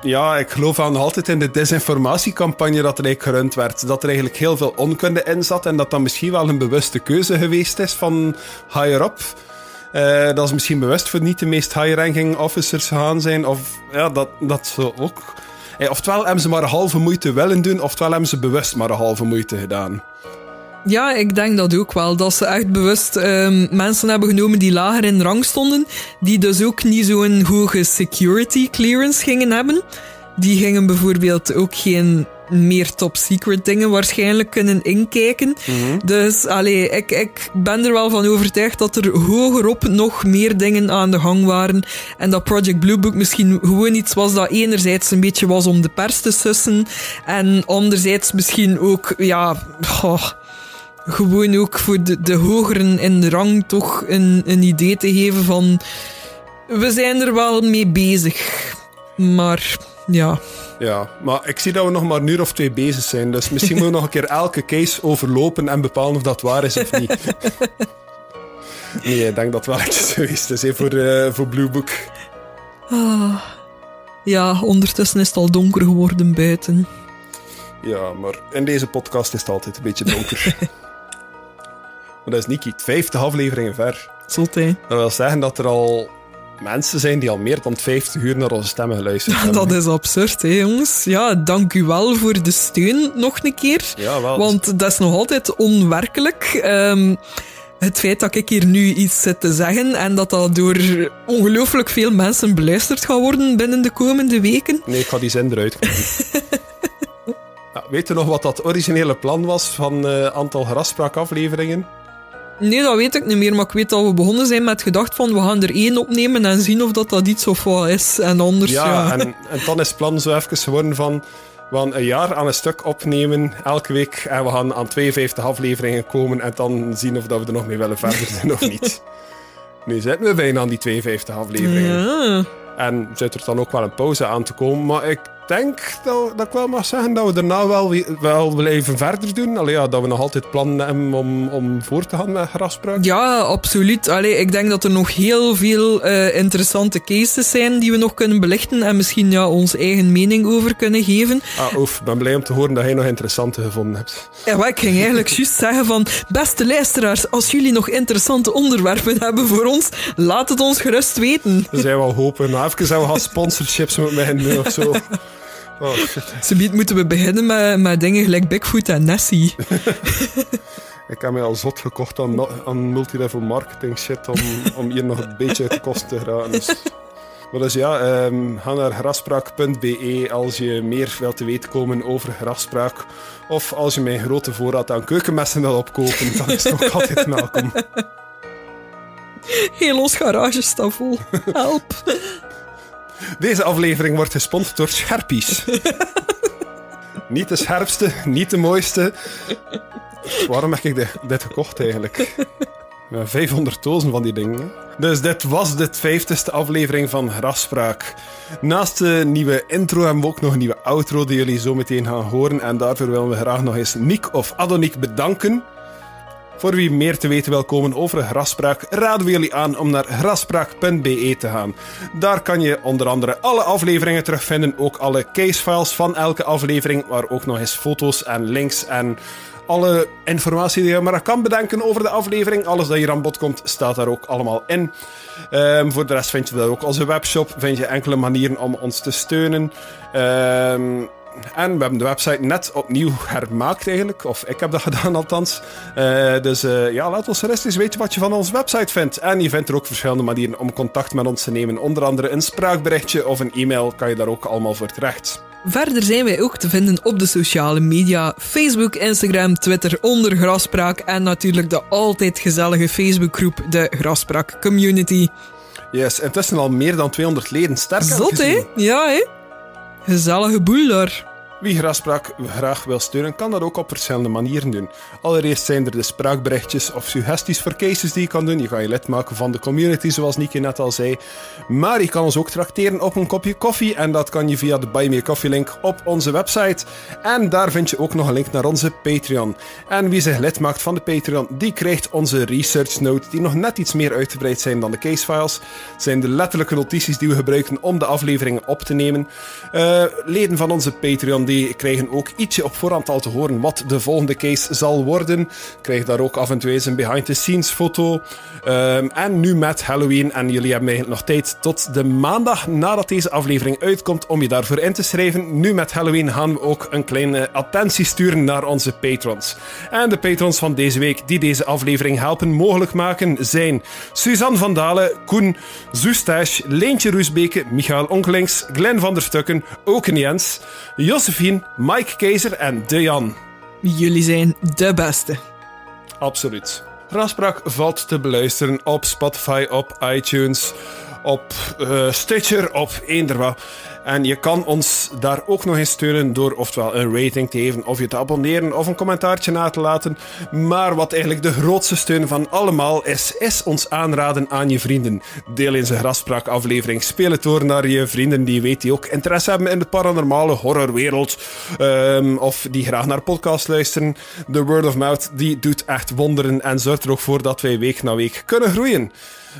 ja, ik geloof aan altijd in de desinformatiecampagne dat er eigenlijk gerund werd. Dat er eigenlijk heel veel onkunde in zat en dat dat misschien wel een bewuste keuze geweest is van higher Eh, dat is misschien bewust voor niet de meest high-ranking officers gegaan zijn. Of ja, dat, dat zo ook. Eh, oftewel hebben ze maar een halve moeite willen doen, oftewel hebben ze bewust maar een halve moeite gedaan. ja, ik denk dat ook wel. Dat ze echt bewust ehm, mensen hebben genomen die lager in rang stonden. Die dus ook niet zo'n hoge security clearance gingen hebben. Die gingen bijvoorbeeld ook geen meer top secret dingen waarschijnlijk kunnen inkijken. Dus allee, ik, ik ben er wel van overtuigd dat er hogerop nog meer dingen aan de gang waren. En dat Project Blue Book misschien gewoon iets was dat enerzijds een beetje was om de pers te sussen. En anderzijds misschien ook, ja, gewoon ook voor de, de hogeren in de rang toch een, een idee te geven van... We zijn er wel mee bezig. Maar ja, Ja, maar ik zie dat we nog maar een uur of twee bezig zijn. Dus misschien moeten we nog een keer elke case overlopen en bepalen of dat waar is of niet. Nee, ik denk dat het wel echt geweest is hè, voor, eh, voor Blue Book. ja, ondertussen is het al donker geworden buiten. Ja, maar in deze podcast is het altijd een beetje donker. maar dat is Niki, het vijfde afleveringen ver. Zot, hè? Dat wil zeggen dat er al mensen zijn die al meer dan 50 uur naar onze stemmen geluisterd hebben. Dat is absurd, hè, jongens. Ja, dank u wel voor de steun nog een keer. Ja, wel. Want dat is nog altijd onwerkelijk. Ehm, het feit dat ik hier nu iets zit te zeggen en dat dat door ongelooflijk veel mensen beluisterd gaat worden binnen de komende weken. Nee, ik ga die zin eruit ja, weet je nog wat dat originele plan was van eh aantal grafspraakafleveringen? Nee, dat weet ik niet meer, maar ik weet dat we begonnen zijn met gedacht van we gaan er één opnemen en zien of dat, dat iets of wat is. En anders, ja... Ja, En, en dan is het plan zo even geworden van... We gaan een jaar aan een stuk opnemen, elke week. En we gaan aan 52 afleveringen komen en dan zien of dat we er nog mee willen verder doen of niet. Nu zitten we bijna aan die 52 afleveringen. Ja. En zit er dan ook wel een pauze aan te komen. Maar ik denk dat, dat ik wel mag zeggen dat we daarna wel, wel blijven verder doen. Allee, ja, dat we nog altijd plannen hebben om, om voor te gaan met. Ja, absoluut. Allee, ik denk dat er nog heel veel eh, interessante cases zijn die we nog kunnen belichten en misschien ja, onze eigen mening over kunnen geven. Ah, oef, ik ben blij om te horen dat jij nog interessante gevonden hebt. Ja, wat ik ging eigenlijk juist zeggen van, beste luisteraars, als jullie nog interessante onderwerpen hebben voor ons, laat het ons gerust weten. We zijn wel hopen. Nou, even zijn we gaan sponsorships met mij nu of zo. Oh, shit. Moeten we beginnen met, met dingen gelijk Bigfoot en Nessie. Ik heb mij al zot gekocht aan, aan multilevel marketing shit om, om hier nog een beetje uit de kosten te geraken. Dus. Maar dus ja, ehm, ga naar grafspraak.be als je meer wilt te weten komen over grafspraak. Of als je mijn grote voorraad aan keukenmessen wil opkopen, dan is het ook altijd welkom. Heel ons garage staat vol. Help. Deze aflevering wordt gesponsord door Sherpies. niet de scherpste, niet de mooiste. Waarom heb ik dit, dit gekocht eigenlijk? Ja, 500 dozen van die dingen. Dus dit was de vijftigste aflevering van Grafspraak. Naast de nieuwe intro hebben we ook nog een nieuwe outro die jullie zo meteen gaan horen. En daarvoor willen we graag nog eens Nick of Adoniek bedanken. Voor wie meer te weten wil komen over grafspraak, raden we jullie aan om naar grafspraak.be te gaan. Daar kan je onder andere alle afleveringen terugvinden, ook alle casefiles van elke aflevering, maar ook nog eens foto's en links en alle informatie die je maar kan bedenken over de aflevering. Alles dat hier aan bod komt, staat daar ook allemaal in. Ehm, voor de rest vind je dat ook onze webshop. Vind je enkele manieren om ons te steunen. Ehm, en we hebben de website net opnieuw hermaakt eigenlijk. Of ik heb dat gedaan althans. Uh, dus uh, ja, laat ons rest eens weten wat je van onze website vindt. En je vindt er ook verschillende manieren om contact met ons te nemen. Onder andere een spraakberichtje of een e-mail kan je daar ook allemaal voor terecht. Verder zijn wij ook te vinden op de sociale media: Facebook, Instagram, Twitter onder Graspraak en natuurlijk de altijd gezellige Facebookgroep, de Graspraak Community. Yes, intussen al meer dan 200 leden sterk. Zot, hè? Ja, hè? Gezellige boel daar. Wie Graspraak graag wil steunen, kan dat ook op verschillende manieren doen. Allereerst zijn er de spraakberichtjes of suggesties voor cases die je kan doen. Je kan je lid maken van de community, zoals Nike net al zei. Maar je kan ons ook trakteren op een kopje koffie. En dat kan je via de Buy Me Coffee link op onze website. En daar vind je ook nog een link naar onze Patreon. En wie zich lid maakt van de Patreon, die krijgt onze research notes, die nog net iets meer uitgebreid zijn dan de casefiles. Het zijn de letterlijke notities die we gebruiken om de afleveringen op te nemen. Uh, leden van onze Patreon, die krijgen ook ietsje op voorhand al te horen wat de volgende case zal worden. Krijg daar ook af en toe eens een behind-the-scenes foto. Um, en nu met Halloween, en jullie hebben eigenlijk nog tijd tot de maandag nadat deze aflevering uitkomt om je daarvoor in te schrijven. Nu met Halloween gaan we ook een kleine attentie sturen naar onze patrons. En de patrons van deze week die deze aflevering helpen mogelijk maken zijn Suzanne van Dalen, Koen Leentje Roesbeke, Michael Onkelings, Glenn van der Stukken, Oken Jens, Mike Keizer en De Jan. Jullie zijn de beste. Absoluut. Raspraak valt te beluisteren op Spotify, op iTunes, op uh, Stitcher, op eender wat. En je kan ons daar ook nog eens steunen door oftewel een rating te geven, of je te abonneren, of een commentaartje na te laten. Maar wat eigenlijk de grootste steun van allemaal is, is ons aanraden aan je vrienden. Deel in zijn grafspraak aflevering. Speel het door naar je vrienden die weet die ook interesse hebben in de paranormale horrorwereld. Um, of die graag naar podcast luisteren. De word of mouth die doet echt wonderen en zorgt er ook voor dat wij week na week kunnen groeien.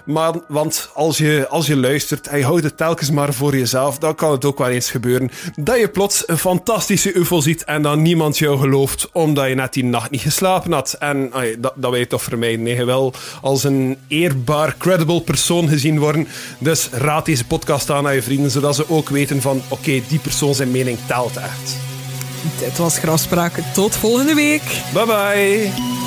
Maar, want als je, als je luistert en je houdt het telkens maar voor jezelf, dan kan het ook wel eens gebeuren dat je plots een fantastische UFO ziet en dan niemand jou gelooft omdat je net die nacht niet geslapen had. En dat, dat wil je toch vermijden. Nee, je wil als een eerbaar, credible persoon gezien worden. Dus raad deze podcast aan aan je vrienden, zodat ze ook weten van oké, die persoon zijn mening telt echt. Dit was Grafspraak. Tot volgende week. Bye bye.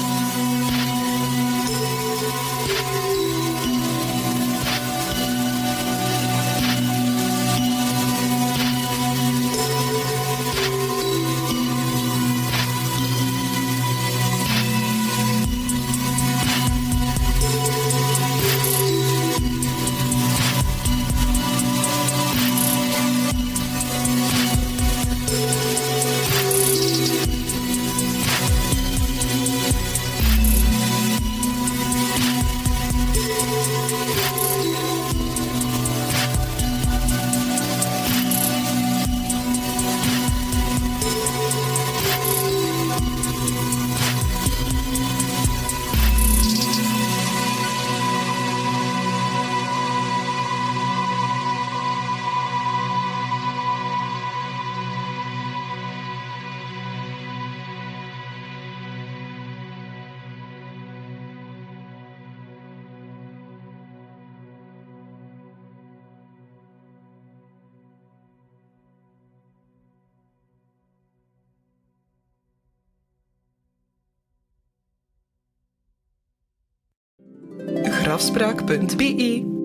afspraak.be